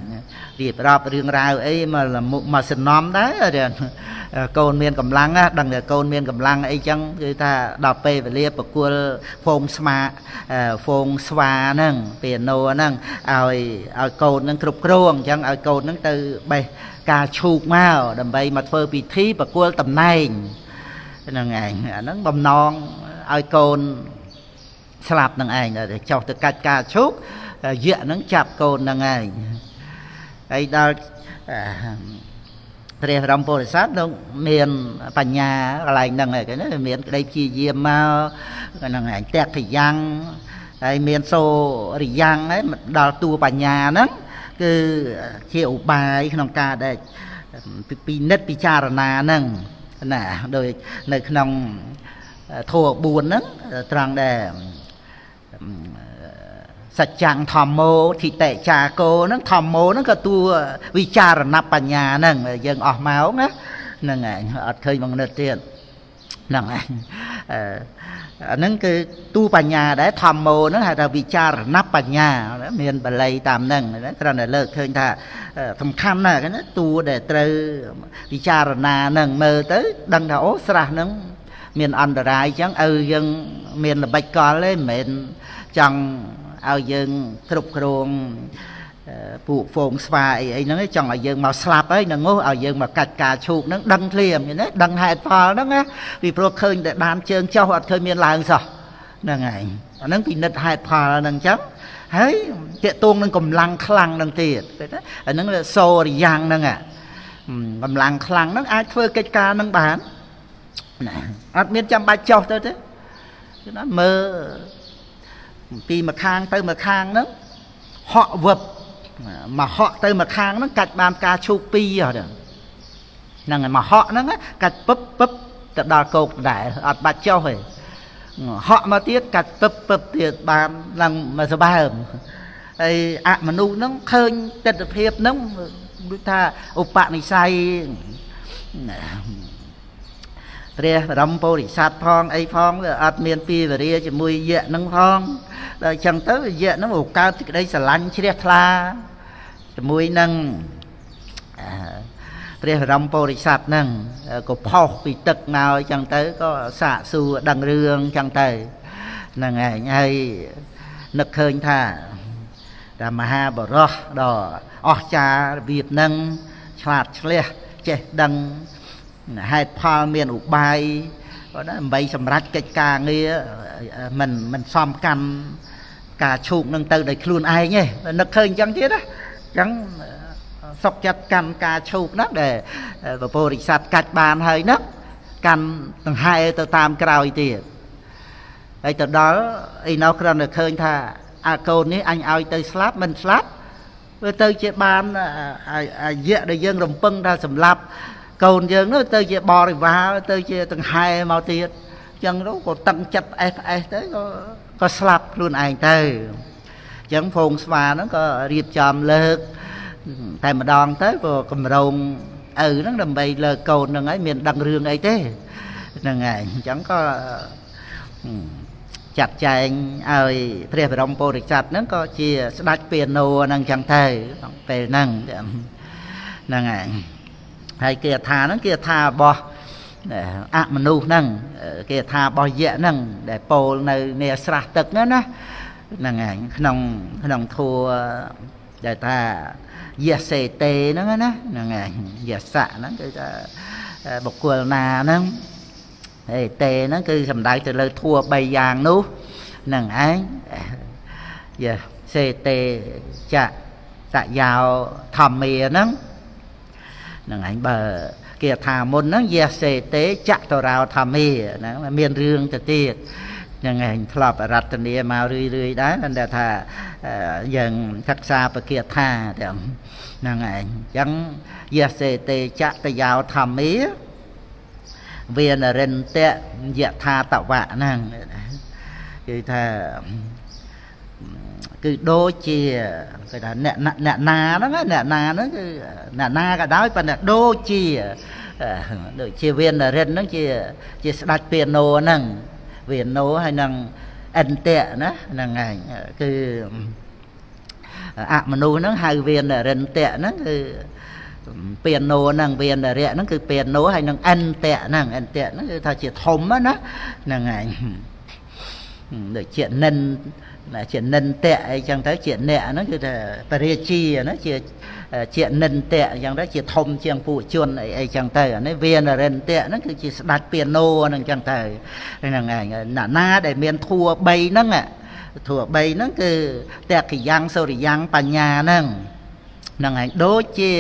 រៀបរាប់រឿងរ៉ាវអីមកមកសំណំដែរកូនមានកម្លាំងណាដឹងតែកូនមានកម្លាំងអីចឹងគឺថាដល់ពេលវេលាប្រគល់ហ្វូងស្មាហ្វូងស្វាហ្នឹងពីណូហ្នឹងឲ្យឲ្យកូនហ្នឹងគ្រប់គ្រងអញ្ចឹងឲ្យកូនហ្នឹងទៅបេះការឈូកមកដើម្បីមកធ្វើពិធីប្រគល់តំណែងហ្នឹងឯងអាហ្នឹងបំណងឲ្យកូន ស្លាប់នឹងឯងចុះទៅកាច់ការឈូកយៈហ្នឹងចាប់កូនហ្នឹងឯងហើយដល់ព្រះបរមពុរិស័ទនឹងមានបញ្ញាកន្លែងហ្នឹងឯងមានក្តីព្យាយាមមកហ្នឹងឯងតេកយ៉ាងហើយមានសូរិយ៉ាងហើយដល់តួបញ្ញាហ្នឹងគឺជាឧបាយក្នុងការដែលពិនិត្យពិចារណាហ្នឹងណាដោយនៅក្នុងធម៌4ហ្នឹងត្រង់ដែល សច្ចੰធម្មោធិតិចាកោហ្នឹងធម្មោហ្នឹងក៏តួវិចារណបញ្ញាហ្នឹងយើងអស់មកណាហ្នឹងឯងអត់ឃើញមកនិតទៀតហ្នឹងឯងអាហ្នឹងគឺទូបញ្ញាដែរធម្មោហ្នឹងហៅថាវិចារណបញ្ញាមានបល័យតាមហ្នឹងគ្រាន់តែលើកឃើញថាសំខាន់ណាស់ណាទូដែលត្រូវពិចារណាហ្នឹងមើលទៅដឹងថាអូស្រះហ្នឹងមានអន្តរាយអញ្ចឹងឪយើងមានល្បិចកលទេមិនមែន ចង់ឲ្យយើងគ្រប់គ្រងពួកហ្វូងស្វាអីអីហ្នឹងចង់ឲ្យយើងមកស្លាប់ហើយនឹងនោះឲ្យយើងមកកាច់ការឈូកហ្នឹងដឹងភ្លាមឃើញទេដឹងហេតុផលហ្នឹងណាពីព្រោះឃើញតែបានជើងចុះអត់ឃើញមានឡើងសោះហ្នឹងហើយអាហ្នឹងពិនិត្យហេតុផលហ្នឹងអញ្ចឹងហើយតកតងនឹងកម្លាំងខ្លាំងហ្នឹងទៀតឃើញទេអាហ្នឹងសូរិយ៉ាងហ្នឹងកម្លាំងខ្លាំងហ្នឹងអាចធ្វើកិច្ចការហ្នឹងបានណាអត់មានចាំបាច់ចុះទៅទេគឺណាមើល ពីម្ខាងទៅម្ខាងហ្នឹងហក់វឹបមកហក់ទៅម្ខាងហ្នឹងកាច់បានការឈូកពីរហ្នឹងហ្នឹងហើយមកហក់ហ្នឹងកាច់ពឹបពឹបទៅដល់គោកដដែលអត់បាច់ចុះទេហក់មកទៀតកាច់ពឹបពឹបទៀតបានឡើងមកសបើមហើយអមនុស្សហ្នឹងឃើញទស្សនភាពហ្នឹងដូចថាឧបនិស្ស័យ ព្រះបរមពុរិស័ទផងអីផងអត់មានពីវរាជាមួយយៈនឹងផងដល់អញ្ចឹងទៅយៈនឹងកើតសេចក្តីស្រឡាញ់ជ្រះថ្លាជាមួយនឹងព្រះបរមពុរិស័ទហ្នឹងក៏ផុសពីទឹកមកអញ្ចឹងទៅក៏សាកសួរដឹងរឿងអញ្ចឹងទៅហ្នឹងឯងហើយនឹកឃើញថាតែមហាបរោះដ៏អស្ចារ្យរបៀបហ្នឹងឆ្លាតឆ្លះចេះដឹង ហេតុផលមានឧបាយគាត់ដើម្បីសម្រេចកិច្ចការងារមិនមិនសំកាន់ការឈូកនឹងទៅដោយខ្លួនឯងទេនឹកឃើញអញ្ចឹងទៀតណាអញ្ចឹងសុកចិត្តកាន់ការឈូកណាដែលពពុរិស័ទកាច់បានហើយណាកាន់ដង្ហែទៅតាមក្រោយទៀតហើយទៅដល់អីណោះគ្រាន់តែឃើញថាអាកូននេះអញឲ្យទៅស្លាប់មិនស្លាប់វាទៅជាបានអាយៈដែលយើងរំពឹងថាសម្លាប់ កូនយើងនោះទៅជាបរិវារទៅជាដង្ហែមកទៀតចឹងទៅក៏តឹងចិត្តអេសអេសទៅក៏ក៏ស្លាប់ខ្លួនឯងទៅចឹងហ្វូងស្វាហ្នឹងក៏រៀបចំលើកតែម្ដងទៅក៏កម្រងឪហ្នឹងដើម្បីលើកកូនហ្នឹងហើយមានដឹងរឿងអីទេហ្នឹងហើយអញ្ចឹងក៏ចាត់ចែងឲ្យព្រះបរមពុរិស័ទហ្នឹងក៏ជាស្ដេចពីណូហ្នឹងចឹងទៅពេលហ្នឹងហ្នឹងហើយ ហើយគេថាហ្នឹងគេថារបស់អមនុស្សហ្នឹងគេថារបស់យៈហ្នឹងដែលពោលនៅនាស្រះទឹកហ្នឹងណាហ្នឹងឯងក្នុងក្នុងធัวដែលថាយៈសេតេហ្នឹងណាហ្នឹងឯងយៈសៈហ្នឹងគឺថាបុគ្គលណាហ្នឹងហើយតេហ្នឹងគឺសំដៅទៅលើធัว3យ៉ាងនោះហ្នឹងឯងយៈសេតេចៈតយោធម្មាហ្នឹងហ្នឹងឯងបើគេថាមុនហ្នឹងយេសេតេចតរោធម្មេហ្នឹងមានរឿងទៅទៀតហ្នឹងឯងធ្លាប់រតនាមករឿយរឿយដែរតែថាយើងសិក្សាបគាថាទាំងហ្នឹងឯងអញ្ចឹងយេសេតេចតយោធម្មេវានរិនតយថាតវៈហ្នឹងគឺថា គឺដូចជាគេថាអ្នកអ្នកណាហ្នឹងអ្នកណាហ្នឹងគឺអ្នកណាក៏ដោយប៉ុន្តែដូចជាដូចជាវៀនរិនហ្នឹងជាជាស្ដេចពីណូហ្នឹងវៀនណូហើយនឹងអិនតៈណាហ្នឹងឯងគឺអមនុស្សហ្នឹងហៅវៀនរិនតៈហ្នឹងគឺពីណូហ្នឹងវៀនរៈហ្នឹងគឺពីណូហើយនឹងអិនតៈហ្នឹងអិនតៈហ្នឹងគឺថាជាធំណាហ្នឹងឯងដូចជានិន ជានិន្ទៈអីចឹងទៅជាអ្នកហ្នឹងគឺថាបរិជាណាជាជានិន្ទៈអញ្ចឹងទៅជាធំជាងពួកជនអីអីចឹងទៅអានេះវានរិន្ទៈហ្នឹងគឺជាស្ដេចពីណូហ្នឹងចឹងទៅហ្នឹងឯងណាណាដែលមានធัว3ហ្នឹងធัว3ហ្នឹងគឺតកិយ៉ាងសុរិយ៉ាងបញ្ញាហ្នឹង ហ្នឹងឯងដូចជា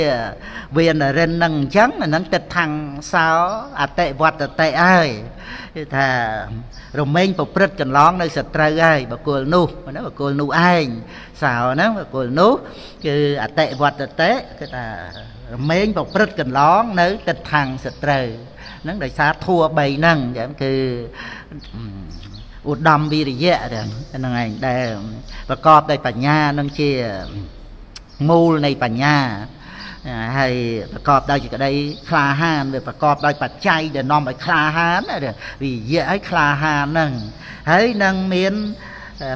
វានរិនហ្នឹងអញ្ចឹងអាហ្នឹងទឹកថាំងសោអតិវត្តតិហើយគឺថារមែងប្រព្រឹត្តកន្លងនៅសត្រូវហើយបកុលនោះណាបកុលនោះឯងសោហ្នឹងបកុលនោះគឺអតិវត្តតិគឺថារមែងប្រព្រឹត្តកន្លងនៅទឹកថាំងសត្រូវហ្នឹងដោយសារធัว3ហ្នឹងចឹងគឺឧត្តមវិរិយៈហ្នឹងឯងដែលប្រកបដោយបញ្ញានឹងជា មូលនៃបញ្ញាហើយប្រកបដោយសេចក្តីក្លាហានវាប្រកបដោយបច្ច័យដែលនាំឲ្យក្លាហានវិយៈឲ្យក្លាហានហ្នឹងហើយនឹងមាន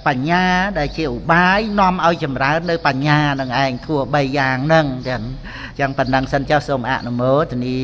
បញ្ញាដែលជាឧបាយនាំឲ្យចម្រើននៅបញ្ញានឹងឯងធัว3យ៉ាងហ្នឹងចឹងចឹងប៉ុណ្ណឹងសិនចុះសូមអនុមោទនី